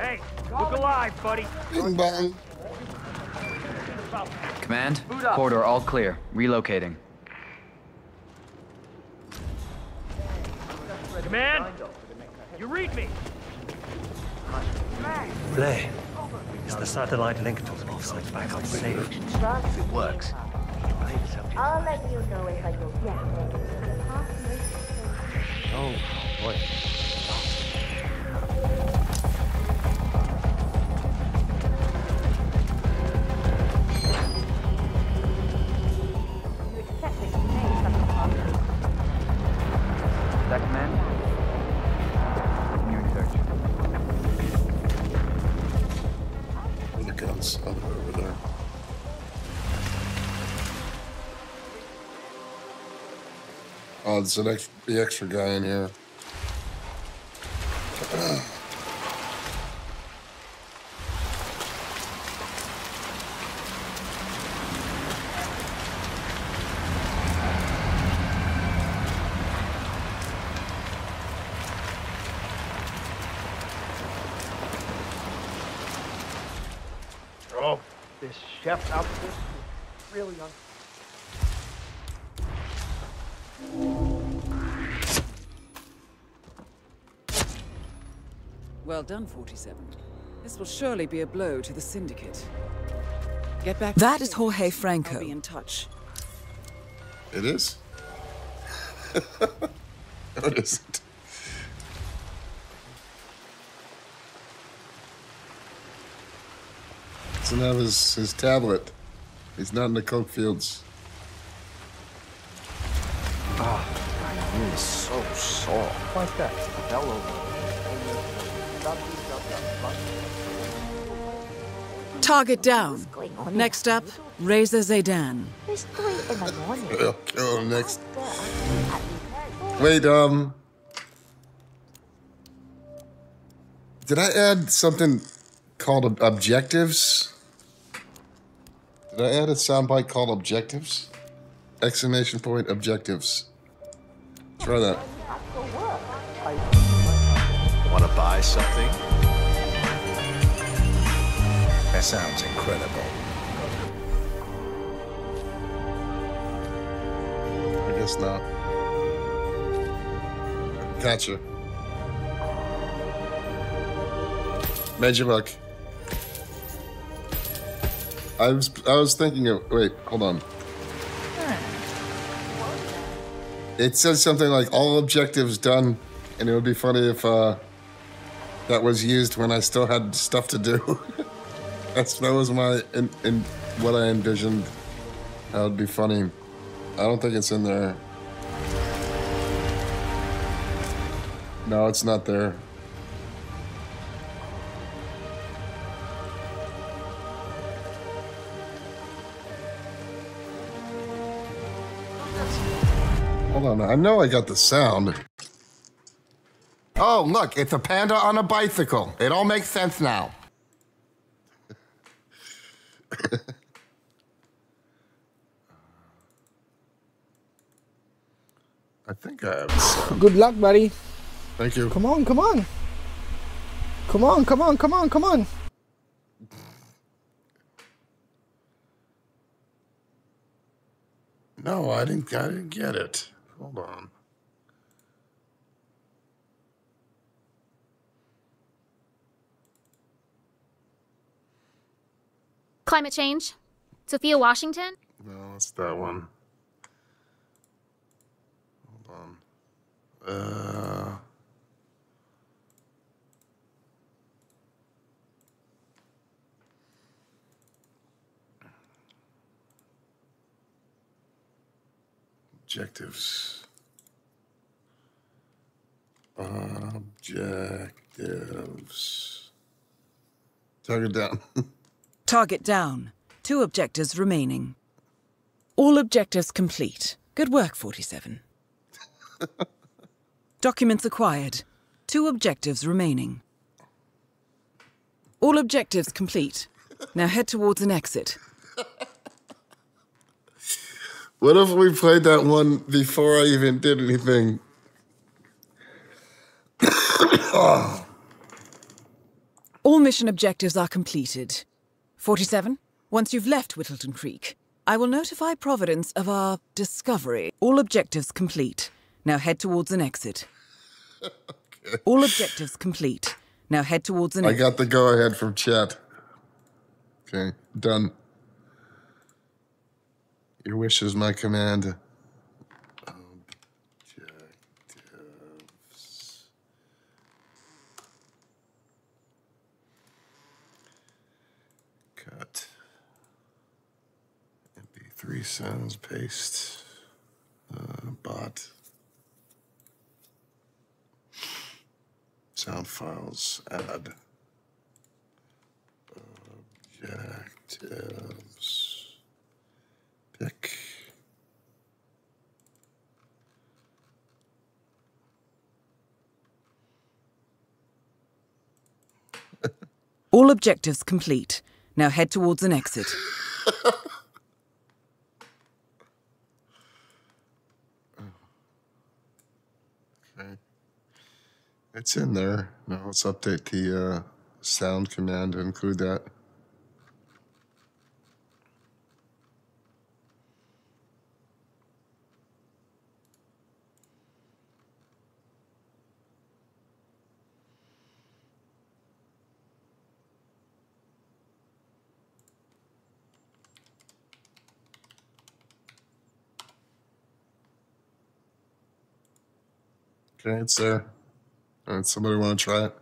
Hey, look alive, buddy. Bing bang. Command? Corridor all clear. Relocating. Command, you read me. Blay, is the satellite link to the offsite backup safe? If it works. I'll let you know if I go down. Oh, boy. Extra, the extra guy in here. Done, 47. This will surely be a blow to the Syndicate. Get back. That to is Jorge. Franco. I'll be in touch. It is? no, it isn't. Doesn't have his, his tablet. He's not in the coke fields. Ah, my knee is so sore. Like that. Fell over. Target down. Next up, Reza Zaydan. It's three in the morning. I'll kill him next. Wait, um. Did I add something called ob- objectives? Did I add a soundbite called objectives? Exclamation point objectives. Try that. Want to buy something? sounds incredible. I guess not. Gotcha. Magimuck. I was I was thinking of wait, hold on. It says something like all objectives done, and it would be funny if uh, that was used when I still had stuff to do. That's that was my in what I envisioned. That would be funny. I don't think it's in there. No, it's not there. Hold on, I know I got the sound. Oh, look, it's a panda on a bicycle. It all makes sense now. I think I have. Good luck, buddy. Thank you. Come on, come on. Come on, come on, come on, come on. No, I didn't. I didn't get it. Hold on. Climate change. Sophia Washington. No, it's that one. Hold on. Uh. Objectives. Objectives. it down. Target down. Two objectives remaining. All objectives complete. Good work, 47. Documents acquired. Two objectives remaining. All objectives complete. Now head towards an exit. What if we played that one before I even did anything? oh, All mission objectives are completed. 47. Once you've left Whittleton Creek, I will notify Providence of our discovery. All objectives complete. Now head towards an exit. All objectives complete. Now head towards an I got the go ahead from chat. Okay, done. Your wish is my command. Objectives. Cut. MP3 sounds paste. Uh, bot. Sound files add. Objectives. Pick. All objectives complete. Now head towards an exit. Okay. It's in there. Now let's update the uh, sound command to include that. Okay, it's there. All right, somebody want to try it?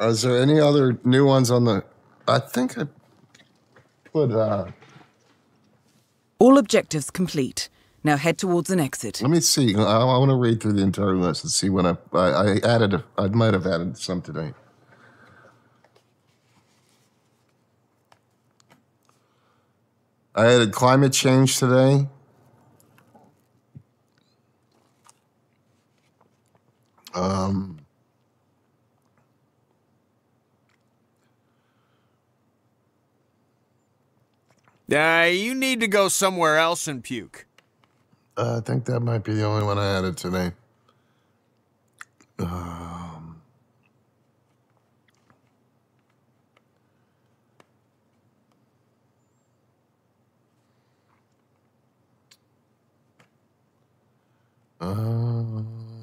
Is there any other new ones on the? I think I put. uh All objectives complete. Now head towards an exit. Let me see. I, I want to read through the entire list and see when I I, I added. a- I might have added some today. I added climate change today. Um, Uh, you need to go somewhere else and puke. I think that might be the only one I added today. Um,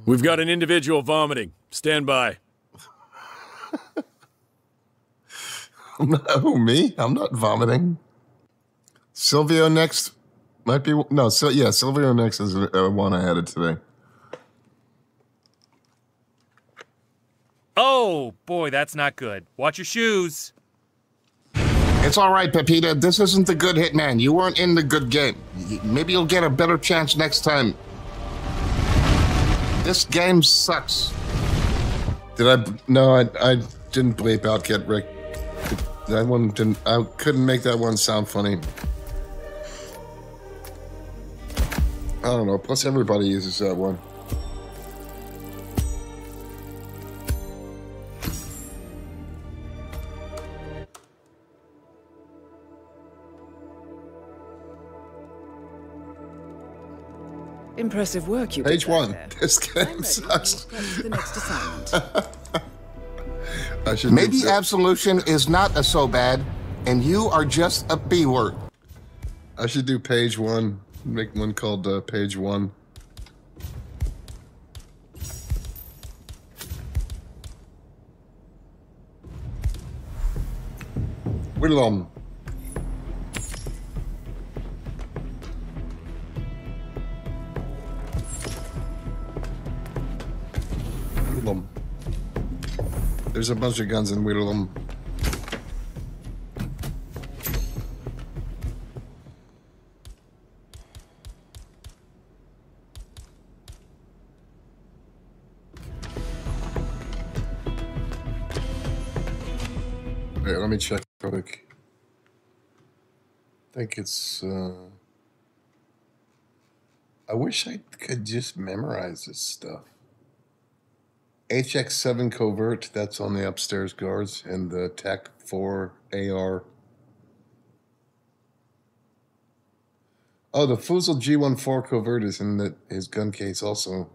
We've got an individual vomiting. Stand by. no, me? I'm not vomiting. Silvio next might be no. So yeah, Silvio next is uh, one I added today. Oh, boy, that's not good. Watch your shoes. It's all right, Pepita. This isn't the good hitman. You weren't in the good game. Maybe you'll get a better chance next time. This game sucks. Did I? No, I, I didn't bleep out Get Rick. That one didn't. I couldn't make that one sound funny. I don't know. Plus, everybody uses that one. Impressive work you Page did one. there. This game sucks. The next assignment. I Maybe absolution is not a so bad, and you are just a B word. I should do page one. Make one called uh, page one. Willem. Willem. There's a bunch of guns in. Wait, let me check quick. I think it's. Uh... I wish I could just memorize this stuff. HX7 covert, that's on the upstairs guards, and the TAC 4 AR. Oh, the Fusil G14 covert is in the, his gun case also.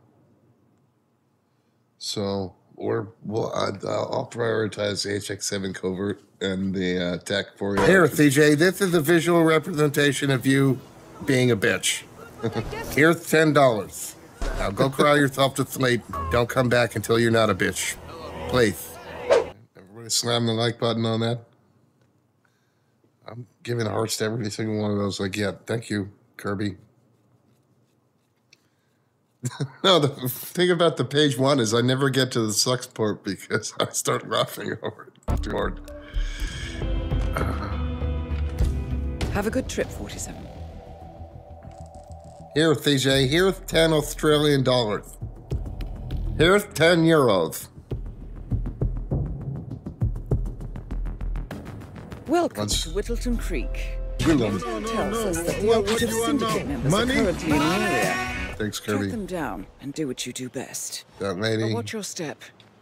So we're well, I, I'll prioritize the HX7 covert and the uh, TAC 4 AR. Here, CJ, this is a visual representation of you being a bitch. Here's ten dollars. Now go cry yourself to sleep. Don't come back until you're not a bitch. Please. Everybody slam the like button on that. I'm giving hearts to every single one of those. Like, yeah, thank you, Kirby. no, the thing about the page one is I never get to the sucks part because I start laughing over it too hard. Have a good trip, 47. Here, CJ, here's 10 Australian dollars. Here's 10 euros. Welcome to Whittleton Creek. Willem. Tells us that the operative syndicate members Money? are currently in the area. Thanks, Kirby. them down and do what you do best. That But lady. watch your step.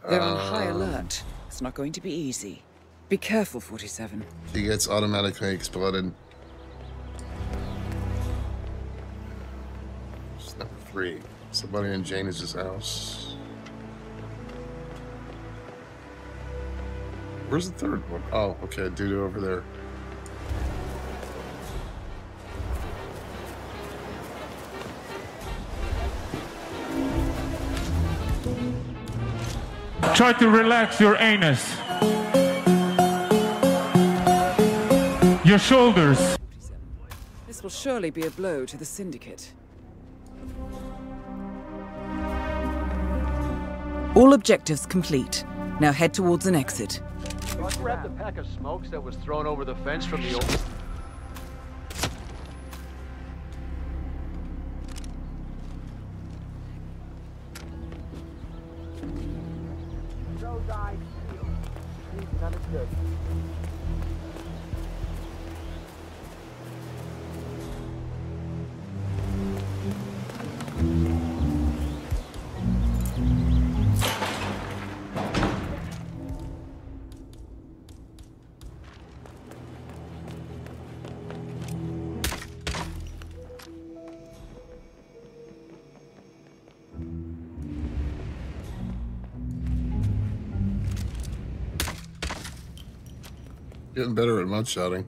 They're on high Um, alert. It's not going to be easy. Be careful, 47. She gets automatically exploded. Three. Somebody in Janus's house. Where's the third one? Oh, okay, dude over there. Try to relax your anus. Your shoulders. This will surely be a blow to the syndicate. All objectives complete. Now head towards an exit. You grabbed the pack of smokes that was thrown over the fence from the open. Getting better at mud shotting.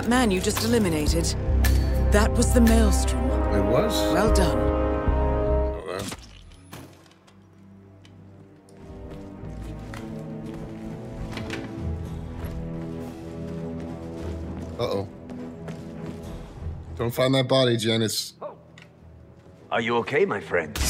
That man you just eliminated. That was the Maelstrom. It was? Well done. Oh. Uh-oh. Don't find that body, Janice. Are you okay, my friend?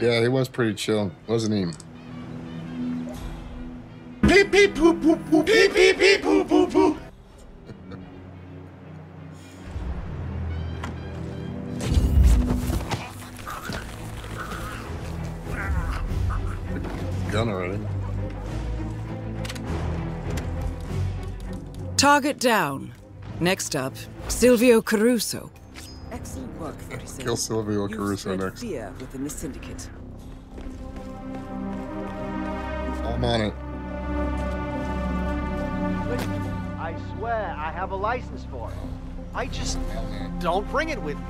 Yeah, he was pretty chill, wasn't he? Beep beep poop poop poop beep beep beep poop poop poop. Gun already. Target down. Next up, Silvio Caruso. Excellent work, 47. Kill Silvio Caruso next. fear within the syndicate. I'm on it. I swear I have a license for it. I just don't bring it with me.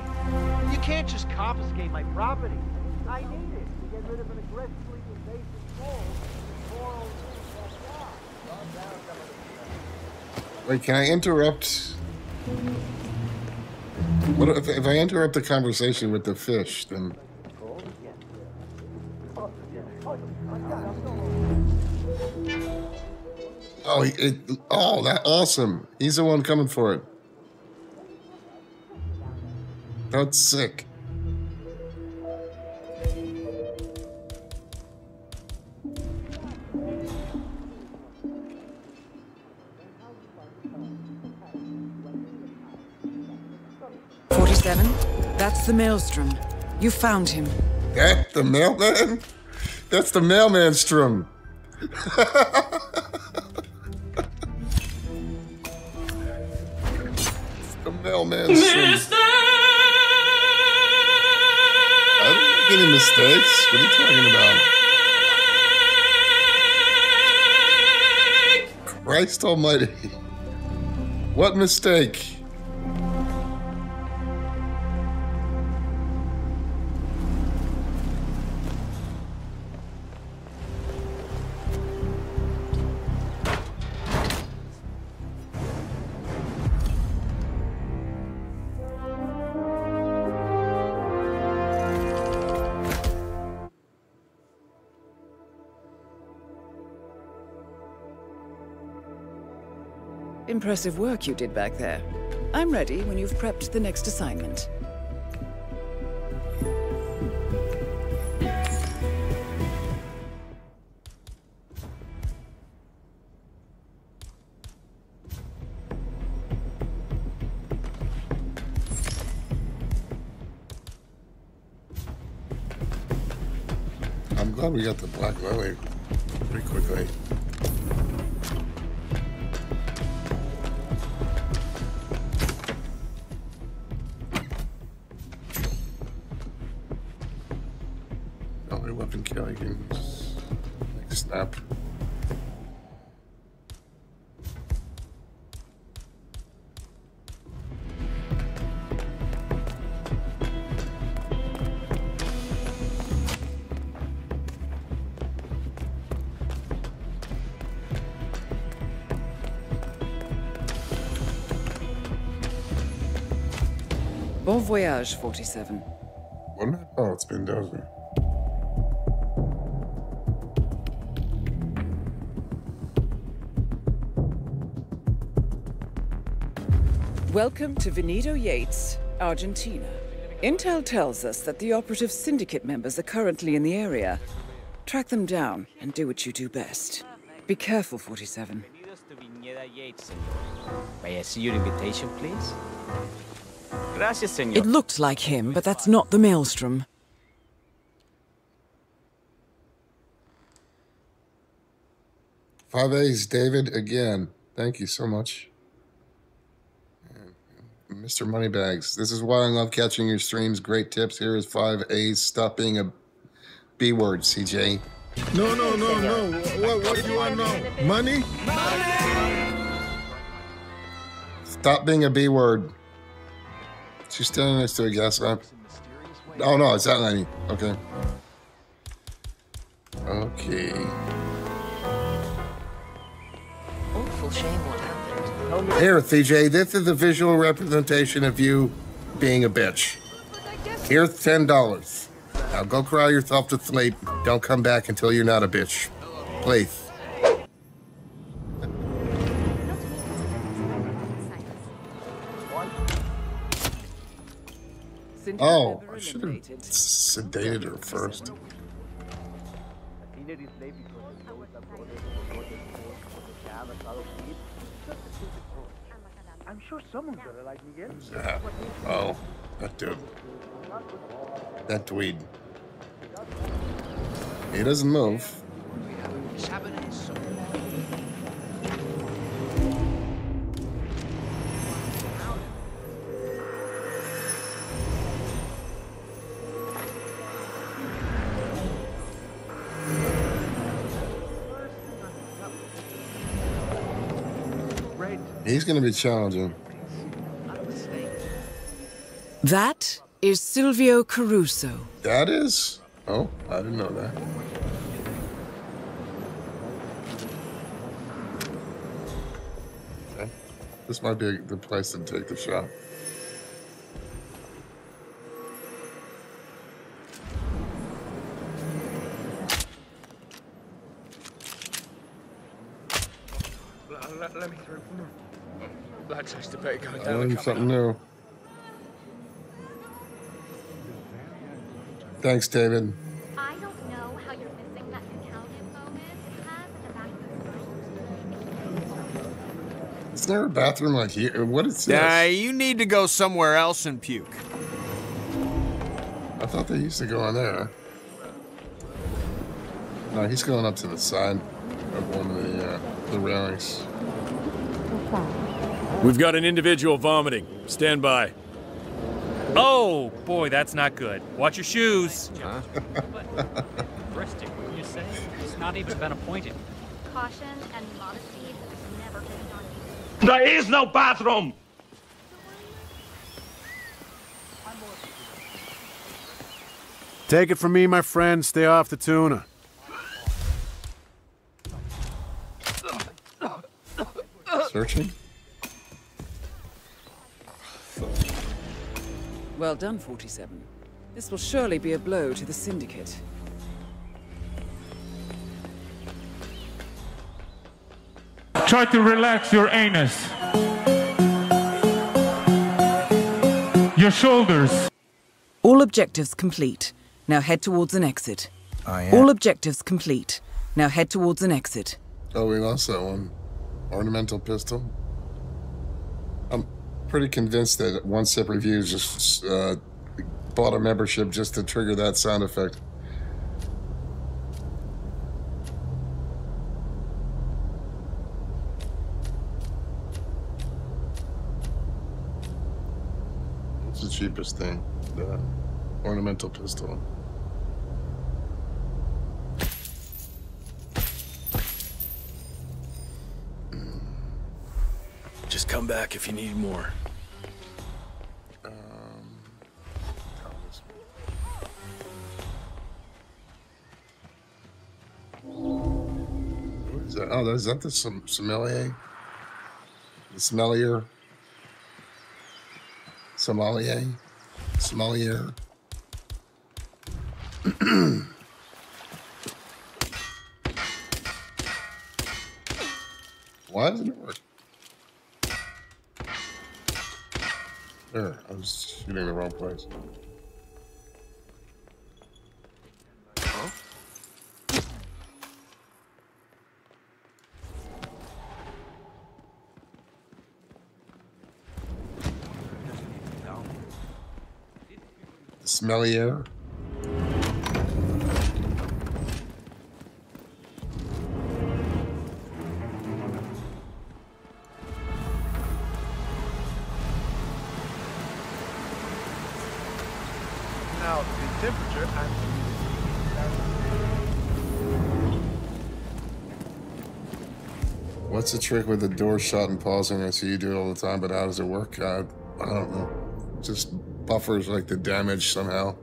You can't just confiscate my property. I need it to get rid of an aggressively invasive troll. Wait, can I interrupt? What if, if I interrupt the conversation with the fish? Then oh, it, oh, that awesome! He's the one coming for it. That's sick. That's the Maelstrom. You found him. That the mailman? That's the mailman strum. The mailman strum. I didn't make any mistakes. What are you talking about? Christ almighty. What mistake? Impressive work you did back there. I'm ready when you've prepped the next assignment. I'm glad we got the Black Lily pretty quickly. Bon 47. Wasn't it? Oh, it's been Dozer. Welcome to Veneto Yates, Argentina. Intel tells us that the operative syndicate members are currently in the area. Track them down and do what you do best. Be careful, 47. May I see your invitation, please? Gracias, señor. It looked like him, but that's not the Maelstrom. Five A's, David, again. Thank you so much. Mr. Moneybags, this is why I love catching your streams. Great tips. Here is five A's. Stop being a B word, CJ. No, no, no, no. What, what do you want now? Money? Stop being a B word. She's standing next to a gas lamp. Oh no, it's that lady. Okay. Okay. Awful shame what happened. Here, CJ, this is a visual representation of you being a bitch. Here's ten dollars. Now go cry yourself to sleep. Don't come back until you're not a bitch. Please. Oh, I should have sedated her first. I'm sure someone's gonna like Miguel. Yeah. Oh, that dude. That tweed. He doesn't move. He's going to be challenging. That is Silvio Caruso. That is? Oh, I didn't know that. Okay. This might be the place to take the shot. Let, let me through. Blood test debate going I down. learned something new. Thanks, David. I don't know how you're missing that account info, Miss. It has in the back of the Is there a bathroom like here? What is this? Uh, you need to go somewhere else and puke. I thought they used to go on there. No, he's going up to the side of one of the uh, the railings. We've got an individual vomiting. Stand by. Oh, boy, that's not good. Watch your shoes. Interesting, wouldn't you say? He's not even been appointed. Caution and modesty has never been on you. There is no bathroom! Take it from me, my friend. Stay off the tuna. Searching? Well done, 47. This will surely be a blow to the Syndicate. Try to relax your anus. Your shoulders. All objectives complete. Now head towards an exit. I am. All objectives complete. Now head towards an exit. Oh, we lost that one. Ornamental pistol. Pretty convinced that One Step Reviews just uh, bought a membership just to trigger that sound effect. It's the cheapest thing? The ornamental pistol. Come back if you need more. Oh, is that the som- sommelier? The sommelier? Sommelier? Sommelier? Why doesn't it work? There, I was shooting the wrong place. Smelly air. Trick with the door shut and pausing? I see you do it all the time, but how does it work? I, I don't know. Just buffers like the damage somehow.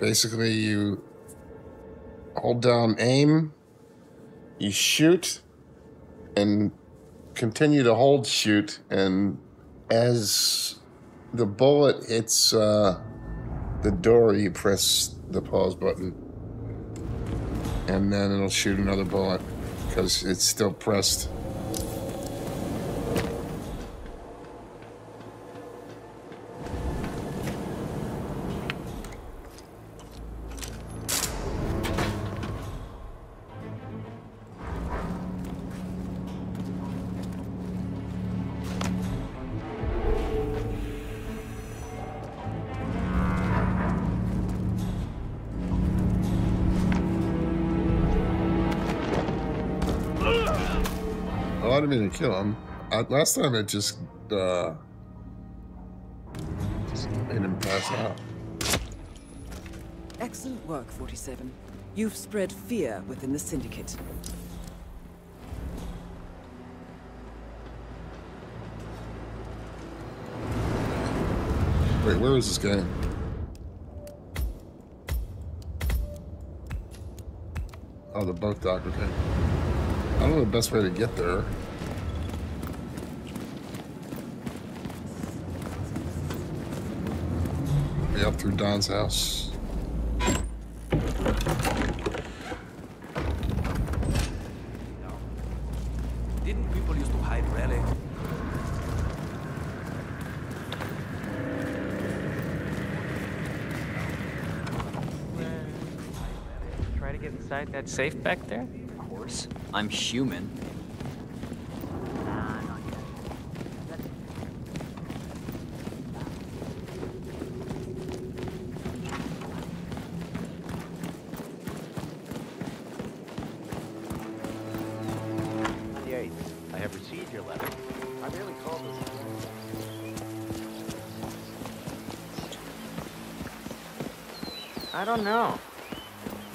Basically, you hold down aim, you shoot, and continue to hold shoot, and as the bullet hits uh, the door, you press the pause button, and then it'll shoot another bullet because it's still pressed. Kill him. Uh, last time it just, uh, just made him pass out. Excellent work, 47. You've spread fear within the Syndicate. Wait, where is this guy? Oh, the boat dock, okay. I don't know the best way to get there. Be up through Don's house. Didn't people used to hide relic? Try to get inside that safe back there? Of course. I'm human. Don't know.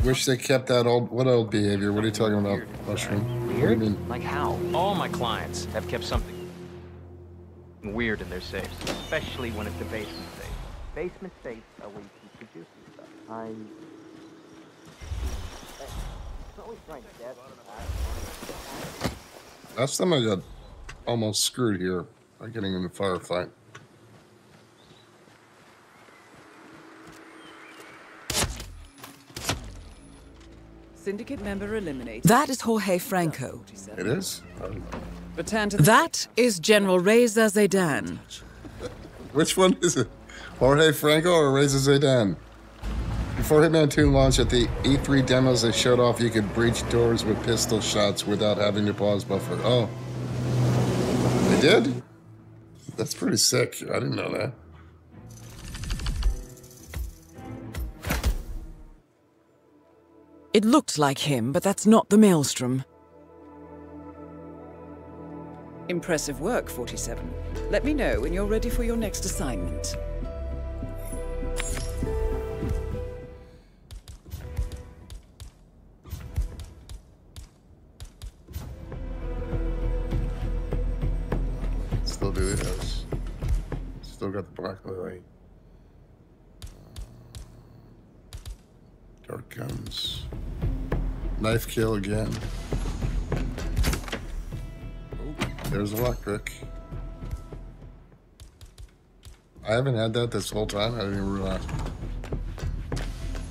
Wish they kept that old, what old behavior? What are you talking about, Mushroom? What do you Weird? mean? Like how? All my clients have kept something weird in their safes, especially when it's a basement safe. Basement safes are where you keep the stuff. I. It's always trying to get. Last time I got almost screwed here by getting in a firefight. Syndicate member eliminated. That is Jorge Franco. It is? Return to that is General Reza Zaydan. Which one is it? Jorge Franco or Reza Zaydan? Before Hitman 2 launched at the E3 demos, they showed off you could breach doors with pistol shots without having to pause buffer. Oh. They did? That's pretty sick. I didn't know that. It looked like him, but that's not the Maelstrom. Impressive work, 47. Let me know when you're ready for your next assignment. Still do this. Still got the black Dark guns. Knife kill again. Oh, there's electric. I haven't had that this whole time. I didn't realize.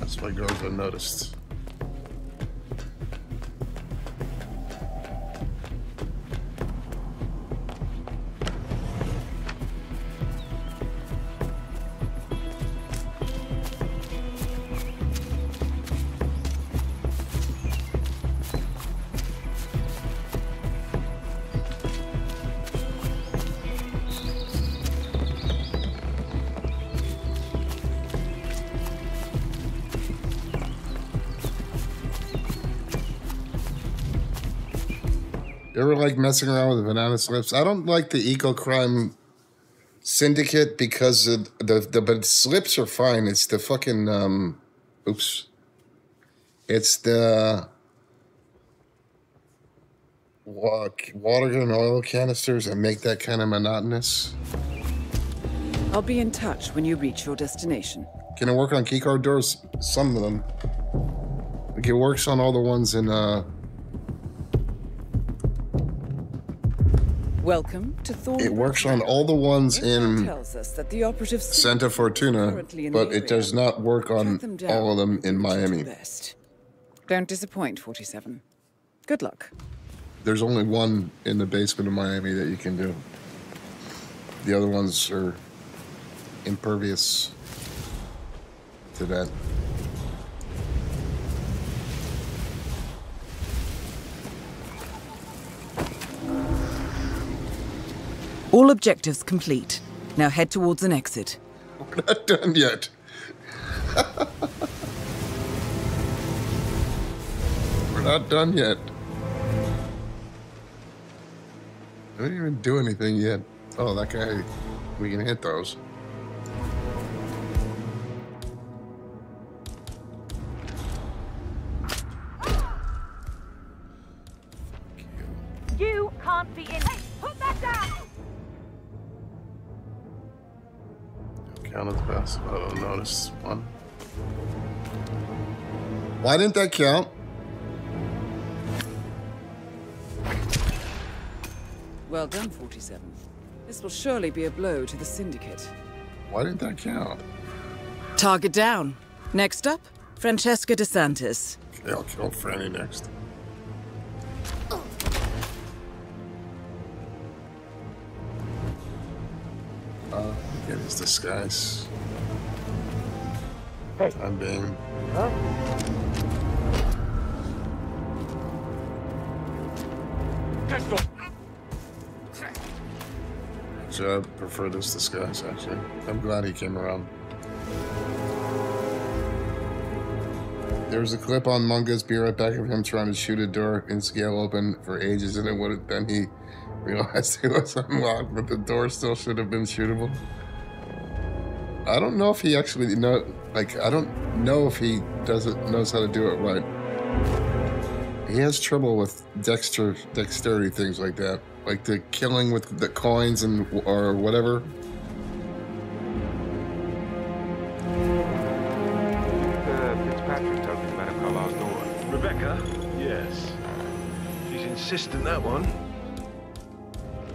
That's why girls unnoticed. You ever like messing around with banana slips? I don't like the eco crime syndicate because of the, the but slips are fine. It's the fucking um oops. It's the wa- water and oil canisters that make that kind of monotonous. I'll be in touch when you reach your destination. Can it work on keycard doors? Some of them. Like it works on all the ones in uh Welcome to Thorn. it works on all the ones in tells us that the operative Santa Fortuna, in but it does not work on all of them in Miami. Don't disappoint, 47. Good luck. There's only one in the basement of Miami that you can do. The other ones are impervious to that. All objectives complete. Now head towards an exit. We're not done yet. We're not done yet. I didn't even do anything yet. Oh, that guy, we can hit those. You can't be in. Count as fast. I don't notice one. Why didn't that count? Well done, 47. This will surely be a blow to the Syndicate. Why didn't that count? Target down. Next up, Francesca De Santis. Okay, I'll kill Franny next. Uh, get his disguise. Hey. I'm being. So I prefer this disguise, actually. I'm glad he came around. There was a clip on Munga's Be Right Back of him trying to shoot a door in Sgail open for ages, and it would then he realized it was unlocked, but the door still should have been shootable. I don't know if he actually know like I don't know if he doesn't knows how to do it right. He has trouble with dexter dexterity things like that. Like the killing with the coins and or whatever. Uh, Fitzpatrick told me about Carlisle's. Rebecca? Yes. She's insistent, that one.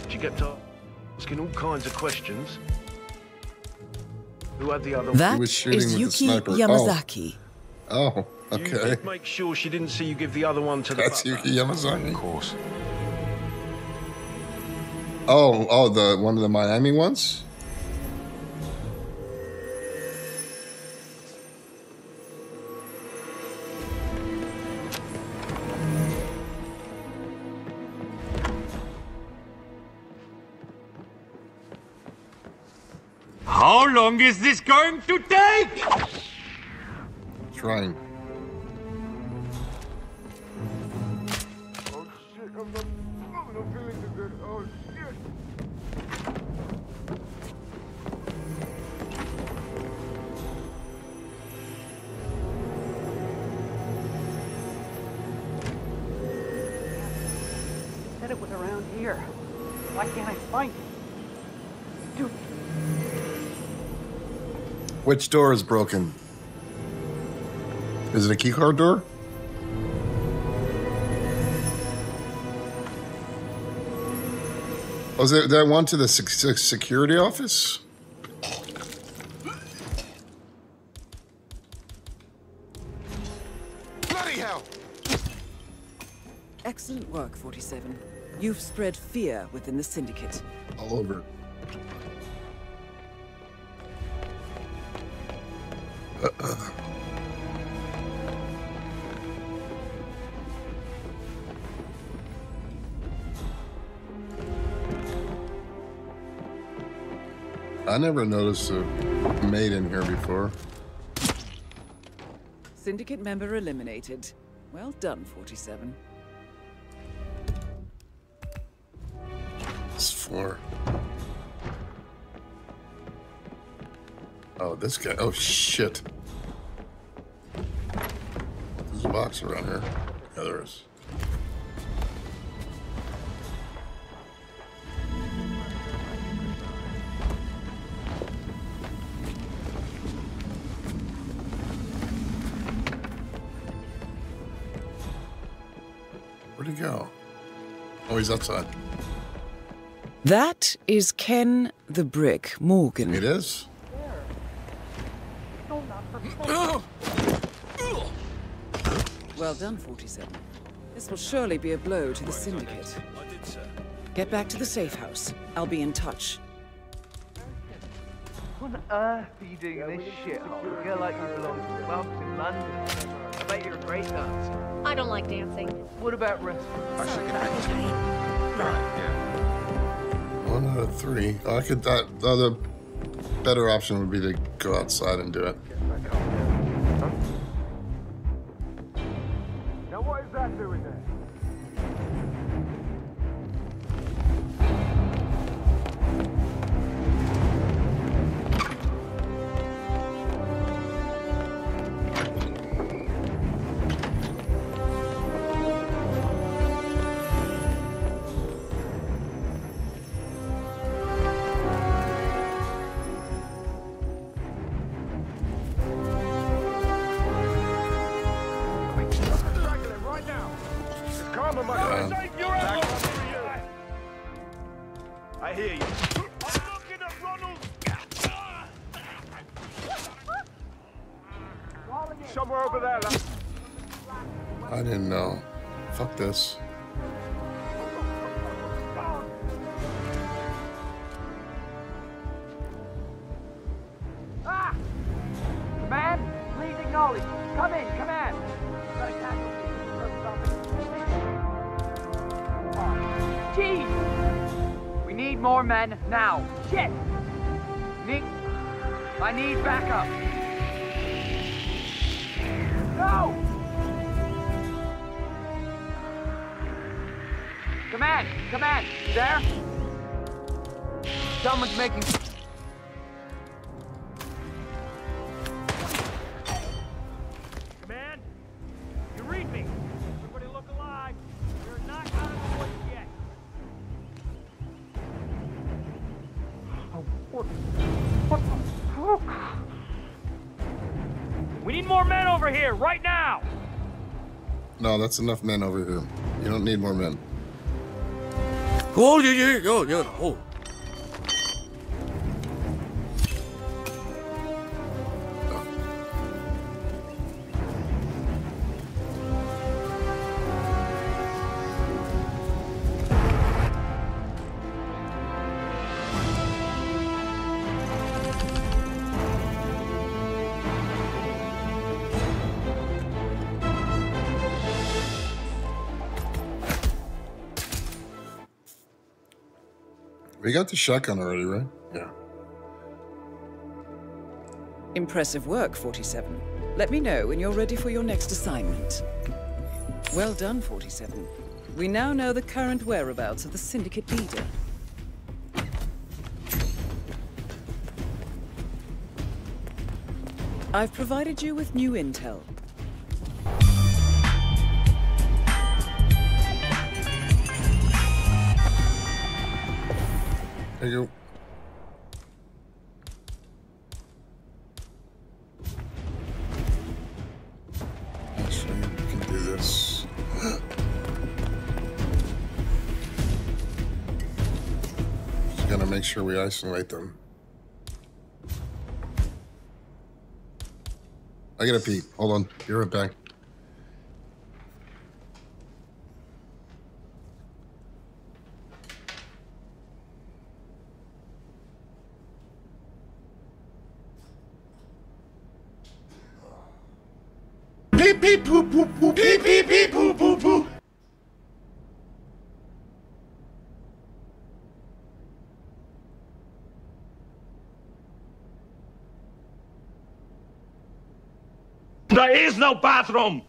She kept asking all kinds of questions. Who had the other That He was is Yuki sniper. Oh. Yamazaki. Oh, You okay. did make sure she didn't see you give the other one to the That's. Yuki Yamazaki. Of course. Oh, oh, the one of the Miami ones. How long is this going to take? Trying. Oh shit, I'm not, I'm not feeling too good. Oh shit. Said it was around here. Why can't I find it? Which door is broken? Is it a keycard door? Oh, Was it that one to the sec- sec- security office? Bloody hell! Excellent work, 47. You've spread fear within the Syndicate. All over. Uh, uh, uh. I never noticed a maid in here before. Syndicate member eliminated. Well done, 47. This floor. Oh, this guy. Oh, shit. This There's a box around here. Yeah, there is. Where'd he go? Oh, he's outside. That is Ken the Brick Morgan. It is? Well done, 47. This will surely be a blow to the Syndicate. Get back to the safe house. I'll be in touch. What on earth are you doing in this shithole? You feel like you belong to the clubs in London. I bet you're a great dancer. I don't like dancing. What about restaurants? One out of three. I could. That, the other better option would be to go outside and do it. That doing there? This. Ah! Command, please acknowledge. Come in, command. We need more men now. Shit! Nick, I need backup. Someone's making Command, you read me. Everybody look alive. We're not out of oh, the woods yet. We need more men over here, right now! No, that's enough men over here. You don't need more men. Oh, yeah, yeah, yeah, yeah. Oh. Got the shotgun already, right? Yeah. Impressive work, 47. Let me know when you're ready for your next assignment. Well done, 47. We now know the current whereabouts of the Syndicate leader. I've provided you with new intel. There you go. Make sure we isolate them. I gotta pee. Hold on. Be right back. There is no bathroom.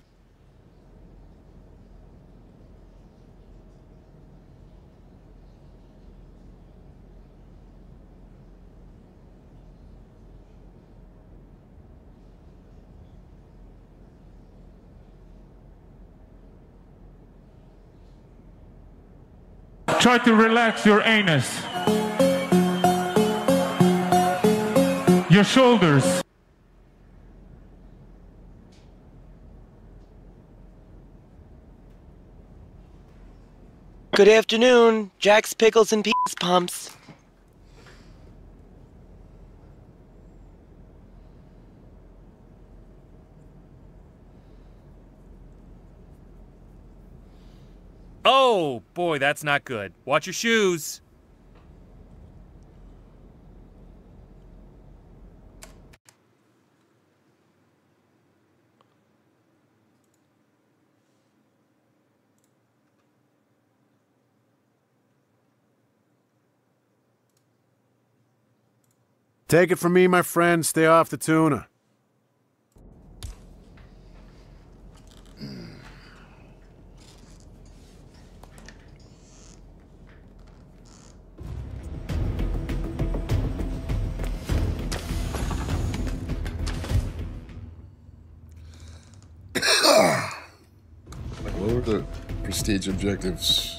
Try to relax your anus, your shoulders. Good afternoon, Jack's Pickles and Peas Pumps. Oh, boy, that's not good. Watch your shoes. Take it from me, my friend, stay off the tuna. What were the prestige objectives?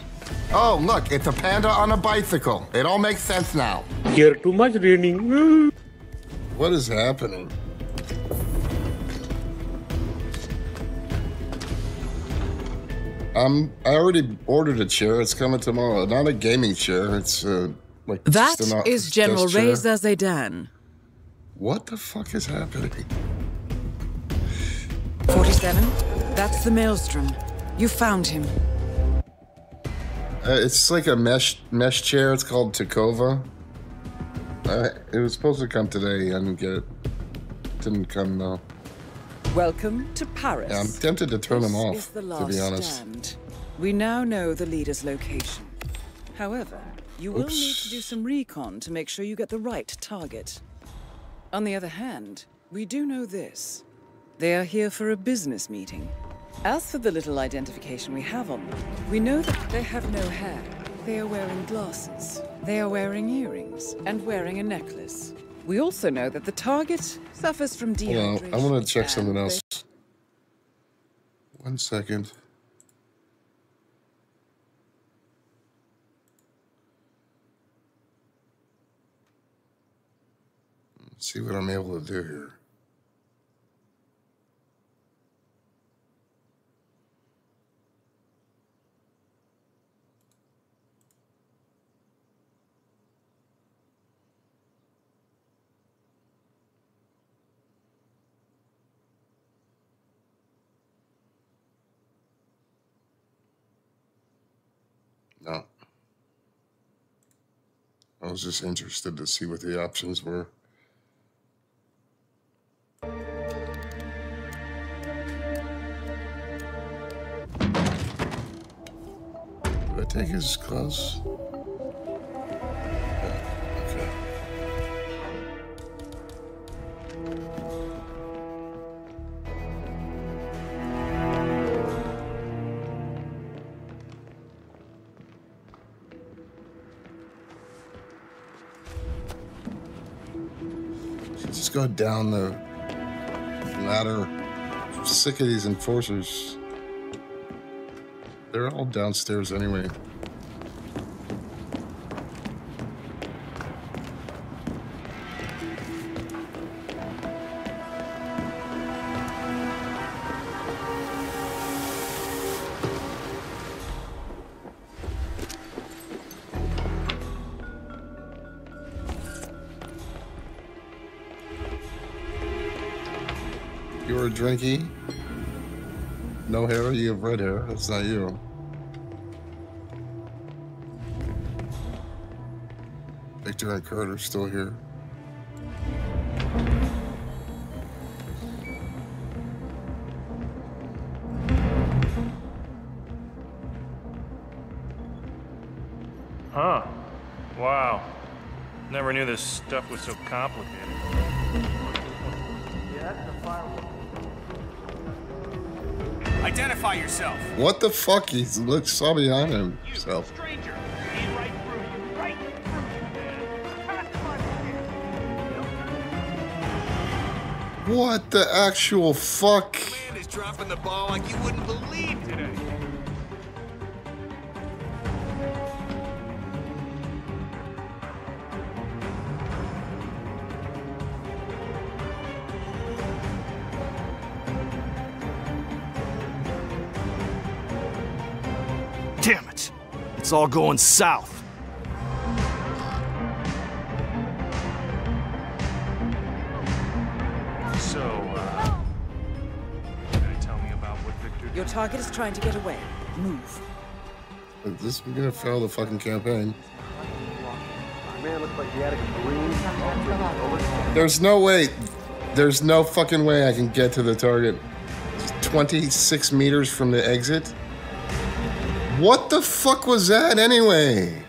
Oh, look, it's a panda on a bicycle. It all makes sense now. Here, too much raining. What is happening? Um, I already ordered a chair. It's coming tomorrow. Not a gaming chair. It's uh, like That just an is General desk chair. Reza Zaydan. What the fuck is happening? 47? That's the Maelstrom. You found him. Uh, it's like a mesh mesh chair. It's called Takova. Uh, it was supposed to come today. I didn't get it. Didn't come though. Welcome to Paris. Yeah, I'm tempted to turn them off. the To be honest. stand. We now know the leader's location. However, you will need to do some recon to make sure you get the right target. On the other hand, we do know this. They are here for a business meeting. As for the little identification we have on them, we know that they have no hair. They are wearing glasses. They are wearing earrings and wearing a necklace. We also know that the target suffers from dehydration. I want to check something else. One second. Let's see what I'm able to do here. No. I was just interested to see what the options were. Do I take his clothes? Go down the ladder. I'm sick of these enforcers. They're all downstairs anyway. That's not you. Victor and Kurt are still here. Huh. Wow. Never knew this stuff was so complicated. Identify yourself. What the fuck? He look saw behind himself. Stranger, right through you, right through you. What the actual fuck? Man is dropping the ball like you wouldn't believe today. It's all going south. So, uh, gonna tell me about what Victor Your target is trying to get away. Move. Is this gonna fail the fucking campaign? Man, looks like the attic is green. There's no way. There's no fucking way I can get to the target. 26 meters from the exit. What the fuck was that anyway?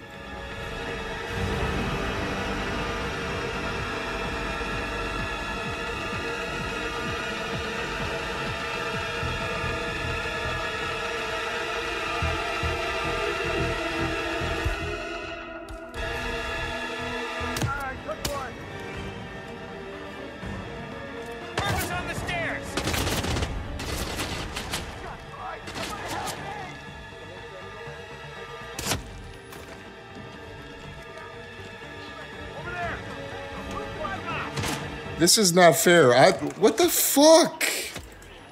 This is not fair. I. What the fuck?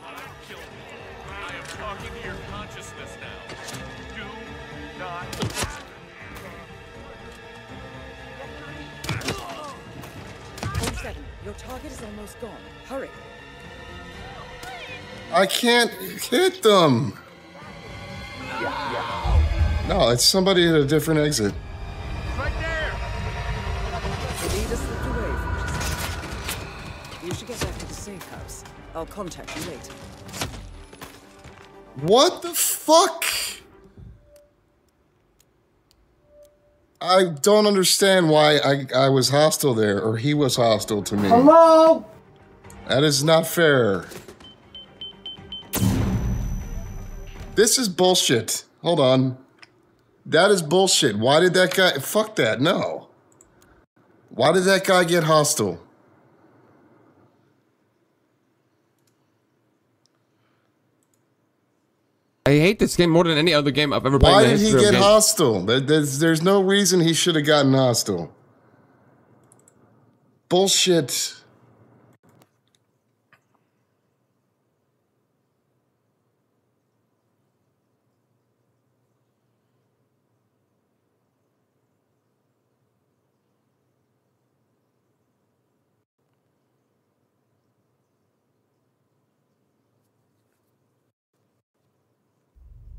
I am talking to your consciousness now. Do not. Forty-seven. Your target is almost gone. Hurry. I can't hit them. No, it's somebody at a different exit. Contact you later. What the fuck? I don't understand why I, I was hostile there, or he was hostile to me. Hello? That is not fair. This is bullshit. Hold on. That is bullshit. Why did that guy. Fuck that. No. Why did that guy get hostile? I hate this game more than any other game I've ever played. Why in the did he get hostile? There's, there's no reason he should have gotten hostile. Bullshit.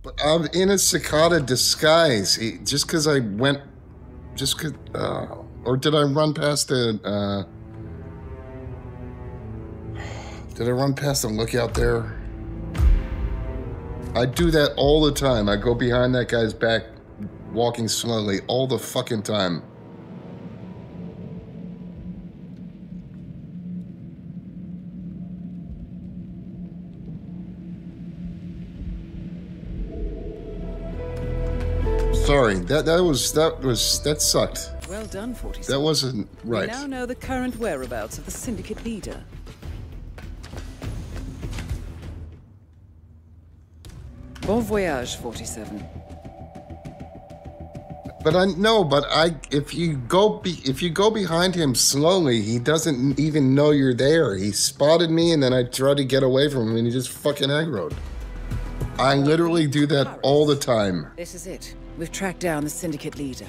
But I'm in a cicada disguise. Just because I went, just because, uh, or did I run past the? Uh, did I run past the lookout there? I do that all the time. I go behind that guy's back, walking slowly all the fucking time. Sorry, that that was that was that sucked. Well done, 47. That wasn't right. We now know the current whereabouts of the syndicate leader. Bon voyage, 47. But I know, but I if you go be, if you go behind him slowly, he doesn't even know you're there. He spotted me and then I tried to get away from him and he just fucking aggroed. I literally do that all the time. This is it. We've tracked down the syndicate leader.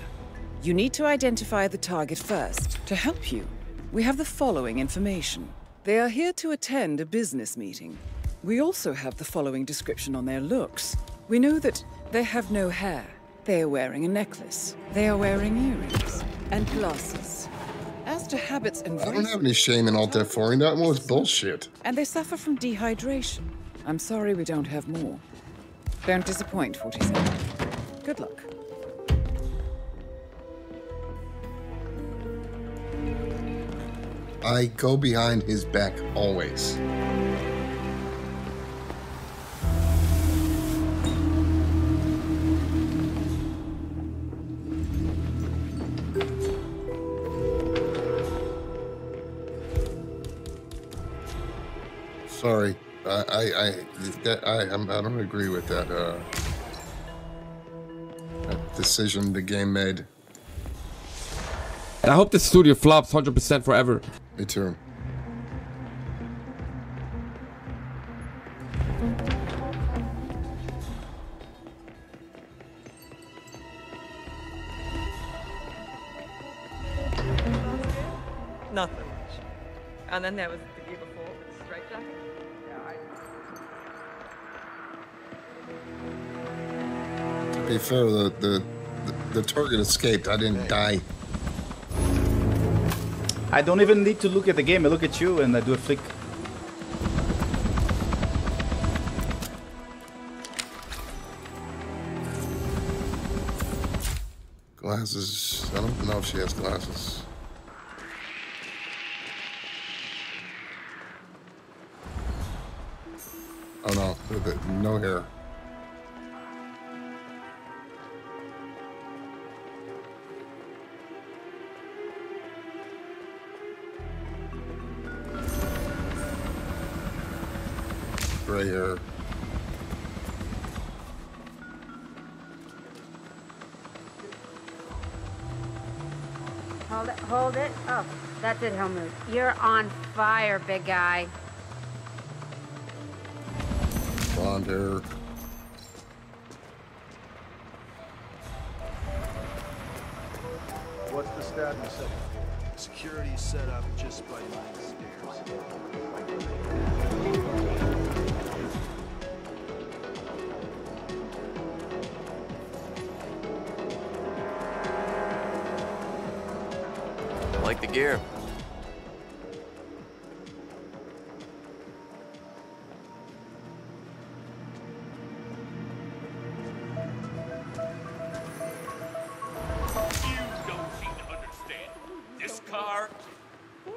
You need to identify the target first. To help you, we have the following information. They are here to attend a business meeting. We also have the following description on their looks. We know that they have no hair. They are wearing a necklace. They are wearing earrings and glasses. As to habits and I don't have any shame in for him. That was bullshit. and they suffer from dehydration. I'm sorry we don't have more. Don't disappoint, 47. Good luck. I go behind his back always. Sorry, I, I, I, that, I, I don't agree with that, uh, that decision the game made. I hope this studio flops 100% forever. Me too. Nothing. And then there was be fair, the, the, the, the target escaped. I didn't die. I don't even need to look at the game. I look at you and I do a flick. Glasses. I don't know if she has glasses. Oh no, no hair. Gray hair. Hold it, hold it. Oh, that's it, Helmut. You're on fire, big guy. Blonde hair. What's the stat in the second floor? Security is set up just by the stairs. The gear. This car.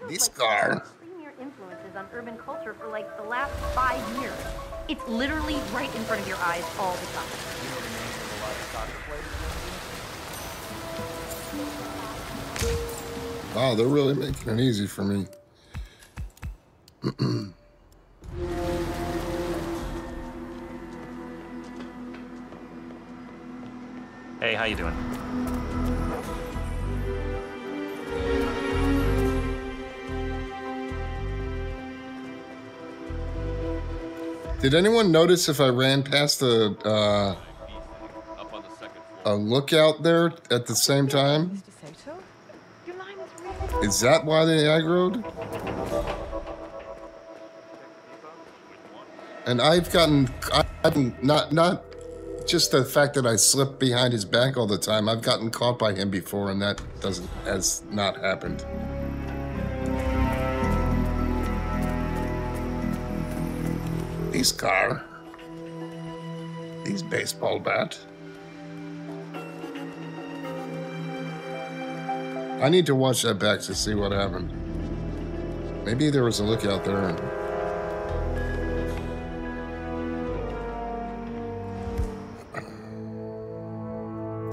This car. Premier influences on urban culture for like the last five years. It's literally right in front of your eyes all the time. Wow, they're really making it easy for me. Hey, how you doing? Did anyone notice if I ran past a uh, a lookout there at the same time? Is that why they aggroed? And I've gotten, I've not not just the fact that I slip behind his back all the time. I've gotten caught by him before, and that doesn't has not happened. These car. These baseball bat. I need to watch that back to see what happened. Maybe there was a lookout there.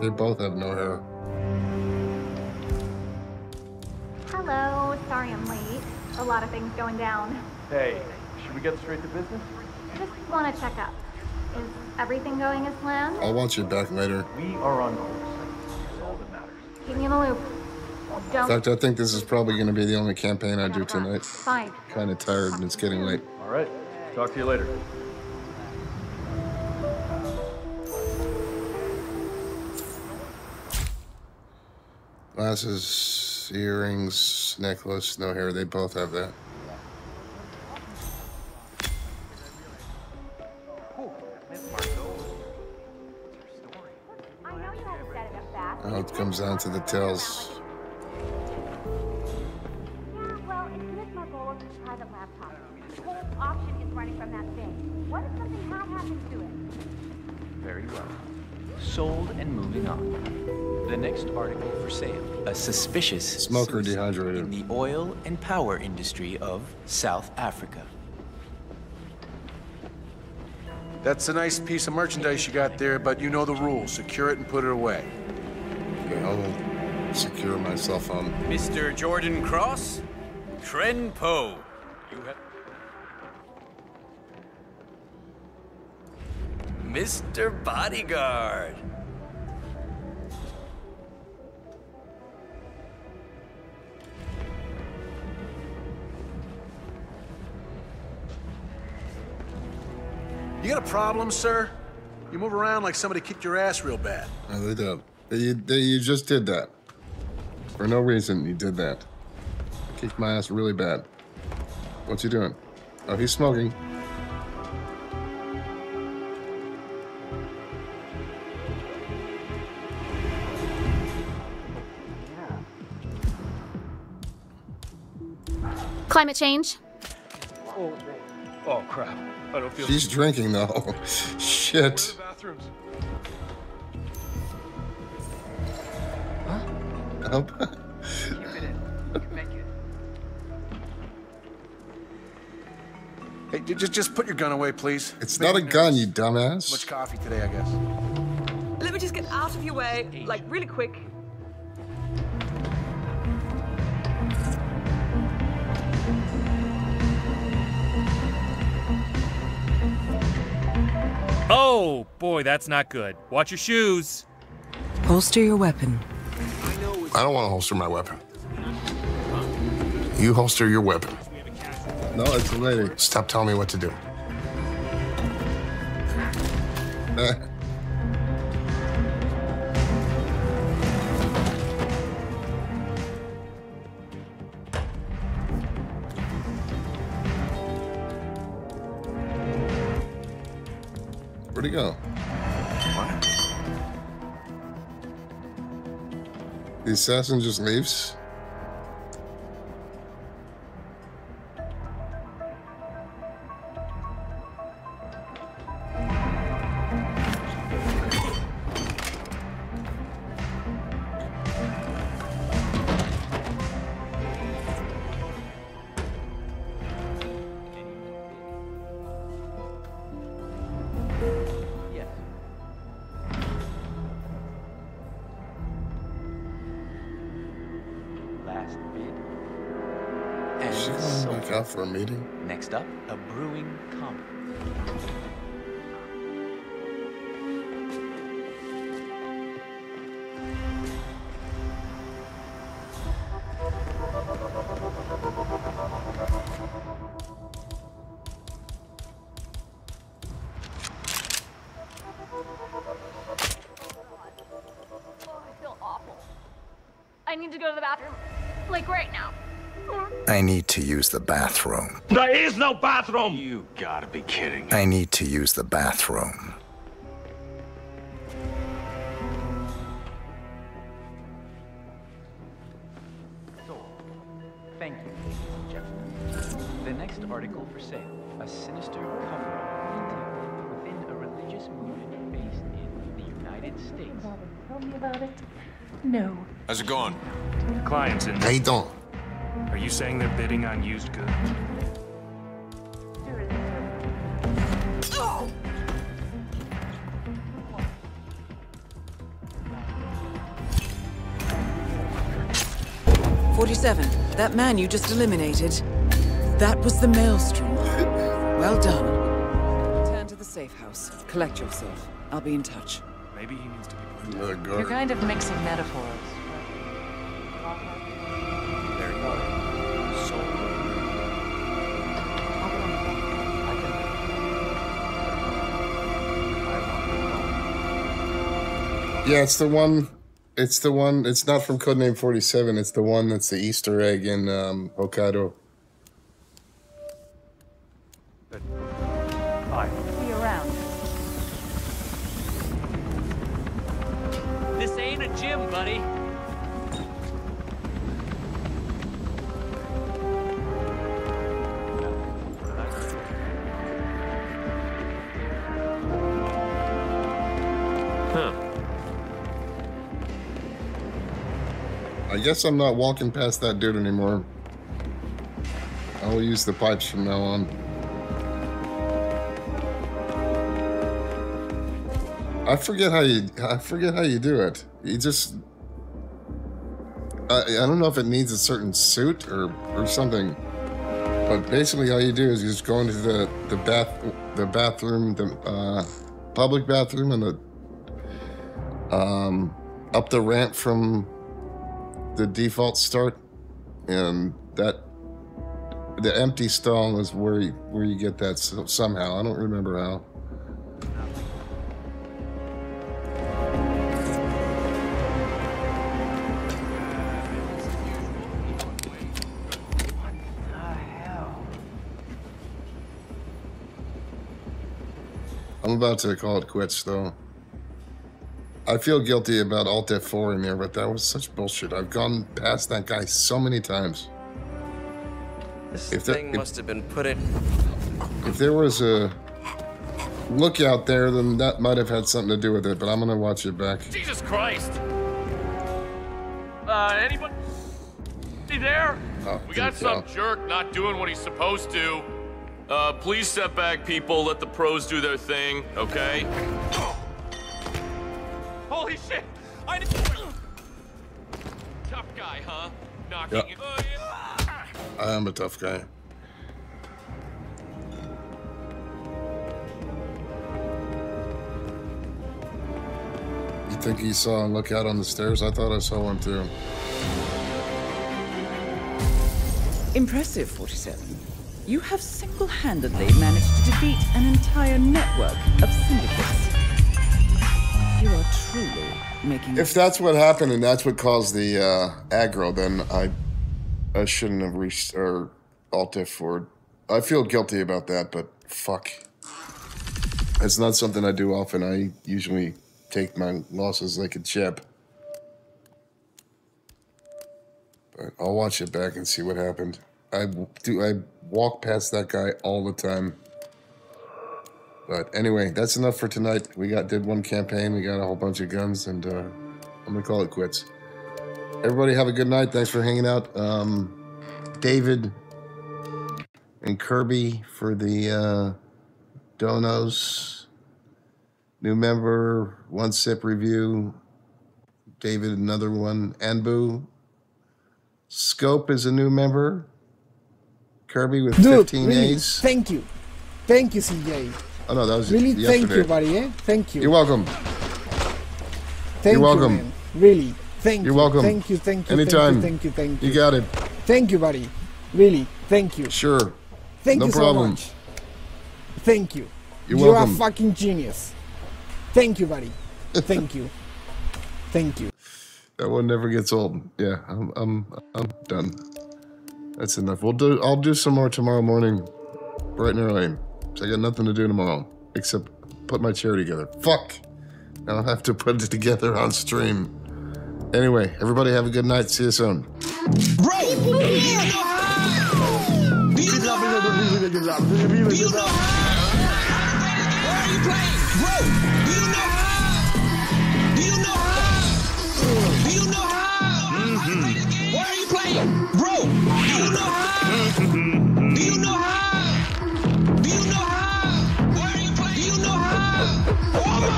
They both have no hair. Hello, sorry I'm late. A lot of things going down. Hey, should we get straight to business? Just want to check up. Is everything going as planned? I'll watch your back later. We are on course. That's all that matters. Keep me in the loop. In Don't. fact, I think this is probably going to be the only campaign I do tonight. Fine. Kind of tired and it's getting late. All right. Talk to you later. Glasses, earrings, necklace, no hair. They both have that. I know you had to set it up fast. Now it comes down to the tails. Sold and moving on. The next article for sale. A suspicious Smoker suicide dehydrated. in the oil and power industry of South Africa. That's a nice piece of merchandise you got there, but you know the rules. Secure it and put it away. Okay, I'll secure my cell phone. Um, Mr. Jordan Cross? Tren Po. Mr. Bodyguard. You got a problem, sir? You move around like somebody kicked your ass real bad. No, they don't. You, they, you just did that. For no reason, you did that. Kicked my ass really bad. What's he doing? Oh, he's smoking. Climate change. Oh, oh crap. I don't feel. She's drinking though. Shit. Bathrooms. Help. Hey, just just put your gun away, please. It's not a gun, you dumbass. Much coffee today, I guess. Let me just get out of your way, like really quick. Oh, boy, that's not good. Watch your shoes. Holster your weapon. I don't want to holster my weapon. You holster your weapon. No, it's a lady. Stop telling me what to do. Where'd he go? The assassin just leaves? Out for a meeting? Next up, a brewing use the bathroom. There is no bathroom! You gotta be kidding. I need to use the bathroom. Man you just eliminated. That was the maelstrom. Well done. Return to the safe house. Collect yourself. I'll be in touch. Maybe he needs to be. You're kind of mixing metaphors. There you are. Sold. Yeah, it's the one. It's the one. It's not from Codename Forty Seven. It's the one that's the Easter egg in um, Hokkaido. Guess I'm not walking past that dude anymore. I will use the pipes from now on. I forget how you. I forget how you do it. You just. I, I don't know if it needs a certain suit or or something, but basically all you do is you just go into the the bath the bathroom the uh, public bathroom and the um up the ramp from the default start, and that the empty stone is where you, where you get that somehow. I don't remember how. I'm about to call it quits, though. I feel guilty about Alt F4 in there, but that was such bullshit. I've gone past that guy so many times. This If there- thing if- must have been put in. If there was a lookout there, then that might have had something to do with it, but I'm gonna watch it back. Jesus Christ! Uh, anybody there? Oh, We got some yeah. jerk not doing what he's supposed to. Uh, please step back, people. Let the pros do their thing, okay? Holy shit! I didn't. Tough guy, huh? Knocking. Oh, yeah. I am a tough guy. You think he saw a lookout on the stairs? I thought I saw one too. Impressive, 47. You have single-handedly managed to defeat an entire network of syndicates. You are truly making... If that's what happened and that's what caused the uh, aggro, then I I shouldn't have reached or alt F4. I feel guilty about that, but fuck. It's not something I do often. I usually take my losses like a chip. But I'll watch it back and see what happened. I do. I walk past that guy all the time. But anyway, that's enough for tonight. We got did one campaign. We got a whole bunch of guns, and uh, I'm gonna call it quits. Everybody have a good night. Thanks for hanging out. Um, David and Kirby for the uh, donos. New member, one sip review. David, another one. Anbu. Scope is a new member. Kirby with Dude, 15 really, A's. thank you. Thank you, CJ. Oh no, that was Really, yesterday. thank you, buddy, eh? Thank you. You're welcome. Thank You're welcome. You, man. Really, thank You're you. welcome. Thank you, thank you, Anytime. thank you, thank you, thank you. You got it. Thank you, buddy. Really, thank you. Sure. Thank no you problem. so much. Thank you. You're you welcome. are fucking genius. Thank you, buddy. Thank you. Thank you. That one never gets old. Yeah, I'm I'm I'm done. That's enough. We'll do I'll do some more tomorrow morning, bright and early. So I got nothing to do tomorrow except put my chair together. Fuck. I'll have to put it together on stream. Anyway, everybody have a good night. See you soon. Playing? Bro, do you know how? Do you know how? Do you know how?